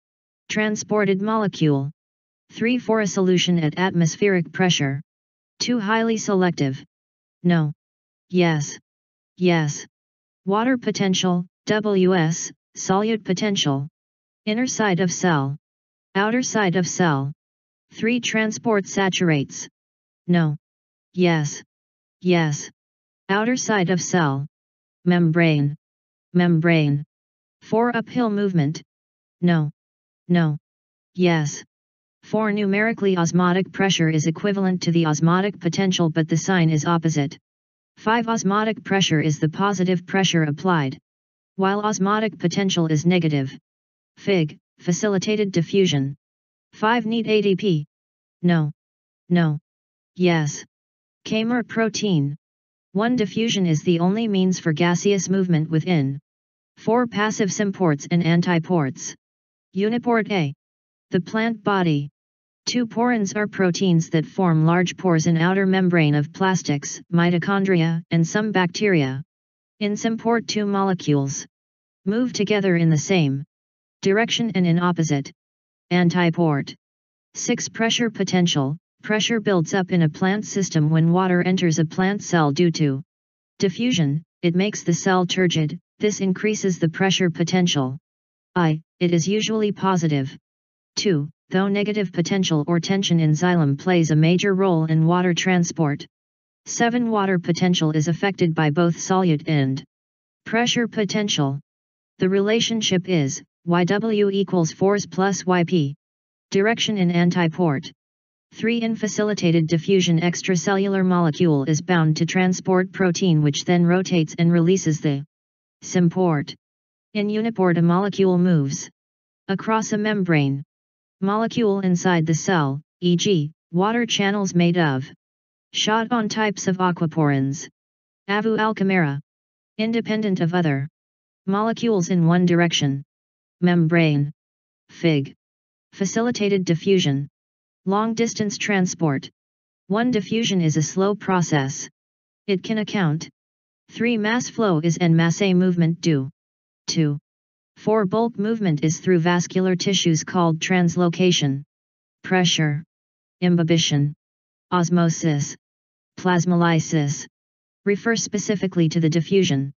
Transported molecule. 3. For a solution at atmospheric pressure. 2. Highly selective. No. Yes. Yes. Water potential, WS, solute potential. Inner side of cell. Outer side of cell. 3. Transport saturates. No. Yes. Yes. Outer side of cell. Membrane. Membrane. 4. Uphill movement. No. No. Yes. 4. Numerically osmotic pressure is equivalent to the osmotic potential but the sign is opposite. 5. Osmotic pressure is the positive pressure applied. While osmotic potential is negative. Fig, facilitated diffusion. 5. Need ADP. No. No. Yes. Kmer protein. 1. Diffusion is the only means for gaseous movement within. 4. Passive symports and antiports. Uniport A. The plant body. 2. Porins are proteins that form large pores in outer membrane of plastids, mitochondria, and some bacteria. In symport two molecules move together in the same direction and in opposite antiport. 6. Pressure potential Pressure builds up in a plant system when water enters a plant cell due to diffusion, it makes the cell turgid, this increases the pressure potential. I, it is usually positive. 2. Though negative potential or tension in xylem plays a major role in water transport. 7. Water potential is affected by both solute and pressure potential. The relationship is, YW equals force plus YP. Direction in antiport. 3. In facilitated diffusion extracellular molecule is bound to transport protein which then rotates and releases the symport. In uniport a molecule moves across a membrane molecule inside the cell, e.g., water channels made of shot on types of aquaporins. Avu alchimera. Independent of other molecules in one direction. Membrane. Fig. Facilitated diffusion. Long-distance transport. 1. Diffusion is a slow process. It can account. 3. Mass flow is en masse movement due. 2. 4. Bulk movement is through vascular tissues called translocation. Pressure. Imbibition. Osmosis. Plasmolysis. Refer specifically to the diffusion.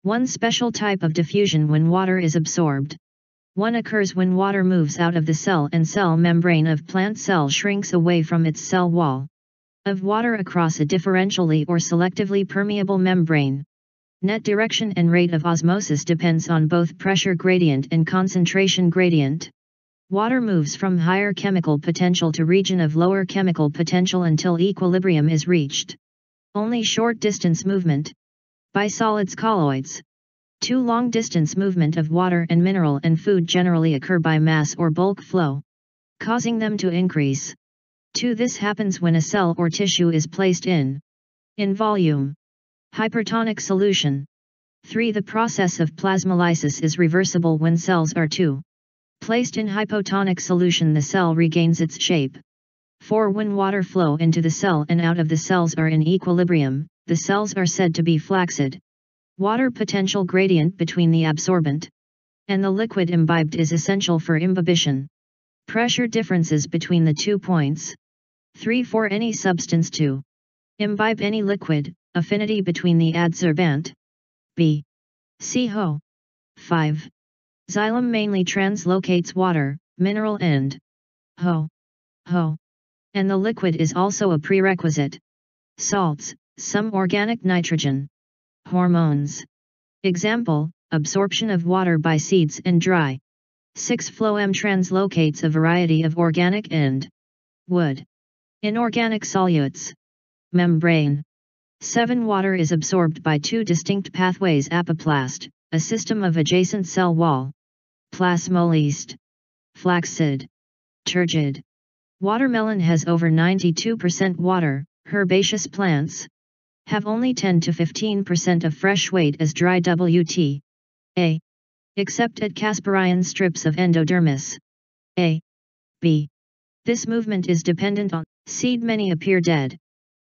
One special type of diffusion when water is absorbed. One occurs when water moves out of the cell and cell membrane of plant cell shrinks away from its cell wall of water across a differentially or selectively permeable membrane. Net direction and rate of osmosis depends on both pressure gradient and concentration gradient. Water moves from higher chemical potential to region of lower chemical potential until equilibrium is reached. Only short distance movement by solids colloids Two long-distance movement of water and mineral and food generally occur by mass or bulk flow. causing them to increase. 2. This happens when a cell or tissue is placed in in volume hypertonic solution. 3. The process of plasmolysis is reversible when cells are 2. Placed in hypotonic solution the cell regains its shape. 4. When water flow into the cell and out of the cells are in equilibrium, the cells are said to be flaccid. Water potential gradient between the absorbent and the liquid imbibed is essential for imbibition. Pressure differences between the two points. 3. For any substance to imbibe any liquid, affinity between the adsorbent B. C. Ho. 5. Xylem mainly translocates water, mineral and Ho. Ho. And the liquid is also a prerequisite. Salts, some organic nitrogen. Hormones. Example, absorption of water by seeds and dry. 6. Phloem translocates a variety of organic and wood. Inorganic solutes. Membrane. 7. Water is absorbed by two distinct pathways apoplast, a system of adjacent cell wall. Plasmolyst. Flaccid. Turgid. Watermelon has over 92% water, herbaceous plants, have only 10 to 15% of fresh weight as dry WT. A. Except at Casparian strips of endodermis. A. B. This movement is dependent on seed many appear dead.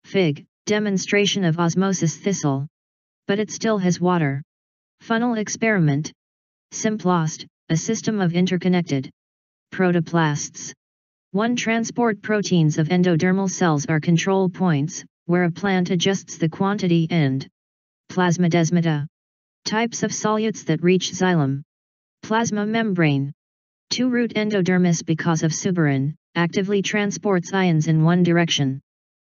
Fig, demonstration of osmosis thistle. But it still has water. Funnel experiment. Symplast, a system of interconnected protoplasts. 1. Transport proteins of endodermal cells are control points, where a plant adjusts the quantity and plasmodesmata. Types of solutes that reach xylem. Plasma membrane. 2. Root endodermis because of suberin, actively transports ions in one direction.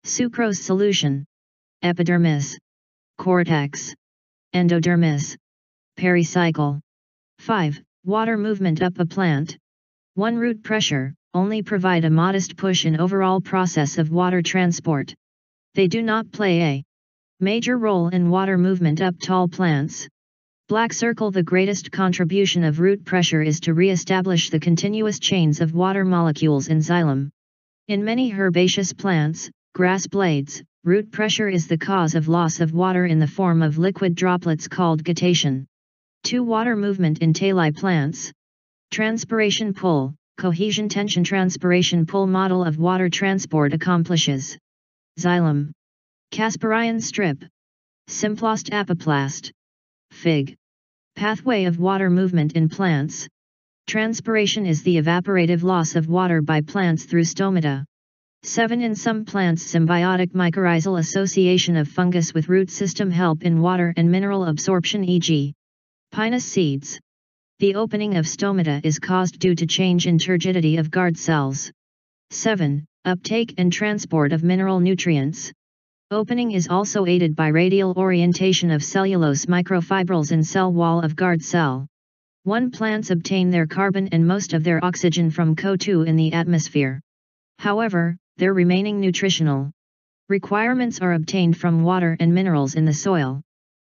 Sucrose solution. Epidermis. Cortex. Endodermis. Pericycle. 5. Water movement up a plant. 1. Root pressure, only provide a modest push in overall process of water transport. They do not play a major role in water movement up tall plants. Black circle The greatest contribution of root pressure is to re-establish the continuous chains of water molecules in xylem. In many herbaceous plants, grass blades, root pressure is the cause of loss of water in the form of liquid droplets called guttation. 2. Water movement in tali plants. Transpiration pull, cohesion tension transpiration pull model of water transport accomplishes. Xylem. Casparian strip. Symplast apoplast. Fig. Pathway of water movement in plants. Transpiration is the evaporative loss of water by plants through stomata. 7. In some plants symbiotic mycorrhizal association of fungus with root system help in water and mineral absorption e.g. Pinus seeds. The opening of stomata is caused due to change in turgidity of guard cells. 7. Uptake and transport of mineral nutrients. Opening is also aided by radial orientation of cellulose microfibrils in cell wall of guard cell. 1. Plants obtain their carbon and most of their oxygen from CO2 in the atmosphere. However, their remaining nutritional requirements are obtained from water and minerals in the soil.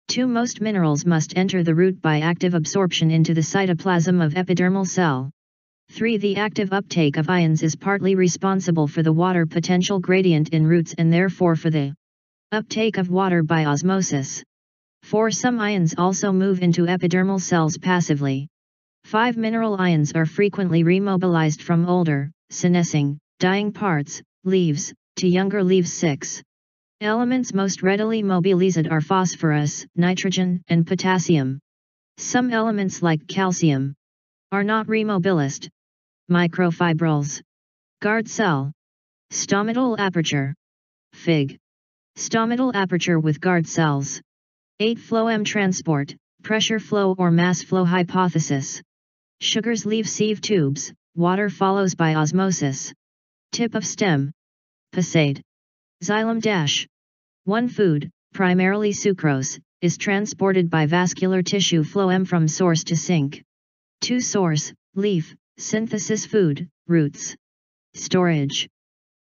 2. Most minerals must enter the root by active absorption into the cytoplasm of epidermal cell. 3. The active uptake of ions is partly responsible for the water potential gradient in roots and therefore for the uptake of water by osmosis. 4. Some ions also move into epidermal cells passively. 5. Mineral ions are frequently remobilized from older, senescing, dying parts, leaves, to younger leaves 6. Elements most readily mobilized are phosphorus, nitrogen, and potassium. Some elements like calcium are not remobilized, Microfibrils. Guard cell. Stomatal aperture. Fig. Stomatal aperture with guard cells. 8. Phloem transport, pressure flow or mass flow hypothesis. Sugars leave sieve tubes, water follows by osmosis. Tip of stem. Passade. Xylem dash. 1. Food, primarily sucrose, is transported by vascular tissue phloem from source to sink. 2. Source, leaf, Synthesis food, roots. Storage.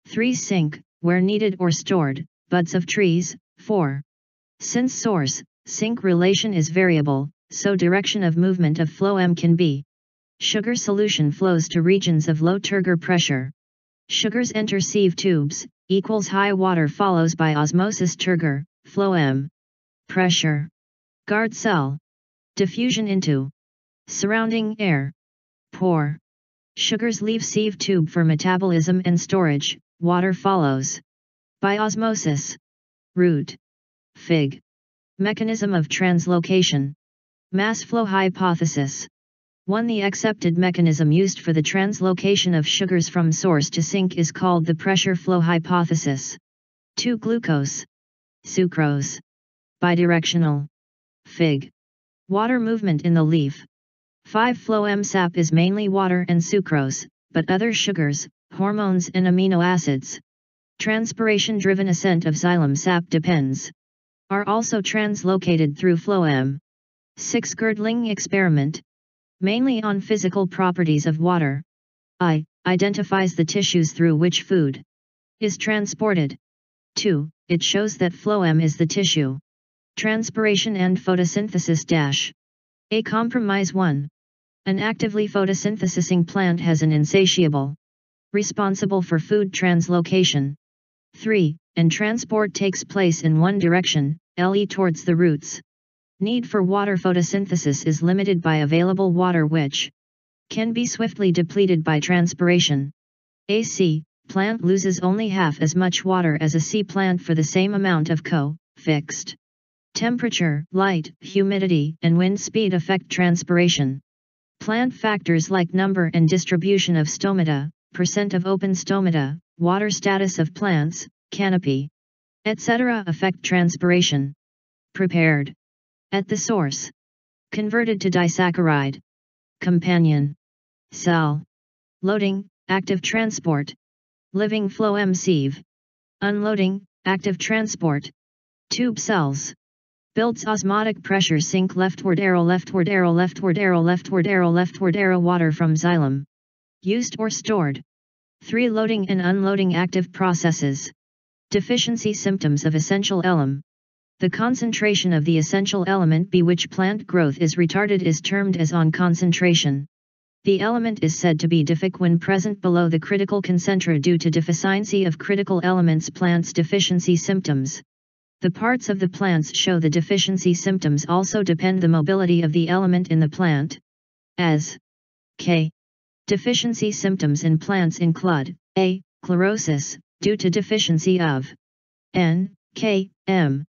3. Sink, where needed or stored, buds of trees. 4. Since source, sink relation is variable, so direction of movement of phloem can be Sugar solution flows to regions of low turgor pressure. Sugars enter sieve tubes, equals high water follows by osmosis turgor, phloem. Pressure. Guard cell. Diffusion into surrounding air. Pore. Sugars leave sieve tube for metabolism and storage, water follows. By osmosis. Root. Fig. Mechanism of translocation. Mass flow hypothesis. 1. The accepted mechanism used for the translocation of sugars from source to sink is called the pressure flow hypothesis. 2. Glucose. Sucrose. Bidirectional. Fig. Water movement in the leaf. 5. Phloem sap is mainly water and sucrose, but other sugars, hormones and amino acids. Transpiration-driven ascent of xylem sap depends. Are also translocated through phloem. 6. Girdling experiment mainly on physical properties of water. I. Identifies the tissues through which food is transported. 2. It shows that phloem is the tissue. Transpiration and photosynthesis dash. A compromise 1. An actively photosynthesizing plant has an insatiable responsible for food translocation. 3. And transport takes place in one direction, le towards the roots. Need for water photosynthesis is limited by available water which can be swiftly depleted by transpiration. A C plant loses only half as much water as a C plant for the same amount of co fixed. Temperature, light, humidity, and wind speed affect transpiration. Plant factors like number and distribution of stomata, percent of open stomata, water status of plants, canopy, etc. affect transpiration. Prepared. At the source. Converted to disaccharide. Companion. Cell. Loading, active transport. Living phloem sieve. Unloading, active transport. Tube cells. Builds osmotic pressure sink leftward arrow leftward arrow leftward arrow leftward arrow leftward arrow water from xylem. Used or stored. 3. Loading and unloading active processes. Deficiency symptoms of essential elem. The concentration of the essential element by which plant growth is retarded is termed as on concentration. The element is said to be defic when present below the critical concentra due to deficiency of critical elements plants deficiency symptoms. The parts of the plants show the deficiency symptoms also depend the mobility of the element in the plant. As K. Deficiency symptoms in plants include A. Chlorosis, due to deficiency of N, K, M,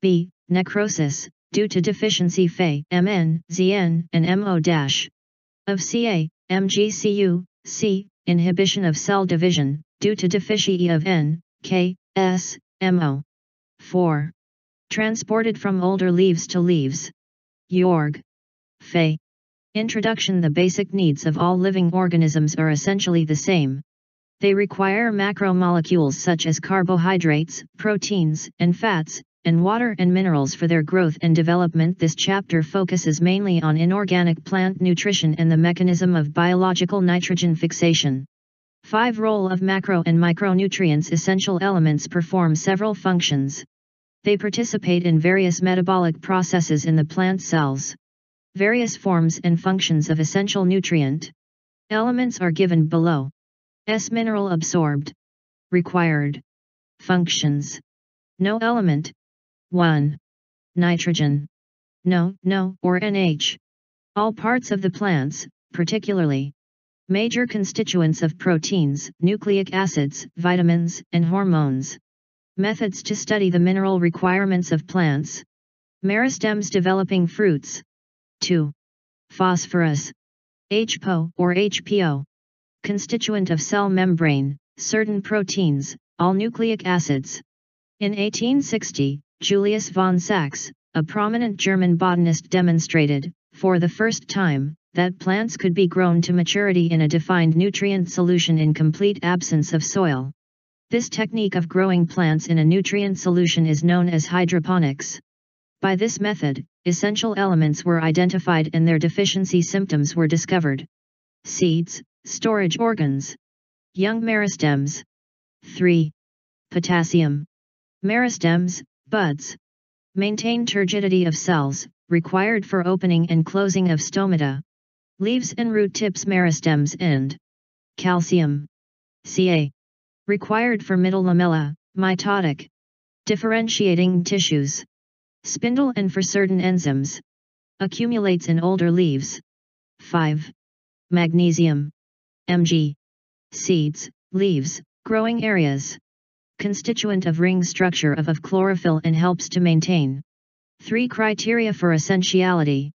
B. Necrosis, due to deficiency Fe, Mn, Zn, and Mo. Of Ca, Mgcu, C. Inhibition of cell division, due to deficiency of N, K, S, Mo. 4. Transported from older leaves to leaves. Jorg. Fe. Introduction The basic needs of all living organisms are essentially the same. They require macromolecules such as carbohydrates, proteins, and fats, and water and minerals for their growth and development. This chapter focuses mainly on inorganic plant nutrition and the mechanism of biological nitrogen fixation. 5. Role of macro and micronutrients Essential elements perform several functions. They participate in various metabolic processes in the plant cells. Various forms and functions of essential nutrient elements are given below. S. Mineral absorbed. Required. Functions. No element, 1. Nitrogen. No, no, or NH. All parts of the plants, particularly major constituents of proteins, nucleic acids, vitamins, and hormones. Methods to study the mineral requirements of plants. Meristems developing fruits. 2. Phosphorus. HPO or HPO. Constituent of cell membrane, certain proteins, all nucleic acids. In 1860, Julius von Sachs, a prominent German botanist demonstrated, for the first time, that plants could be grown to maturity in a defined nutrient solution in complete absence of soil. This technique of growing plants in a nutrient solution is known as hydroponics. By this method, essential elements were identified and their deficiency symptoms were discovered. Seeds, storage organs, young meristems. 3. Potassium. Meristems, buds. Maintain turgidity of cells, required for opening and closing of stomata. Leaves and root tips meristems and calcium. Ca. Required for middle lamella, mitotic. Differentiating tissues. Spindle and for certain enzymes. Accumulates in older leaves. 5. Magnesium. Mg. Seeds, leaves, growing areas. Constituent of ring structure of, of chlorophyll and helps to maintain. 3 criteria for essentiality.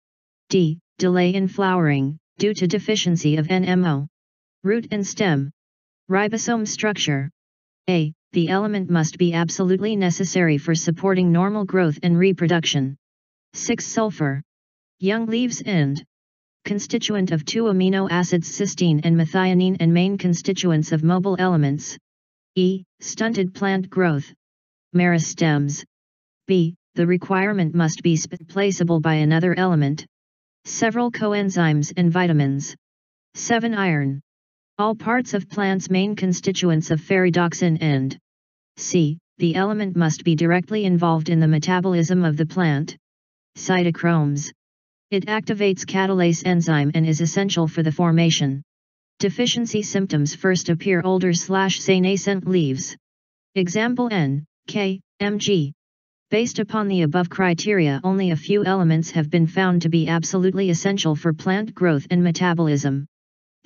D. Delay in flowering, due to deficiency of NMO. Root and stem. Ribosome structure. A. The element must be absolutely necessary for supporting normal growth and reproduction. 6. Sulfur. Young leaves and constituent of two amino acids cysteine and methionine and main constituents of mobile elements. E. Stunted plant growth. Meristems. B. The requirement must be placeable by another element. Several coenzymes and vitamins. 7. Iron. All parts of plants main constituents of ferredoxin and c. The element must be directly involved in the metabolism of the plant. Cytochromes. It activates catalase enzyme and is essential for the formation. Deficiency symptoms first appear older slash senescent leaves. Example N, K, Mg. Based upon the above criteria only a few elements have been found to be absolutely essential for plant growth and metabolism.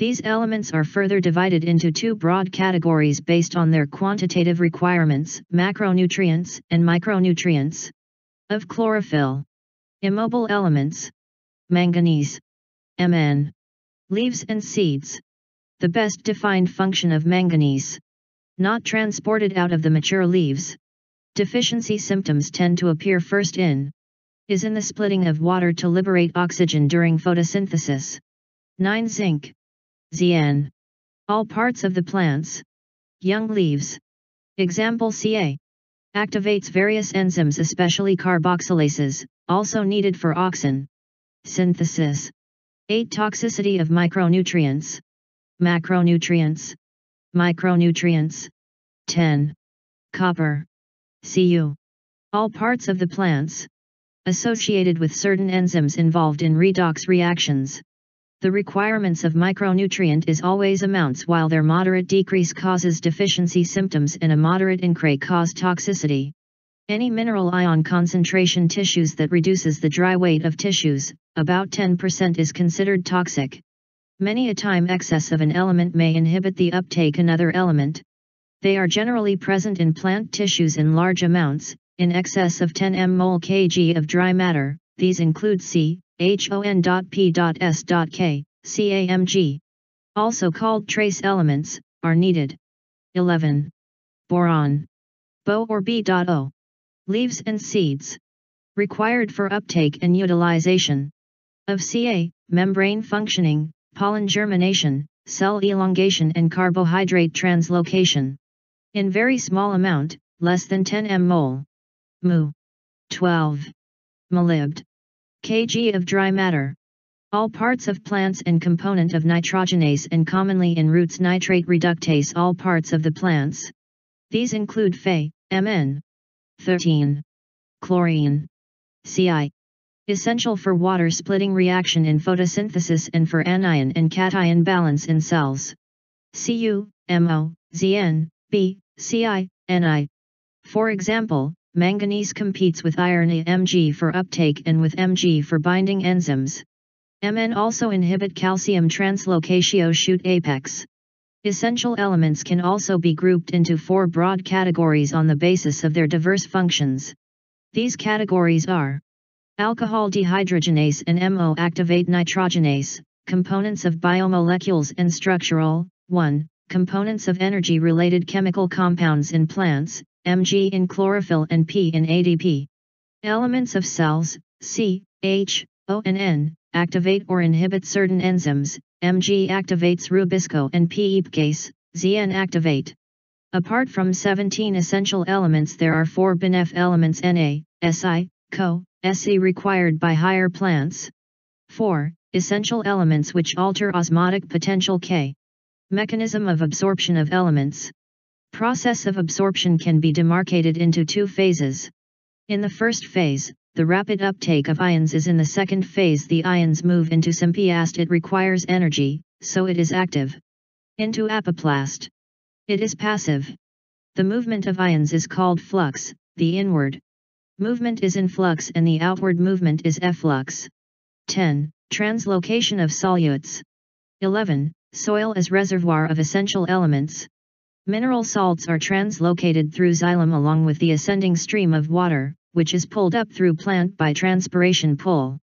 These elements are further divided into two broad categories based on their quantitative requirements, macronutrients and micronutrients. Of chlorophyll. Immobile elements. Manganese. Mn. Leaves and seeds. The best defined function of manganese. Not transported out of the mature leaves. Deficiency symptoms tend to appear first in. Is in the splitting of water to liberate oxygen during photosynthesis. 9 Zinc. Zn. All parts of the plants. Young leaves. Example Ca. Activates various enzymes especially carboxylases, also needed for auxin. Synthesis. 8. Toxicity of micronutrients. Macronutrients. Micronutrients. 10. Copper. Cu. All parts of the plants. Associated with certain enzymes involved in redox reactions. The requirements of micronutrient is always amounts while their moderate decrease causes deficiency symptoms and a moderate increase cause toxicity. Any mineral ion concentration tissues that reduces the dry weight of tissues, about 10% is considered toxic. Many a time excess of an element may inhibit the uptake another element. They are generally present in plant tissues in large amounts, in excess of 10 m kg of dry matter, these include C, HON.P.S.K, CAMG. Also called trace elements, are needed. 11. Boron. Bo or B.O. Leaves and seeds. Required for uptake and utilization. Of Ca, membrane functioning, pollen germination, cell elongation and carbohydrate translocation. In very small amount, less than 10 m mol. Mu. 12. Molybd kg of dry matter. All parts of plants and component of nitrogenase and commonly in roots nitrate reductase all parts of the plants. These include Fe, Mn. 13. Chlorine. Ci. Essential for water splitting reaction in photosynthesis and for anion and cation balance in cells. Cu, Mo, Zn, B, Ci, Ni. For example, manganese competes with iron Mg for uptake and with Mg for binding enzymes. Mn also inhibit calcium translocatio shoot apex. Essential elements can also be grouped into four broad categories on the basis of their diverse functions. These categories are alcohol dehydrogenase and MO activate nitrogenase, components of biomolecules and structural, 1. Components of energy-related chemical compounds in plants, Mg in chlorophyll and P in ADP. Elements of cells, C, H, O and N, activate or inhibit certain enzymes, Mg activates rubisco and P Zn activate. Apart from 17 essential elements there are 4 BNF elements Na, Si, Co, Se required by higher plants. 4. Essential elements which alter osmotic potential K. Mechanism of absorption of elements. Process of absorption can be demarcated into two phases. In the first phase, the rapid uptake of ions is in the second phase the ions move into sympaplast it requires energy, so it is active. Into apoplast. It is passive. The movement of ions is called flux, the inward movement is influx and the outward movement is efflux. 10. Translocation of solutes. 11. Soil as reservoir of essential elements. Mineral salts are translocated through xylem along with the ascending stream of water, which is pulled up through plant by transpiration pull.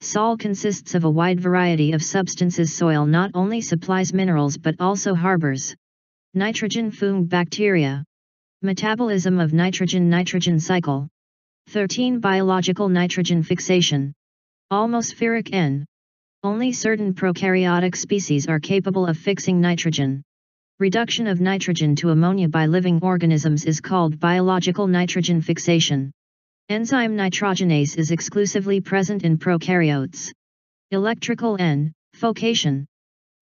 Sol consists of a wide variety of substances soil not only supplies minerals but also harbors. Nitrogen fung bacteria. Metabolism of nitrogen-nitrogen cycle. 13. Biological nitrogen fixation. Almospheric N. Only certain prokaryotic species are capable of fixing nitrogen. Reduction of nitrogen to ammonia by living organisms is called biological nitrogen fixation. Enzyme nitrogenase is exclusively present in prokaryotes. Electrical N, focation.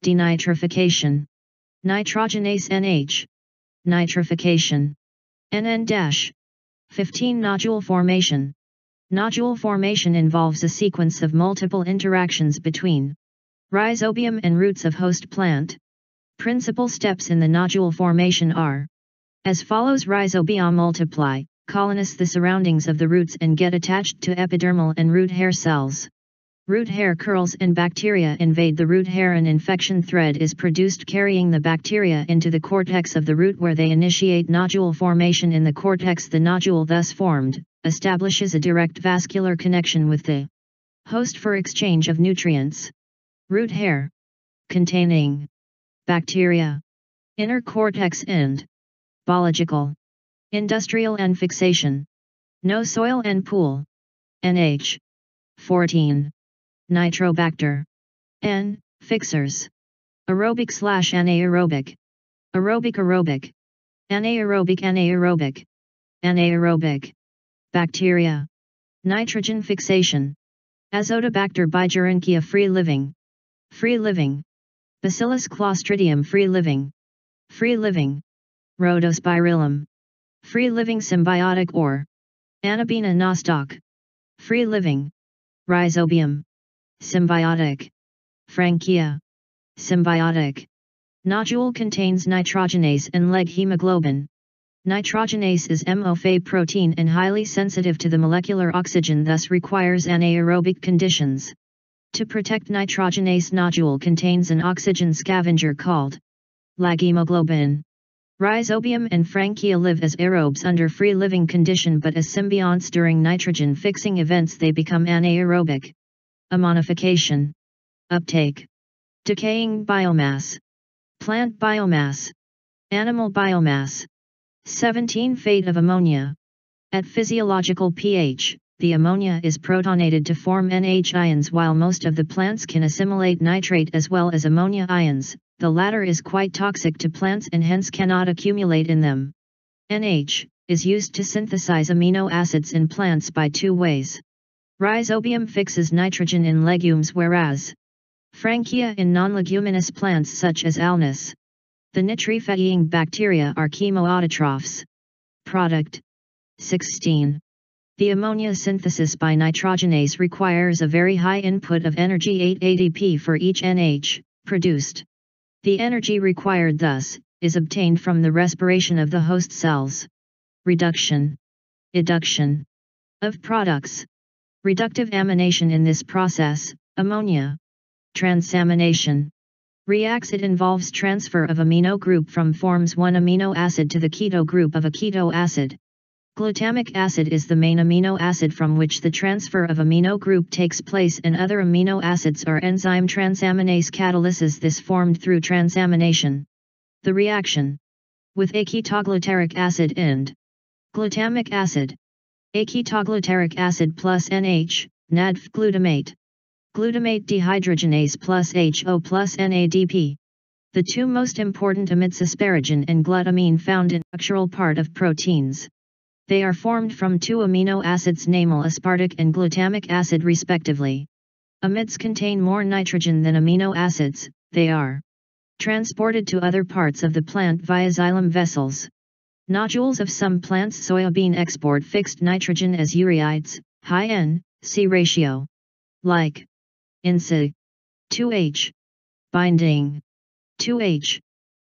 Denitrification. Nitrogenase NH. Nitrification. NN-. 15 Nodule formation. Nodule formation involves a sequence of multiple interactions between rhizobium and roots of host plant. Principal steps in the nodule formation are as follows rhizobium multiply, colonize the surroundings of the roots and get attached to epidermal and root hair cells. Root hair curls and bacteria invade the root hair and infection thread is produced carrying the bacteria into the cortex of the root where they initiate nodule formation in the cortex the nodule thus formed, establishes a direct vascular connection with the host for exchange of nutrients. Root hair containing bacteria, inner cortex and biological Industrial and fixation. No soil and pool. NH. 14. Nitrobacter. N. Fixers. Aerobic slash anaerobic. Aerobic aerobic. Anaerobic anaerobic. Anaerobic. Bacteria. Nitrogen fixation. Azotobacter Beijerinckia free living. Free living. Bacillus clostridium free living. Free living. Rhodospirillum. Free living symbiotic or Anabaena nostoc. Free living. Rhizobium. Symbiotic. Frankia. Symbiotic. Nodule contains nitrogenase and leghemoglobin. Nitrogenase is MOFA protein and highly sensitive to the molecular oxygen thus requires anaerobic conditions. To protect nitrogenase nodule contains an oxygen scavenger called leghemoglobin. Rhizobium and Frankia live as aerobes under free living condition but as symbionts during nitrogen fixing events they become anaerobic. Ammonification. Uptake. Decaying biomass. Plant biomass. Animal biomass. 17 Fate of ammonia. At physiological pH, the ammonia is protonated to form NH ions while most of the plants can assimilate nitrate as well as ammonia ions, the latter is quite toxic to plants and hence cannot accumulate in them. NH is used to synthesize amino acids in plants by two ways. Rhizobium fixes nitrogen in legumes whereas Frankia in non-leguminous plants such as alnus. The nitrifying bacteria are chemoautotrophs. Product 16. The ammonia synthesis by nitrogenase requires a very high input of energy 8 ADP for each NH produced. The energy required thus, is obtained from the respiration of the host cells. Reduction. Eduction. Of products. Reductive amination in this process, ammonia. Transamination. Reacts it involves transfer of amino group from forms 1 amino acid to the keto group of a keto acid. Glutamic acid is the main amino acid from which the transfer of amino group takes place and other amino acids are enzyme transaminase catalysis this formed through transamination. The reaction with acetogluteric acid and glutamic acid. Acetogluteric acid plus NH, NADF glutamate. Glutamate dehydrogenase plus HO plus NADP. The two most important amides asparagine and glutamine found in structural part of proteins. They are formed from two amino acids namely aspartic and glutamic acid respectively. Amides contain more nitrogen than amino acids, they are transported to other parts of the plant via xylem vessels. Nodules of some plants soybean export fixed nitrogen as ureides, high N, C ratio. Like. INSA. 2H. Binding. 2H.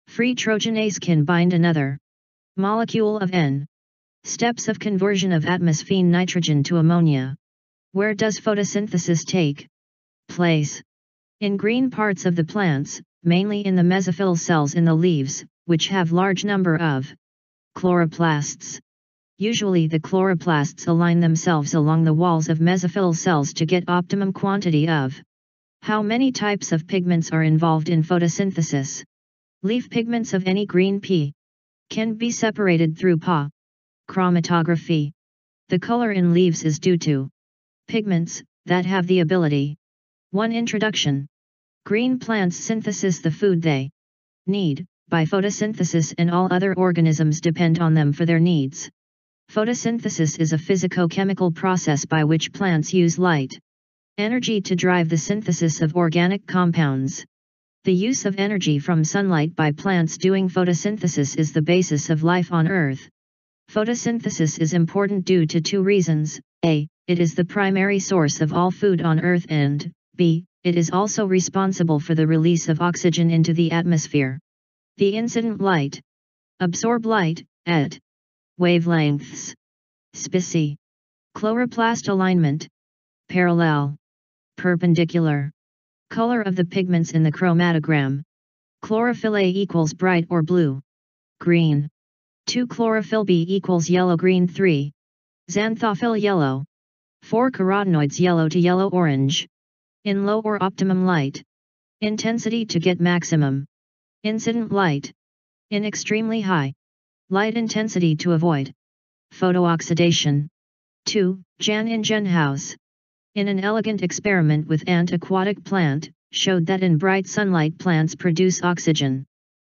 Free Trojanase can bind another molecule of N. Steps of conversion of atmosphene nitrogen to ammonia. Where does photosynthesis take place? In green parts of the plants, mainly in the mesophyll cells in the leaves, which have large number of chloroplasts. Usually the chloroplasts align themselves along the walls of mesophyll cells to get optimum quantity of. How many types of pigments are involved in photosynthesis? Leaf pigments of any green pea can be separated through PA chromatography. The color in leaves is due to pigments that have the ability. 1. Introduction. Green plants synthesis the food they need by photosynthesis and all other organisms depend on them for their needs. Photosynthesis is a physico-chemical process by which plants use light energy to drive the synthesis of organic compounds. The use of energy from sunlight by plants doing photosynthesis is the basis of life on Earth. Photosynthesis is important due to two reasons, a, it is the primary source of all food on Earth and, b, it is also responsible for the release of oxygen into the atmosphere. The incident light. Absorb light, at wavelengths. Specie. Chloroplast alignment. Parallel. Perpendicular. Color of the pigments in the chromatogram. Chlorophyll A equals bright or blue. Green. 2 chlorophyll B equals yellow green 3. Xanthophyll yellow. 4 carotenoids yellow to yellow orange. In low or optimum light. Intensity to get maximum. Incident light. In extremely high. Light intensity to avoid. Photooxidation. 2. Jan Ingenhousz in an elegant experiment with ant aquatic plant, showed that in bright sunlight plants produce oxygen.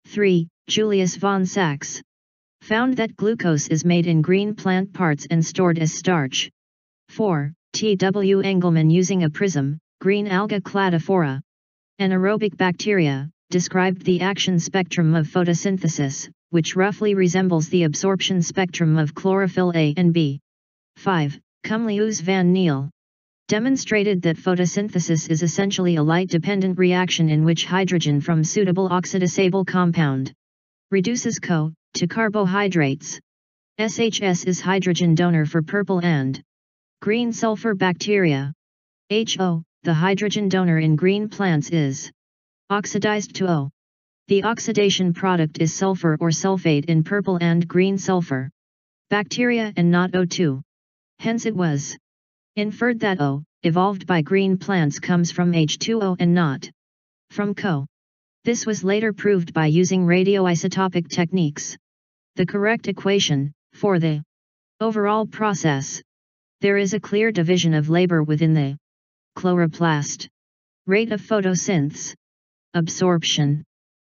3. Julius von Sachs found that glucose is made in green plant parts and stored as starch. 4. T. W. Engelmann using a prism, green alga cladophora, anaerobic bacteria, described the action spectrum of photosynthesis, which roughly resembles the absorption spectrum of chlorophyll A and B. 5. Cornelius van Niel demonstrated that photosynthesis is essentially a light-dependent reaction in which hydrogen from suitable oxidizable compound reduces Co to carbohydrates. SHS is hydrogen donor for purple and green sulfur bacteria. HO, the hydrogen donor in green plants is oxidized to O. The oxidation product is sulfur or sulfate in purple and green sulfur bacteria and not O2. Hence it was Inferred that O, evolved by green plants comes from H2O and not from CO. This was later proved by using radioisotopic techniques. The correct equation, for the overall process. There is a clear division of labor within the chloroplast. Rate of photosynthesis. Absorption.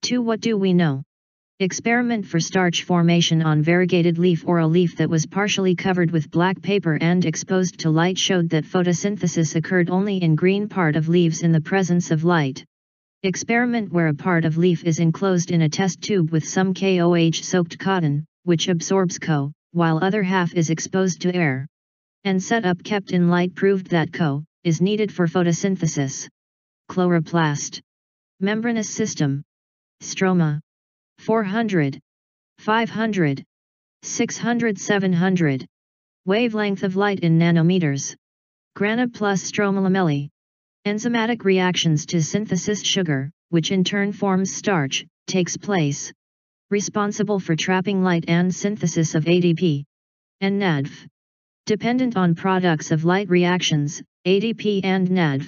2. What do we know? Experiment for starch formation on variegated leaf or a leaf that was partially covered with black paper and exposed to light showed that photosynthesis occurred only in green part of leaves in the presence of light. Experiment where a part of leaf is enclosed in a test tube with some KOH-soaked cotton, which absorbs CO, while other half is exposed to air. And setup kept in light proved that CO is needed for photosynthesis. Chloroplast. Membranous system. Stroma. 400, 500, 600 700. Wavelength of light in nanometers. Grana plus stroma lamellae. Enzymatic reactions to synthesis sugar, which in turn forms starch, takes place. Responsible for trapping light and synthesis of ADP. And NADF. Dependent on products of light reactions, ADP and NADF.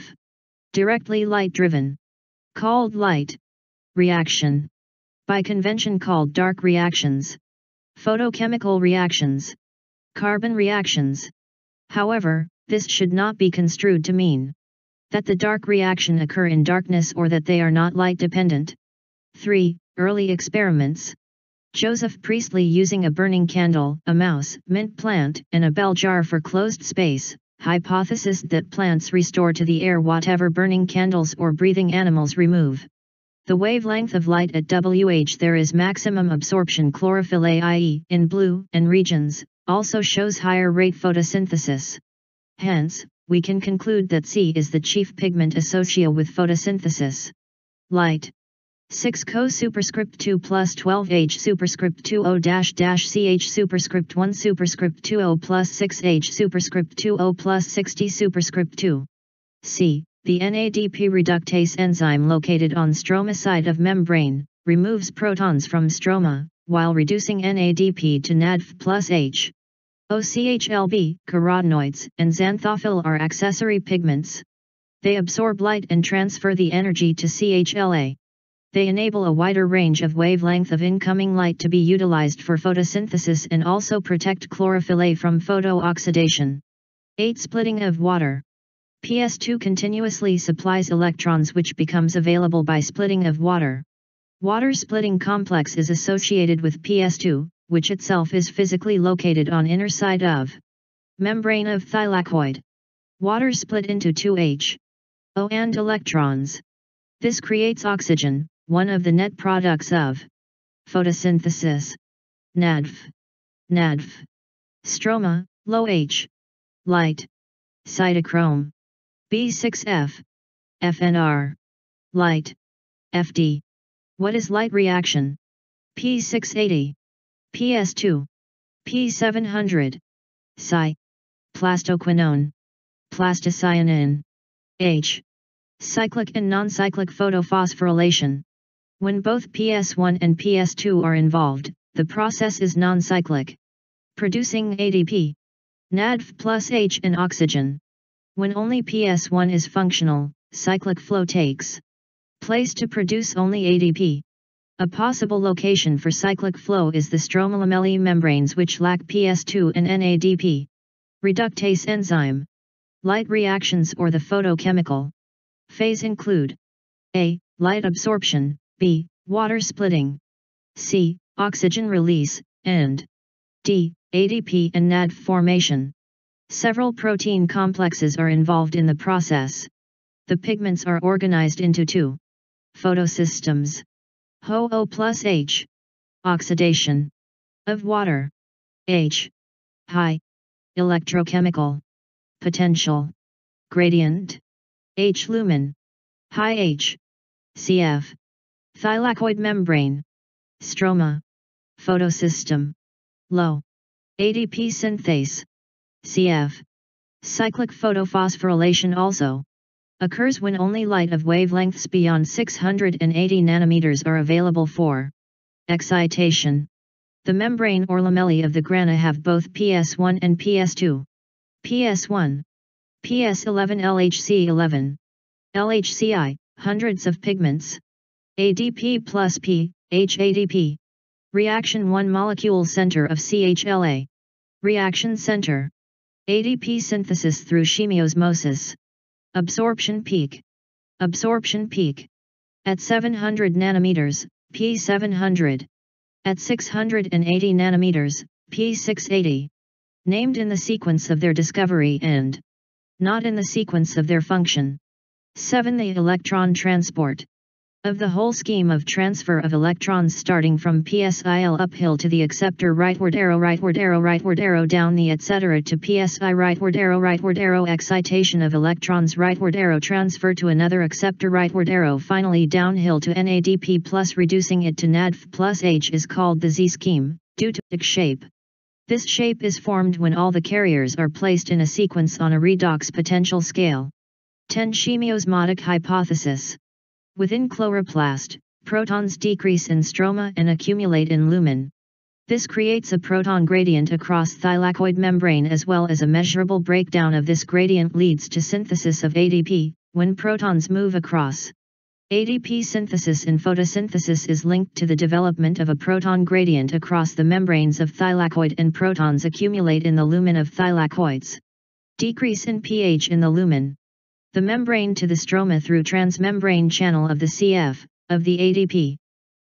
Directly light driven. Called light. Reaction by convention called dark reactions, photochemical reactions, carbon reactions. However, this should not be construed to mean that the dark reaction occur in darkness or that they are not light dependent. 3. Early experiments. Joseph Priestley using a burning candle, a mouse, mint plant, and a bell jar for closed space, hypothesis that plants restore to the air whatever burning candles or breathing animals remove. The wavelength of light at WH there is maximum absorption chlorophyll A i.e. in blue and regions, also shows higher rate photosynthesis. Hence, we can conclude that C is the chief pigment associated with photosynthesis. Light. 6 co superscript 2 plus 12 H superscript 2 O dash dash CH superscript 1 superscript 2 O plus 6 H superscript 2 O plus 60 superscript 2. C. The NADP reductase enzyme located on stroma side of membrane, removes protons from stroma, while reducing NADP to NADP plus H. OCHLB, carotenoids, and xanthophyll are accessory pigments. They absorb light and transfer the energy to CHLA. They enable a wider range of wavelength of incoming light to be utilized for photosynthesis and also protect chlorophyll A from photooxidation. 8. Splitting of water. PS2 continuously supplies electrons which becomes available by splitting of water. Water splitting complex is associated with PS2, which itself is physically located on inner side of membrane of thylakoid. Water split into 2H, O and electrons. This creates oxygen, one of the net products of photosynthesis. NADF. NADF. Stroma, low H. Light. Cytochrome. B6F. FNR. Light. FD. What is light reaction? P680. PS2. P700. Psi. Plastoquinone. Plastocyanin. H. Cyclic and non-cyclic photophosphorylation. When both PS1 and PS2 are involved, the process is non-cyclic, producing ADP, NADP plus H and oxygen. When only PS1 is functional, cyclic flow takes place to produce only ADP. A possible location for cyclic flow is the stromalamellae membranes which lack PS2 and NADP. Reductase enzyme. Light reactions or the photochemical phase include A. Light absorption, B. Water splitting. C. Oxygen release, and D. ADP and NAD formation. Several protein complexes are involved in the process. The pigments are organized into two photosystems. HO plus H. Oxidation of water. H. High. Electrochemical. Potential. Gradient. H lumen. High H. CF. Thylakoid membrane. Stroma. Photosystem. Low. ADP synthase. CF. Cyclic photophosphorylation also occurs when only light of wavelengths beyond 680 nanometers are available for excitation. The membrane or lamellae of the grana have both PS1 and PS2. PS1, PS11 LHC11, LHCI, hundreds of pigments, ADP plus P, HADP. Reaction 1 Molecule Center of CHLA. Reaction Center. ADP synthesis through chemiosmosis. Absorption peak. Absorption peak. At 700 nanometers, P700. At 680 nanometers, P680. Named in the sequence of their discovery and not in the sequence of their function. 7. The electron transport of the whole scheme of transfer of electrons starting from PSIL uphill to the acceptor rightward arrow rightward arrow rightward arrow down the etc. to PSI rightward arrow rightward arrow excitation of electrons rightward arrow transfer to another acceptor rightward arrow finally downhill to NADP plus reducing it to NADF plus H is called the Z scheme, due to its shape. This shape is formed when all the carriers are placed in a sequence on a redox potential scale. 10 Chemiosmotic hypothesis Within chloroplast, protons decrease in stroma and accumulate in lumen. This creates a proton gradient across thylakoid membrane as well as a measurable breakdown of this gradient leads to synthesis of ADP, when protons move across. ADP synthesis in photosynthesis is linked to the development of a proton gradient across the membranes of thylakoid and protons accumulate in the lumen of thylakoids. Decrease in pH in the lumen the membrane to the stroma through transmembrane channel of the CF, of the ADP.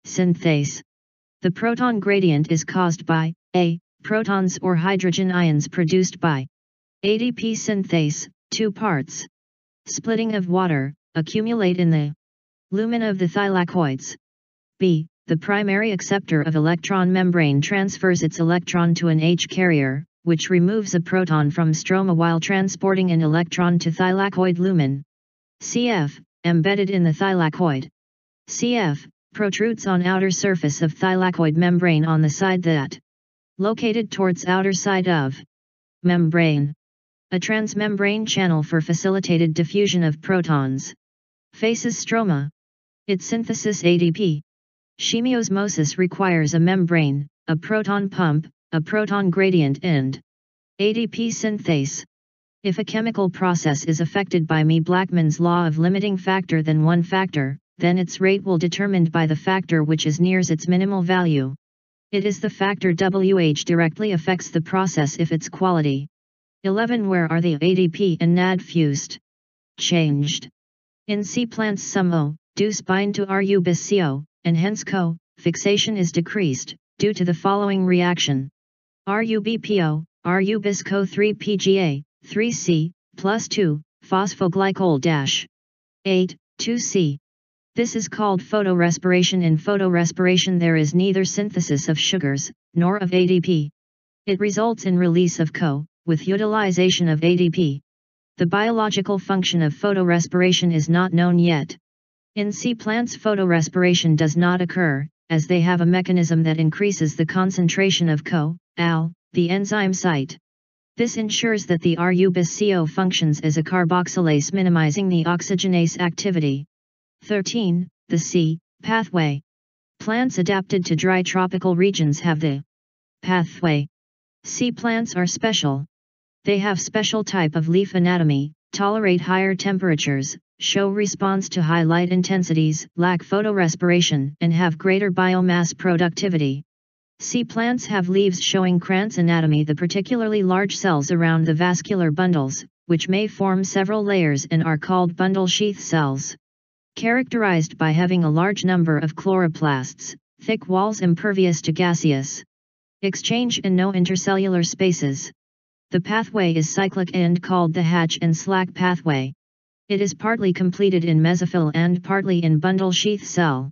Synthase. The proton gradient is caused by, A, protons or hydrogen ions produced by ADP synthase, two parts. Splitting of water, accumulate in the Lumen of the thylakoids. B. The primary acceptor of electron membrane transfers its electron to an H carrier, which removes a proton from stroma while transporting an electron to thylakoid lumen. CF, embedded in the thylakoid. CF, protrudes on outer surface of thylakoid membrane on the side that located towards outer side of membrane. A transmembrane channel for facilitated diffusion of protons. Faces stroma. Its synthesis ADP. Chemiosmosis requires a membrane, a proton pump, a proton gradient and ADP synthase. If a chemical process is affected by Me-Blackman's law of limiting factor than one factor, then its rate will determined by the factor which is nears its minimal value. It is the factor WH directly affects the process if its quality. 11 Where are the ADP and NAD fused? Changed. In C plants some O, deuce bind to Ru bis CO, and hence CO, fixation is decreased, due to the following reaction. RuBPO, RUBISCO 3 PGA, 3C, plus 2, phosphoglycol 8, 2C. This is called photorespiration. In photorespiration there is neither synthesis of sugars, nor of ADP. It results in release of CO, with utilization of ADP. The biological function of photorespiration is not known yet. In sea plants photorespiration does not occur, as they have a mechanism that increases the concentration of CO, AL, the enzyme site. This ensures that the RU-BIS-CO functions as a carboxylase minimizing the oxygenase activity. 13. The C pathway. Plants adapted to dry tropical regions have the pathway. C plants are special. They have special type of leaf anatomy, tolerate higher temperatures, show response to high light intensities, lack photorespiration, and have greater biomass productivity. C plants have leaves showing Kranz anatomy the particularly large cells around the vascular bundles, which may form several layers and are called bundle sheath cells. Characterized by having a large number of chloroplasts, thick walls impervious to gaseous exchange and no intercellular spaces. The pathway is cyclic and called the Hatch and Slack pathway. It is partly completed in mesophyll and partly in bundle sheath cell.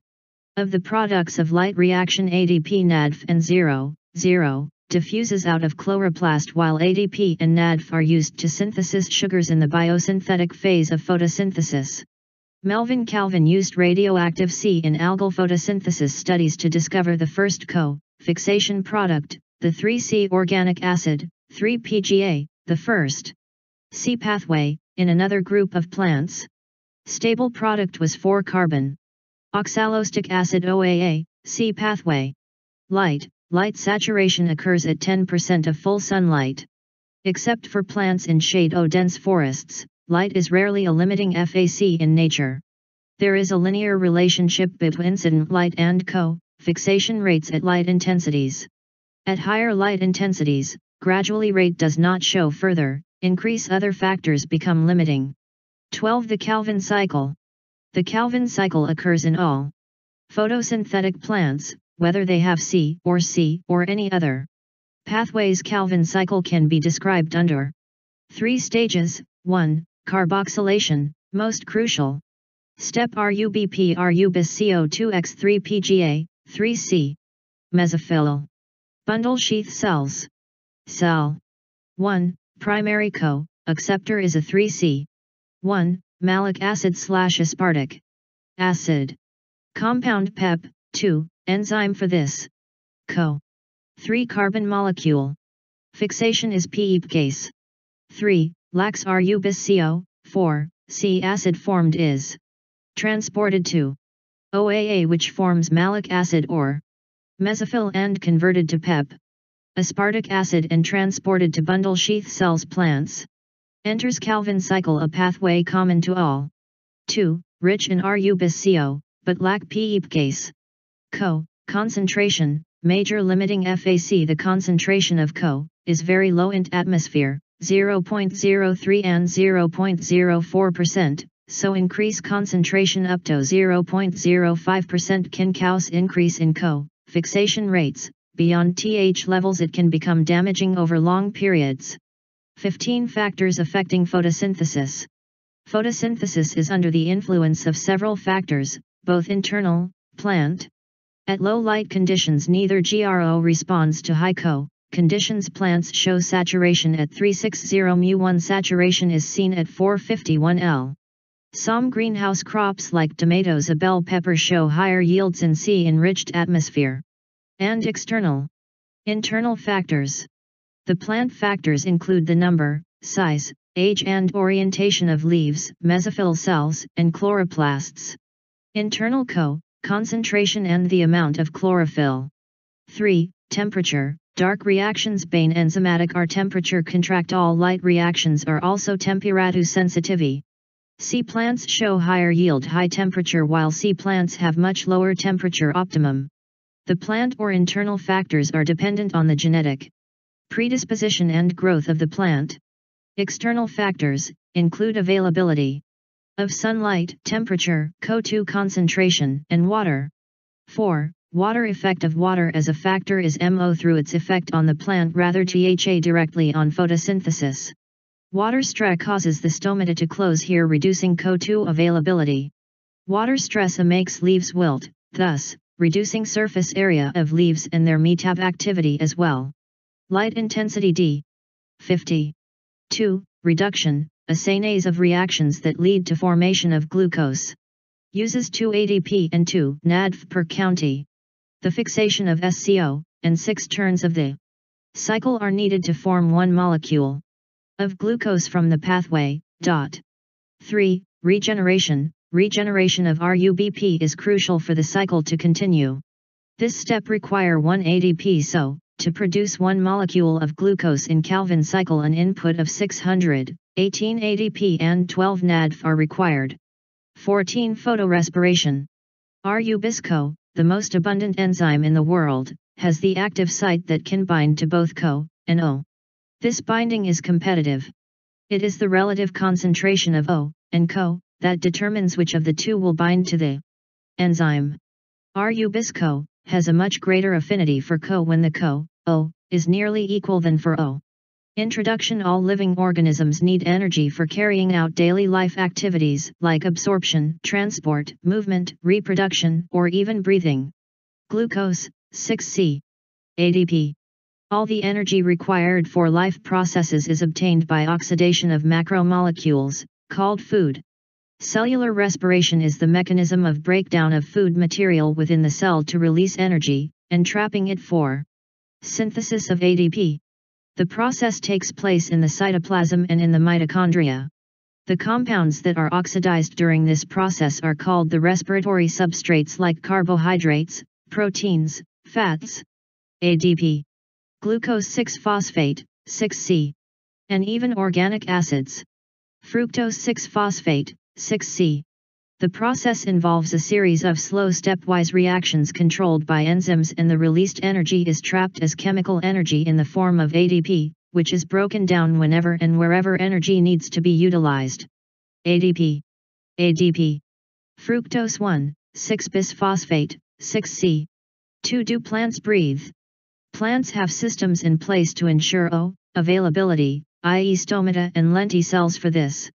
Of the products of light reaction ADP NADF and 0, 0, diffuses out of chloroplast while ADP and NADF are used to synthesis sugars in the biosynthetic phase of photosynthesis. Melvin Calvin used radioactive C in algal photosynthesis studies to discover the first co-fixation product, the 3C organic acid, 3-PGA, the first C pathway, in another group of plants. Stable product was 4-carbon. Oxaloacetic acid OAA, C pathway. Light, light saturation occurs at 10% of full sunlight. Except for plants in shade O dense forests, light is rarely a limiting FAC in nature. There is a linear relationship between incident light and co-fixation rates at light intensities. At higher light intensities, gradually rate does not show further, increase other factors become limiting. 12. The Calvin cycle. The Calvin cycle occurs in all photosynthetic plants, whether they have C or C or any other pathways. Calvin cycle can be described under three stages 1. Carboxylation, most crucial. Step RUBP RUBIS CO2X3 PGA, 3C. Mesophyll. Bundle sheath cells. Cell 1. Primary co-acceptor is a 3C. 1. Malic acid slash aspartic acid. Compound PEP, 2. Enzyme for this. Co. 3. Carbon molecule. Fixation is PEPcase. 3. Lacks RU bis CO, 4. C acid formed is transported to OAA which forms malic acid or mesophyll and converted to PEP aspartic acid and transported to bundle sheath cells plants. Enters Calvin cycle a pathway common to all. 2. Rich in RU-BIS-CO, but lack PEPcase. Co. Concentration, major limiting FAC The concentration of CO, is very low in atmosphere, 0.03 and 0.04%, so increase concentration up to 0.05% can cause increase in CO, fixation rates, beyond TH levels it can become damaging over long periods. 15 factors affecting photosynthesis. Photosynthesis is under the influence of several factors, both internal, plant. At low light conditions neither GRO responds to high CO, conditions plants show saturation at 360 mu1 saturation is seen at 451 L. Some greenhouse crops like tomatoes and bell peppers show higher yields in C-enriched atmosphere. And external. Internal factors. The plant factors include the number, size, age and orientation of leaves, mesophyll cells, and chloroplasts. Internal CO, concentration and the amount of chlorophyll. 3. Temperature, dark reactions Bain enzymatic are temperature contract all light reactions are also temperature sensitivity. C plants show higher yield high temperature while C plants have much lower temperature optimum. The plant or internal factors are dependent on the genetic, predisposition and growth of the plant. External factors include availability of sunlight, temperature, CO2 concentration, and water. 4. Water effect of water as a factor is MO through its effect on the plant rather GHA directly on photosynthesis. Water stress causes the stomata to close here reducing CO2 availability. Water stress makes leaves wilt, thus, reducing surface area of leaves and their metab activity as well. Light intensity D. 50. 2. Reduction, a synase of reactions that lead to formation of glucose. Uses 2 ADP and 2 NADP per county. The fixation of SCO, and 6 turns of the cycle are needed to form one molecule of glucose from the pathway. Dot. 3. Regeneration, regeneration of RUBP is crucial for the cycle to continue. This step require 1 ADP so, to produce one molecule of glucose in Calvin cycle an input of 600, 18 ADP and 12 NADP are required. 14 Photorespiration. RU-BISCO, the most abundant enzyme in the world, has the active site that can bind to both CO and O. This binding is competitive. It is the relative concentration of O and CO that determines which of the two will bind to the enzyme. RU-BISCO has a much greater affinity for CO when the CO, O, is nearly equal than for O. Introduction All living organisms need energy for carrying out daily life activities like absorption, transport, movement, reproduction, or even breathing. Glucose, 6C. ADP. All the energy required for life processes is obtained by oxidation of macromolecules, called food. Cellular respiration is the mechanism of breakdown of food material within the cell to release energy, and trapping it for synthesis of ADP. The process takes place in the cytoplasm and in the mitochondria. The compounds that are oxidized during this process are called the respiratory substrates like carbohydrates, proteins, fats, ADP, glucose 6-phosphate, 6C, and even organic acids. Fructose 6-phosphate, 6c. The process involves a series of slow stepwise reactions controlled by enzymes and the released energy is trapped as chemical energy in the form of ADP, which is broken down whenever and wherever energy needs to be utilized. ADP. ADP. Fructose 1, 6-bisphosphate, 6c. 2. Do plants breathe? Plants have systems in place to ensure O, availability, i.e. stomata and lenticels for this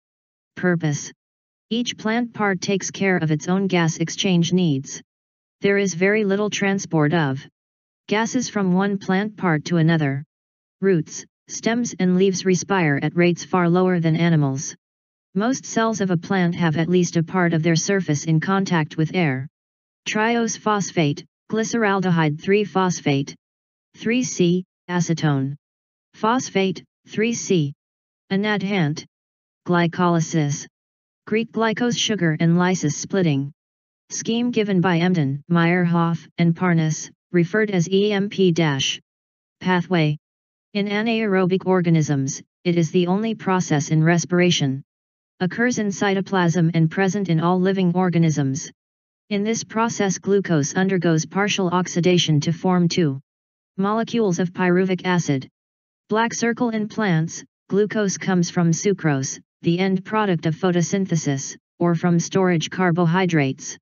purpose. Each plant part takes care of its own gas exchange needs. There is very little transport of gases from one plant part to another. Roots, stems and leaves respire at rates far lower than animals. Most cells of a plant have at least a part of their surface in contact with air. Triose phosphate, glyceraldehyde 3-phosphate. 3C, acetone. Phosphate, 3C. Anadhant. Glycolysis. Greek glycose sugar and lysis splitting. Scheme given by Embden, Meyerhof, and Parnas, referred as EMP pathway. In anaerobic organisms, it is the only process in respiration. Occurs in cytoplasm and present in all living organisms. In this process glucose undergoes partial oxidation to form two molecules of pyruvic acid. Black circle in plants, glucose comes from sucrose, the end product of photosynthesis, or from storage carbohydrates.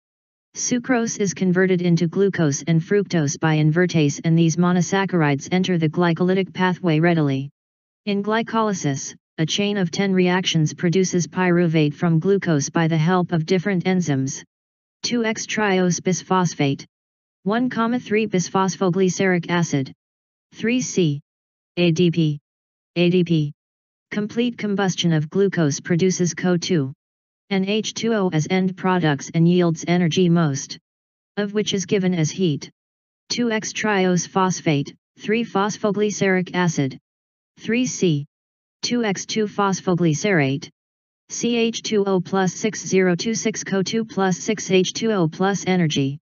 Sucrose is converted into glucose and fructose by invertase and these monosaccharides enter the glycolytic pathway readily. In glycolysis, a chain of 10 reactions produces pyruvate from glucose by the help of different enzymes. 2x triose bisphosphate. 1,3 bisphosphoglyceric acid. 3C. ADP. ADP. Complete combustion of glucose produces CO2 and H2O as end products and yields energy most of which is given as heat. 2x triose phosphate, 3 phosphoglyceric acid. 3C. 2x2 phosphoglycerate. CH2O plus 6026 CO2 plus 6H2O plus energy.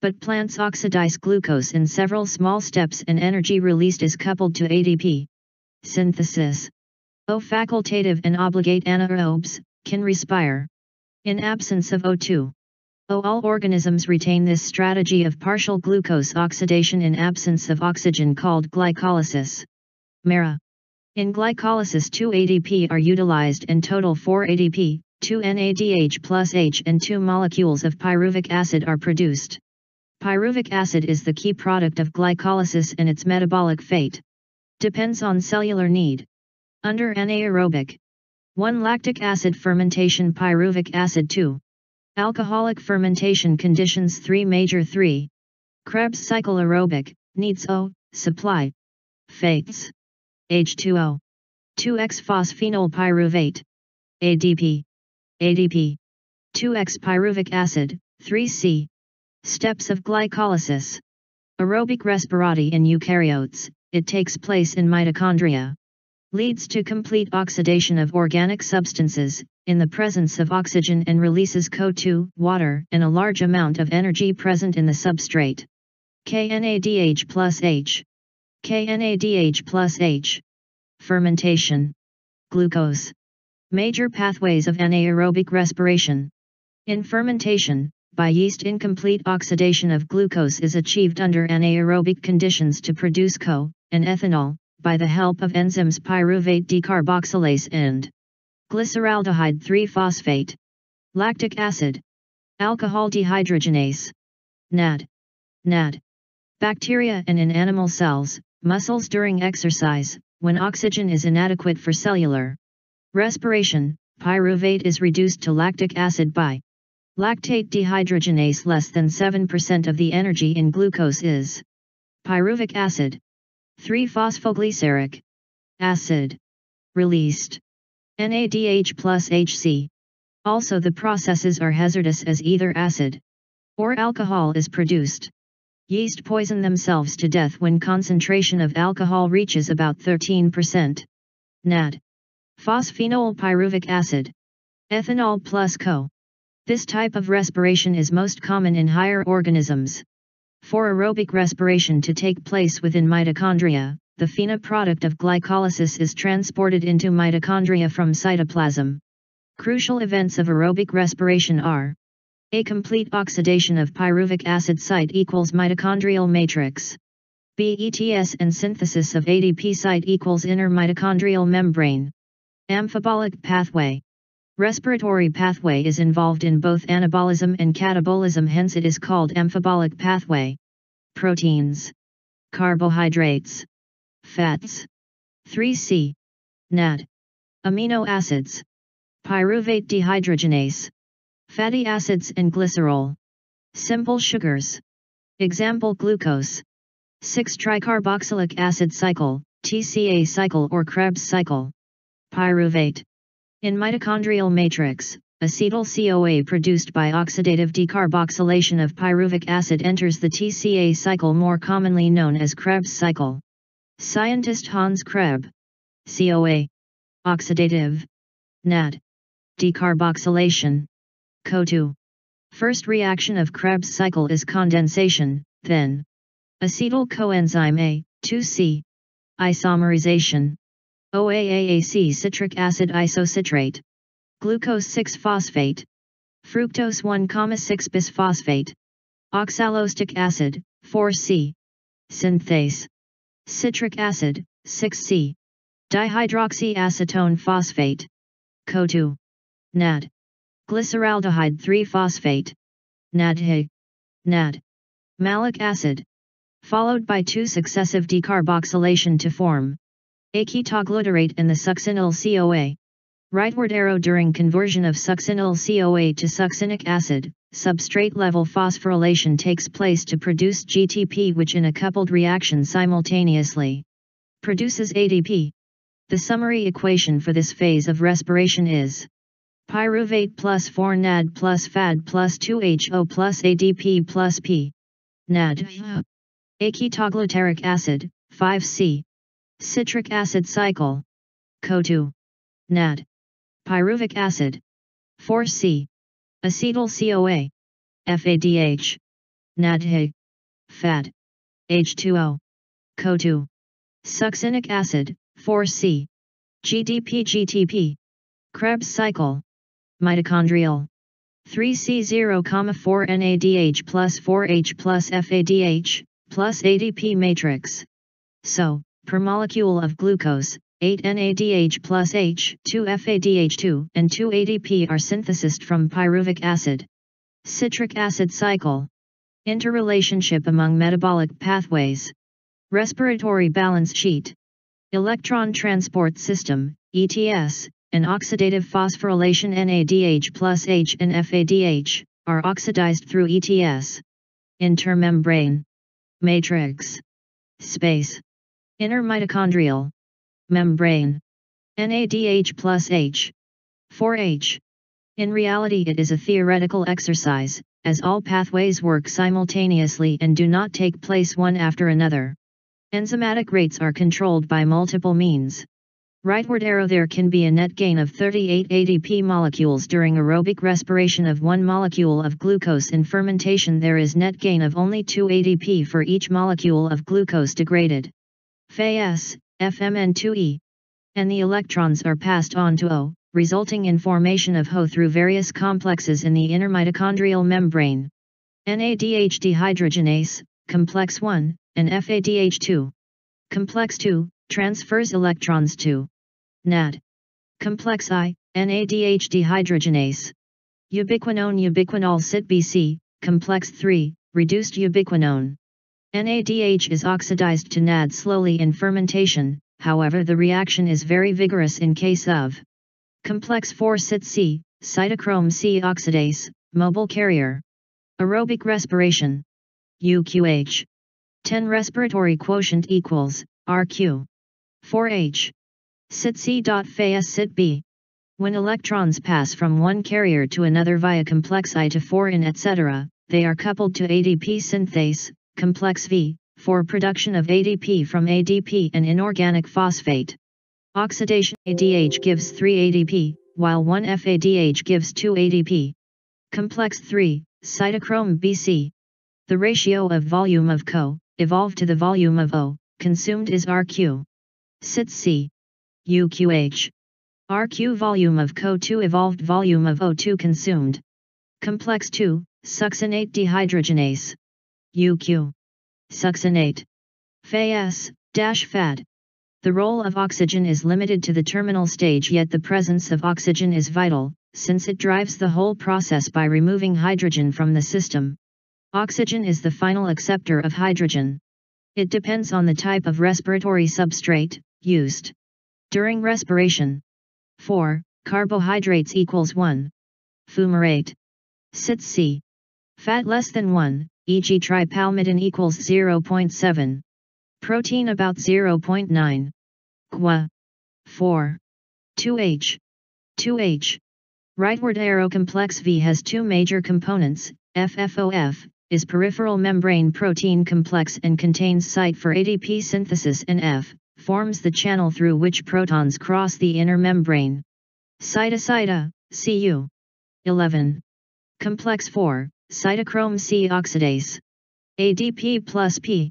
But plants oxidize glucose in several small steps and energy released is coupled to ADP. Synthesis. O facultative and obligate anaerobes, can respire. In absence of O2. O all organisms retain this strategy of partial glucose oxidation in absence of oxygen called glycolysis. MERA. In glycolysis 2 ADP are utilized and total 4 ADP, 2 NADH plus H and 2 molecules of pyruvic acid are produced. Pyruvic acid is the key product of glycolysis and its metabolic fate depends on cellular need. Under anaerobic 1 lactic acid fermentation pyruvic acid 2 alcoholic fermentation conditions 3 major 3 Krebs cycle aerobic needs O supply fates H2O. 2x-phosphenol pyruvate. ADP. ADP. 2x-pyruvic acid, 3C. Steps of glycolysis. Aerobic respirati in eukaryotes, it takes place in mitochondria. Leads to complete oxidation of organic substances, in the presence of oxygen and releases CO2, water, and a large amount of energy present in the substrate. KNADH plus H. KNADH plus H. Fermentation. Glucose. Major pathways of anaerobic respiration. In fermentation, by yeast incomplete oxidation of glucose is achieved under anaerobic conditions to produce CO, and ethanol, by the help of enzymes pyruvate decarboxylase and glyceraldehyde 3-phosphate, lactic acid, alcohol dehydrogenase, NAD, NAD. Bacteria and in animal cells, Muscles during exercise, when oxygen is inadequate for cellular respiration, pyruvate is reduced to lactic acid by lactate dehydrogenase less than 7% of the energy in glucose is pyruvic acid. 3-phosphoglyceric acid released NADH plus HC. Also the processes are hazardous as either acid or alcohol is produced. Yeast poison themselves to death when concentration of alcohol reaches about 13%. NAD. Phosphenol pyruvic acid. Ethanol plus CO. This type of respiration is most common in higher organisms. For aerobic respiration to take place within mitochondria, the FeNA product of glycolysis is transported into mitochondria from cytoplasm. Crucial events of aerobic respiration are a complete oxidation of pyruvic acid site equals mitochondrial matrix. BETS and synthesis of ADP site equals inner mitochondrial membrane. Amphibolic pathway. Respiratory pathway is involved in both anabolism and catabolism hence it is called amphibolic pathway. Proteins. Carbohydrates. Fats. 3C. NAD. Amino acids. Pyruvate dehydrogenase fatty acids and glycerol. Simple sugars. Example glucose. 6-tricarboxylic acid cycle, TCA cycle or Krebs cycle. Pyruvate. In mitochondrial matrix, acetyl CoA produced by oxidative decarboxylation of pyruvic acid enters the TCA cycle more commonly known as Krebs cycle. Scientist Hans Krebs. CoA. Oxidative. NAD. Decarboxylation. CO2. First reaction of Krebs cycle is condensation, then acetyl coenzyme A, 2C, isomerization, OAAAC citric acid isocitrate, glucose 6-phosphate, fructose 1,6 bisphosphate, oxaloacetic acid, 4C, synthase, citric acid, 6C, dihydroxyacetone phosphate, CO2, NAD glyceraldehyde 3-phosphate, NADH, NAD, malic acid, followed by two successive decarboxylation to form A ketoglutarate and the succinyl CoA. Rightward arrow during conversion of succinyl CoA to succinic acid, substrate level phosphorylation takes place to produce GTP which in a coupled reaction simultaneously produces ADP. The summary equation for this phase of respiration is pyruvate plus 4-NAD plus FAD plus 2HO plus ADP plus P. NAD. Acetogluteric acid, 5C. Citric acid cycle. CO2. NAD. Pyruvic acid. 4C. Acetyl CoA. FADH. NADH. FAD. H2O. CO2. Succinic acid, 4C. GDP GTP. Krebs cycle. Mitochondrial. 3C0, 4 NADH plus 4H plus FADH, plus ADP matrix. So, per molecule of glucose, 8 NADH plus H, 2 FADH2 and 2 ADP are synthesized from pyruvic acid. Citric acid cycle. Interrelationship among metabolic pathways. Respiratory balance sheet. Electron transport system, ETS, and oxidative phosphorylation NADH plus H and FADH, are oxidized through ETS. Intermembrane. Matrix. Space. Inner mitochondrial. Membrane. NADH plus H. 4H. In reality it is a theoretical exercise, as all pathways work simultaneously and do not take place one after another. Enzymatic rates are controlled by multiple means. Rightward arrow there can be a net gain of 38 ADP molecules during aerobic respiration of 1 molecule of glucose in fermentation there is net gain of only 2 ADP for each molecule of glucose degraded. Fas, FMN2E. And the electrons are passed on to O, resulting in formation of HO through various complexes in the inner mitochondrial membrane. NADH dehydrogenase, complex 1, and FADH2. Complex 2, transfers electrons to NAD. Complex I, NADH dehydrogenase. Ubiquinone ubiquinol CYP-BC, complex 3, reduced ubiquinone. NADH is oxidized to NAD slowly in fermentation, however the reaction is very vigorous in case of complex 4 CYP-C, cytochrome C oxidase, mobile carrier. Aerobic respiration. UQH. 10 respiratory quotient equals, RQ. 4H. Sit C. Fas Sit B. When electrons pass from one carrier to another via complex I to 4 in etc., they are coupled to ADP synthase, complex V, for production of ADP from ADP and inorganic phosphate. Oxidation ADH gives 3 ADP, while 1 FADH gives 2 ADP. Complex 3, cytochrome BC. The ratio of volume of CO, evolved to the volume of O, consumed is RQ. Sit C. UQH. RQ volume of CO2 evolved volume of O2 consumed. Complex 2, succinate dehydrogenase. UQ. Succinate. FAS, dash FAD. The role of oxygen is limited to the terminal stage yet the presence of oxygen is vital, since it drives the whole process by removing hydrogen from the system. Oxygen is the final acceptor of hydrogen. It depends on the type of respiratory substrate used. During respiration. 4. Carbohydrates equals 1. Fumarate. Sit C. Fat less than 1, e.g. tripalmitin equals 0.7. Protein about 0.9. Qua. 4. 2H. 2H. Rightward arrow complex V has two major components, FFOF, is peripheral membrane protein complex and contains site for ADP synthesis and F, forms the channel through which protons cross the inner membrane. Cytosida, Cu. 11. Complex 4, cytochrome C oxidase. ADP plus P.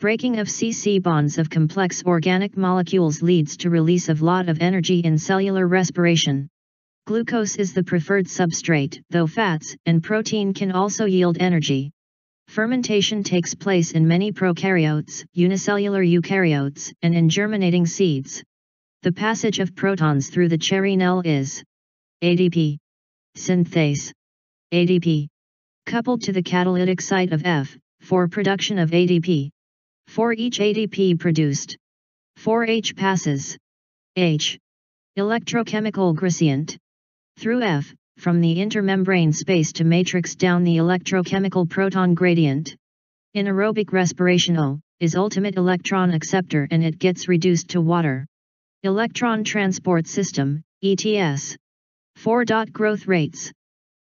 Breaking of CC bonds of complex organic molecules leads to release of lot of energy in cellular respiration. Glucose is the preferred substrate, though fats and protein can also yield energy. Fermentation takes place in many prokaryotes, unicellular eukaryotes, and in germinating seeds. The passage of protons through the cherry-nell is ADP. Synthase. ADP. Coupled to the catalytic site of F, for production of ADP. For each ADP produced, 4H passes. H. Electrochemical gradient. Through F, from the intermembrane space to matrix down the electrochemical proton gradient. In aerobic respiration O, is ultimate electron acceptor and it gets reduced to water. Electron Transport System, ETS. 4. Growth rates.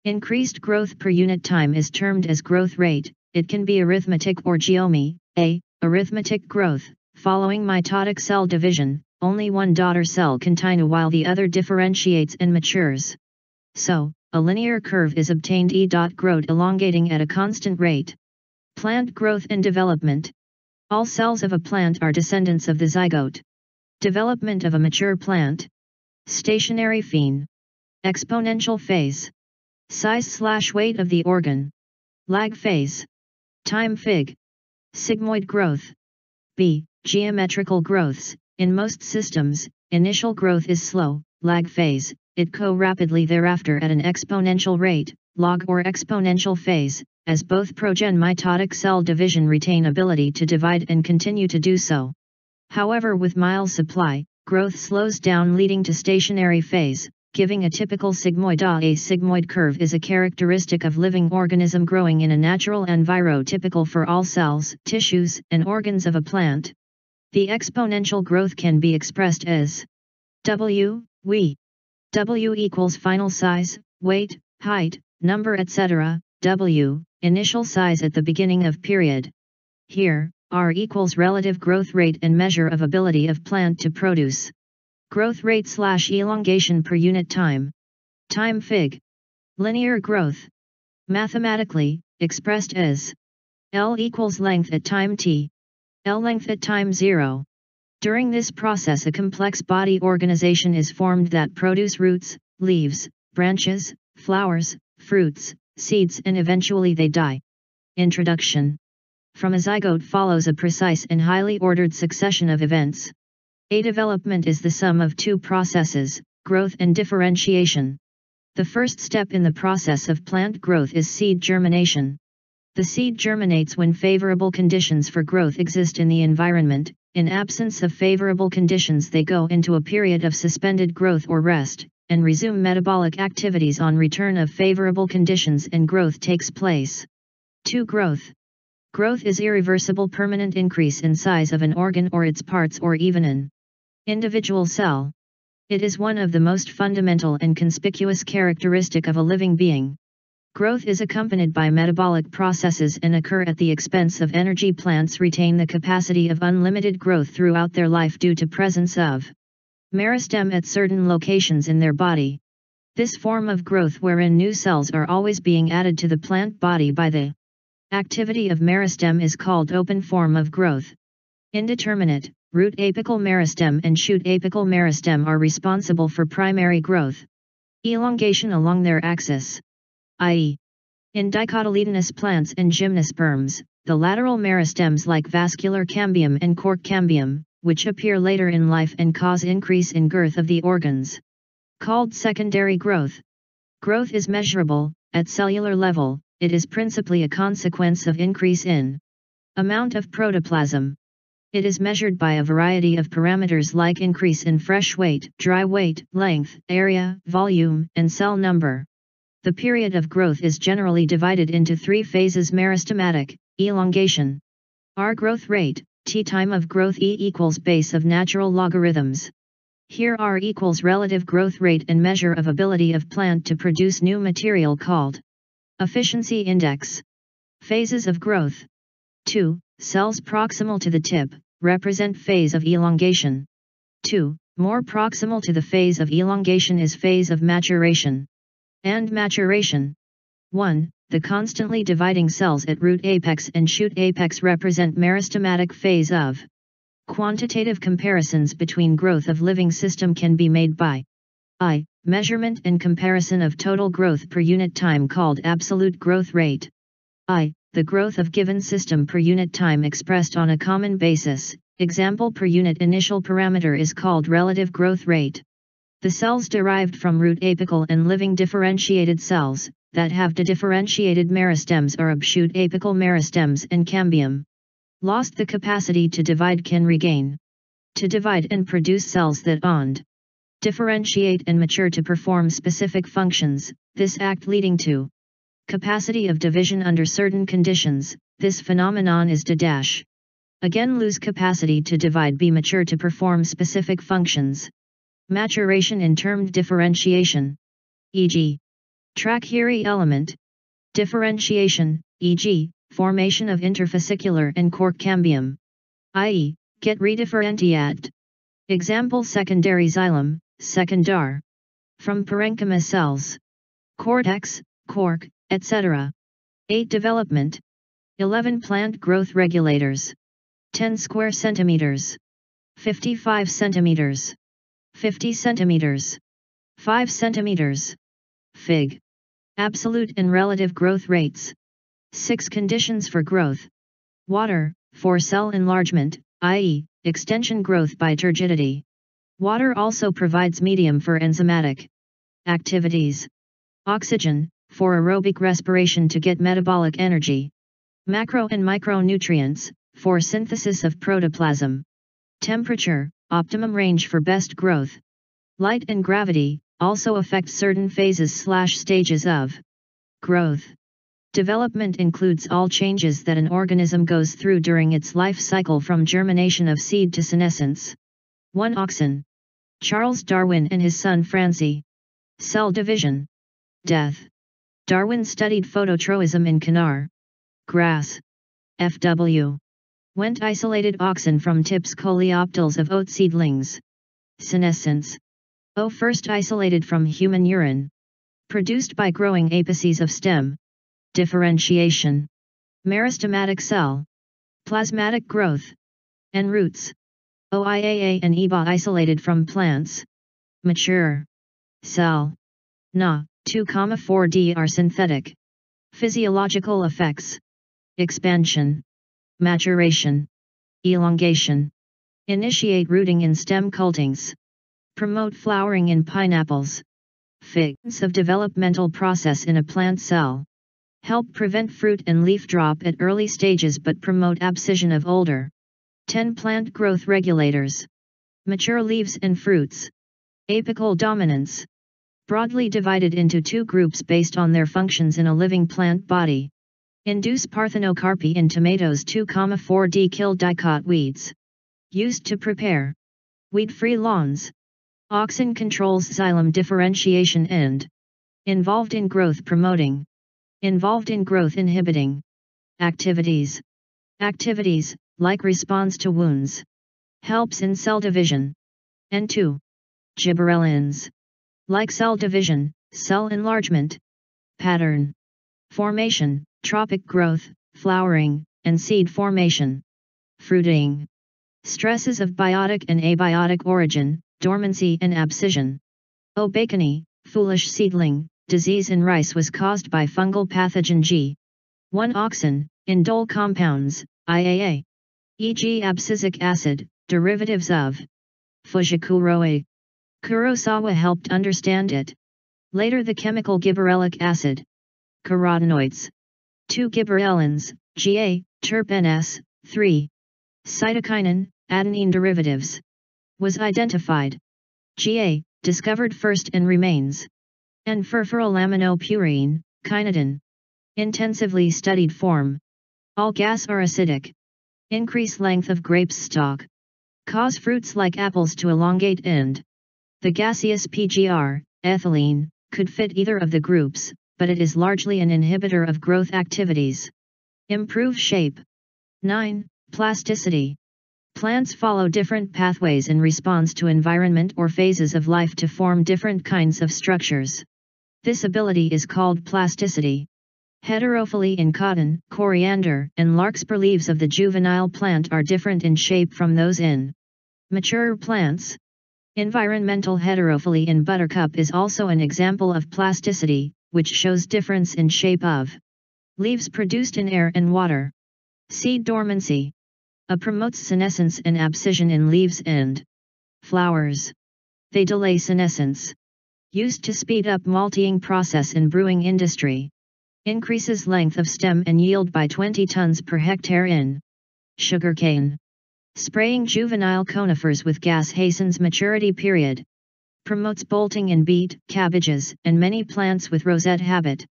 Increased growth per unit time is termed as growth rate, it can be arithmetic or geomy, a, arithmetic growth, following mitotic cell division, only one daughter cell continue while the other differentiates and matures. So, a linear curve is obtained E. Dot Growth elongating at a constant rate. Plant growth and development. All cells of a plant are descendants of the zygote. Development of a mature plant. Stationary phene. Exponential phase. Size slash weight of the organ. Lag phase. Time fig. Sigmoid growth. B. Geometrical growths. In most systems, initial growth is slow, lag phase, it co rapidly thereafter at an exponential rate, log or exponential phase, as both progen mitotic cell division retain ability to divide and continue to do so. However with mild supply, growth slows down leading to stationary phase, giving a typical sigmoid A sigmoid curve is a characteristic of living organism growing in a natural enviro typical for all cells, tissues, and organs of a plant. The exponential growth can be expressed as W, we. W equals final size, weight, height, number etc., W, initial size at the beginning of period. Here, R equals relative growth rate and measure of ability of plant to produce. Growth rate slash elongation per unit time. Time fig. Linear growth. Mathematically, expressed as L equals length at time t. L length at time 0. During this process a complex body organization is formed that produce roots, leaves, branches, flowers, fruits, seeds and eventually they die. Introduction from a zygote follows a precise and highly ordered succession of events. A development is the sum of two processes, growth and differentiation. The first step in the process of plant growth is seed germination. The seed germinates when favorable conditions for growth exist in the environment, in absence of favorable conditions they go into a period of suspended growth or rest, and resume metabolic activities on return of favorable conditions and growth takes place. 2. Growth Growth is irreversible permanent increase in size of an organ or its parts or even an individual cell. It is one of the most fundamental and conspicuous characteristic of a living being. Growth is accompanied by metabolic processes and occur at the expense of energy plants retain the capacity of unlimited growth throughout their life due to presence of meristem at certain locations in their body. This form of growth wherein new cells are always being added to the plant body by the Activity of meristem is called open form of growth. Indeterminate, root apical meristem and shoot apical meristem are responsible for primary growth. Elongation along their axis. i.e. In dicotyledonous plants and gymnosperms, the lateral meristems like vascular cambium and cork cambium, which appear later in life and cause increase in girth of the organs. Called secondary growth. Growth is measurable, at cellular level, it is principally a consequence of increase in amount of protoplasm. It is measured by a variety of parameters like increase in fresh weight, dry weight, length, area, volume, and cell number. The period of growth is generally divided into three phases meristematic, elongation, R growth rate, T time of growth E equals base of natural logarithms. Here R equals relative growth rate and measure of ability of plant to produce new material called Efficiency Index. Phases of growth. 2. Cells proximal to the tip, represent phase of elongation. 2. More proximal to the phase of elongation is phase of maturation. And maturation. 1. The constantly dividing cells at root apex and shoot apex represent meristematic phase of. Quantitative comparisons between growth of living system can be made by I. Measurement and comparison of total growth per unit time called absolute growth rate. I. The growth of given system per unit time expressed on a common basis, example per unit initial parameter is called relative growth rate. The cells derived from root apical and living differentiated cells, that have dedifferentiated meristems are shoot apical meristems and cambium. Lost the capacity to divide can regain. To divide and produce cells that bond. Differentiate and mature to perform specific functions, this act leading to capacity of division under certain conditions, this phenomenon is to dash. Again lose capacity to divide be mature to perform specific functions. Maturation in termed differentiation. E.g. Tracheary element. Differentiation, e.g., formation of interfascicular and cork cambium. i.e., get redifferentiate. Example secondary xylem, secondar. From parenchyma cells. Cortex, cork, etc. 8 development. 11 plant growth regulators. 10 square centimeters. 55 centimeters. 50 centimeters. 5 centimeters. Fig. Absolute and relative growth rates. 6 conditions for growth. Water, for cell enlargement, i.e., extension growth by turgidity. Water also provides medium for enzymatic activities. Oxygen, for aerobic respiration to get metabolic energy. Macro and micronutrients, for synthesis of protoplasm. Temperature, optimum range for best growth. Light and gravity, also affect certain phases slash stages of growth. Development includes all changes that an organism goes through during its life cycle from germination of seed to senescence. 1 Auxin. Charles Darwin and his son Francie. Cell division. Death. Darwin studied phototropism in Canard. Grass. F.W. Went isolated auxin from tips coleoptiles of oat seedlings. Senescence. O first isolated from human urine. Produced by growing apices of stem. Differentiation. Meristematic cell. Plasmatic growth. En roots. OIAA and EBA isolated from plants. Mature. Cell. Na, 2,4D are synthetic. Physiological effects. Expansion. Maturation. Elongation. Initiate rooting in stem cultings. Promote flowering in pineapples. Figs of developmental process in a plant cell. Help prevent fruit and leaf drop at early stages but promote abscission of older. 10 plant growth regulators. Mature leaves and fruits. Apical dominance. Broadly divided into two groups based on their functions in a living plant body. Induce parthenocarpy in tomatoes 2,4D kill dicot weeds. Used to prepare weed-free lawns. Auxin controls xylem differentiation and involved in growth promoting, involved in growth inhibiting activities. Activities, like response to wounds, helps in cell division. And 2. Gibberellins. Like cell division, cell enlargement, pattern, formation, tropic growth, flowering, and seed formation. Fruiting. Stresses of biotic and abiotic origin, dormancy and abscission. O. baconi, foolish seedling, disease in rice was caused by fungal pathogen G. 1 auxin, indole compounds, IAA. E.g. abscisic acid, derivatives of fujikuroi. Kurosawa helped understand it. Later the chemical gibberellic acid. Carotenoids. 2 gibberellins, Ga, terpen S, 3. Cytokinin, adenine derivatives was identified. GA, discovered first and remains. And furfurylaminopurine, kinetin. Intensively studied form. All gas are acidic. Increase length of grapes stalk. Cause fruits like apples to elongate and. The gaseous PGR, ethylene, could fit either of the groups, but it is largely an inhibitor of growth activities. Improve shape. 9. Plasticity. Plants follow different pathways in response to environment or phases of life to form different kinds of structures. This ability is called plasticity. Heterophylly in cotton, coriander, and larkspur leaves of the juvenile plant are different in shape from those in mature plants. Environmental heterophylly in buttercup is also an example of plasticity, which shows difference in shape of leaves produced in air and water. Seed dormancy. A promotes senescence and abscission in leaves and flowers. They delay senescence. Used to speed up malting process in brewing industry. Increases length of stem and yield by 20 tons per hectare in sugarcane. Spraying juvenile conifers with gas hastens maturity period. Promotes bolting in beet, cabbages, and many plants with rosette habit.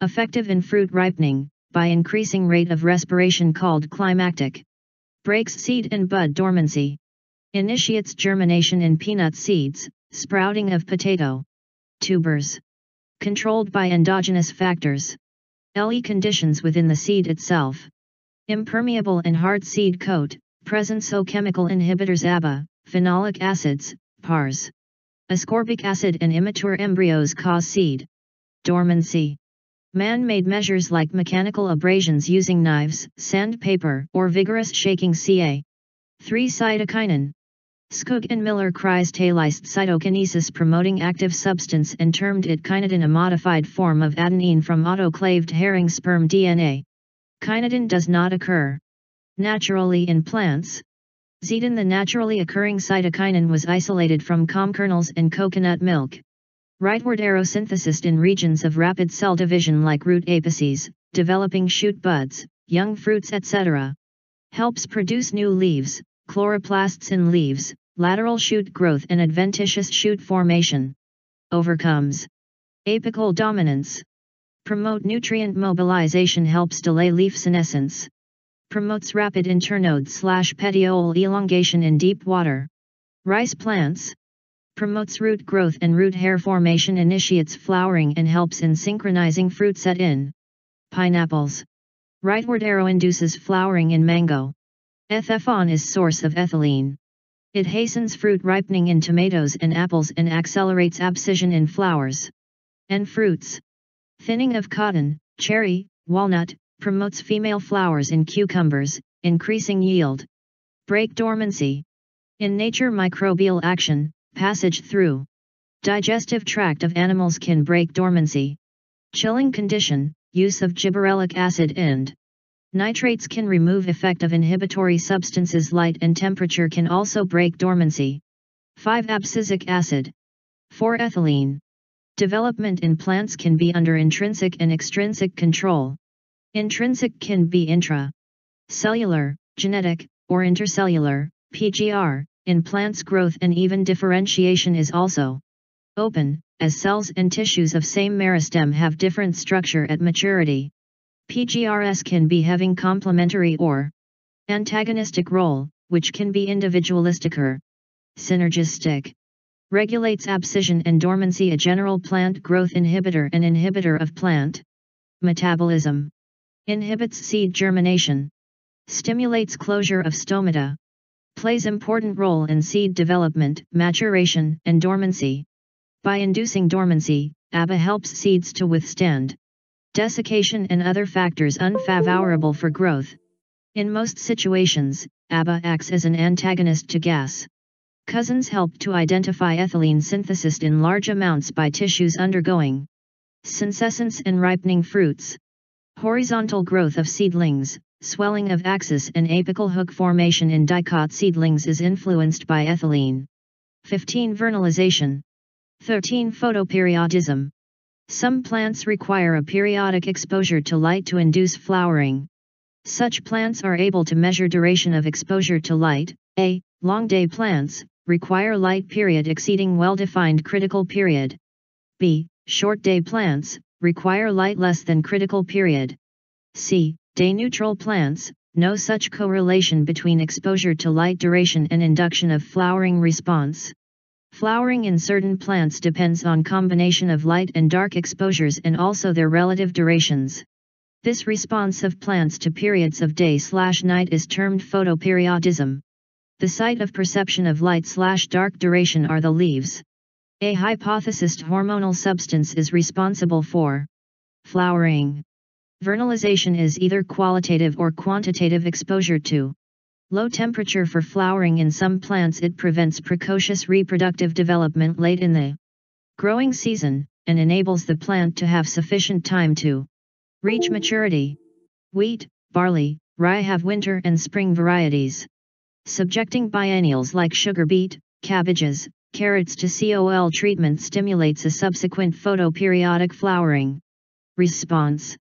Effective in fruit ripening, by increasing rate of respiration called climactic. Breaks seed and bud dormancy. Initiates germination in peanut seeds, sprouting of potato. Tubers. Controlled by endogenous factors. LE conditions within the seed itself. Impermeable and hard seed coat, presence of chemical inhibitors ABA, phenolic acids, PARs. Ascorbic acid and immature embryos cause seed dormancy. Man-made measures like mechanical abrasions using knives, sandpaper, or vigorous shaking ca. 3 cytokinin. Skoog and Miller crystallized cytokinesis promoting active substance and termed it kinetin a modified form of adenine from autoclaved herring sperm DNA. Kinetin does not occur naturally in plants. Zeatin the naturally occurring cytokinin was isolated from com kernels and coconut milk. Rightward arrow synthesis in regions of rapid cell division like root apices, developing shoot buds, young fruits etc. Helps produce new leaves, chloroplasts in leaves, lateral shoot growth and adventitious shoot formation. Overcomes apical dominance. Promote nutrient mobilization helps delay leaf senescence. Promotes rapid internode slash petiole elongation in deep water. Rice plants. Promotes root growth and root hair formation initiates flowering and helps in synchronizing fruit set in. Pineapples. Rightward arrow induces flowering in mango. Ethephon is source of ethylene. It hastens fruit ripening in tomatoes and apples and accelerates abscission in flowers. And fruits. Thinning of cotton, cherry, walnut, promotes female flowers in cucumbers, increasing yield. Break dormancy. In nature microbial action, passage through. Digestive tract of animals can break dormancy. Chilling condition, use of gibberellic acid and nitrates can remove effect of inhibitory substances light and temperature can also break dormancy. 5 abscisic acid. 4 ethylene. Development in plants can be under intrinsic and extrinsic control. Intrinsic can be intra, cellular, genetic, or intercellular, PGR, in plants growth and even differentiation is also open, as cells and tissues of same meristem have different structure at maturity. PGRS can be having complementary or antagonistic role, which can be individualistic or synergistic. Regulates abscission and dormancy a general plant growth inhibitor and inhibitor of plant metabolism. Inhibits seed germination. Stimulates closure of stomata. Plays important role in seed development, maturation, and dormancy. By inducing dormancy, ABA helps seeds to withstand desiccation and other factors unfavorable for growth. In most situations, ABA acts as an antagonist to gas. Cousins help to identify ethylene synthesis in large amounts by tissues undergoing senescence and ripening fruits. Horizontal growth of seedlings, swelling of axis and apical hook formation in dicot seedlings is influenced by ethylene. 15. Vernalization. 13. Photoperiodism. Some plants require a periodic exposure to light to induce flowering. Such plants are able to measure duration of exposure to light. A. Long day plants require light period exceeding well-defined critical period. B. Short day plants require light less than critical period. C. Day-neutral plants, no such correlation between exposure to light duration and induction of flowering response. Flowering in certain plants depends on combination of light and dark exposures and also their relative durations. This response of plants to periods of day-night is termed photoperiodism. The site of perception of light-dark duration are the leaves. A hypothesized hormonal substance is responsible for flowering. Vernalization is either qualitative or quantitative exposure to low temperature for flowering in some plants it prevents precocious reproductive development late in the growing season, and enables the plant to have sufficient time to reach maturity. Wheat, barley, rye have winter and spring varieties. Subjecting biennials like sugar beet, cabbages, carrots to COL treatment stimulates a subsequent photoperiodic flowering response.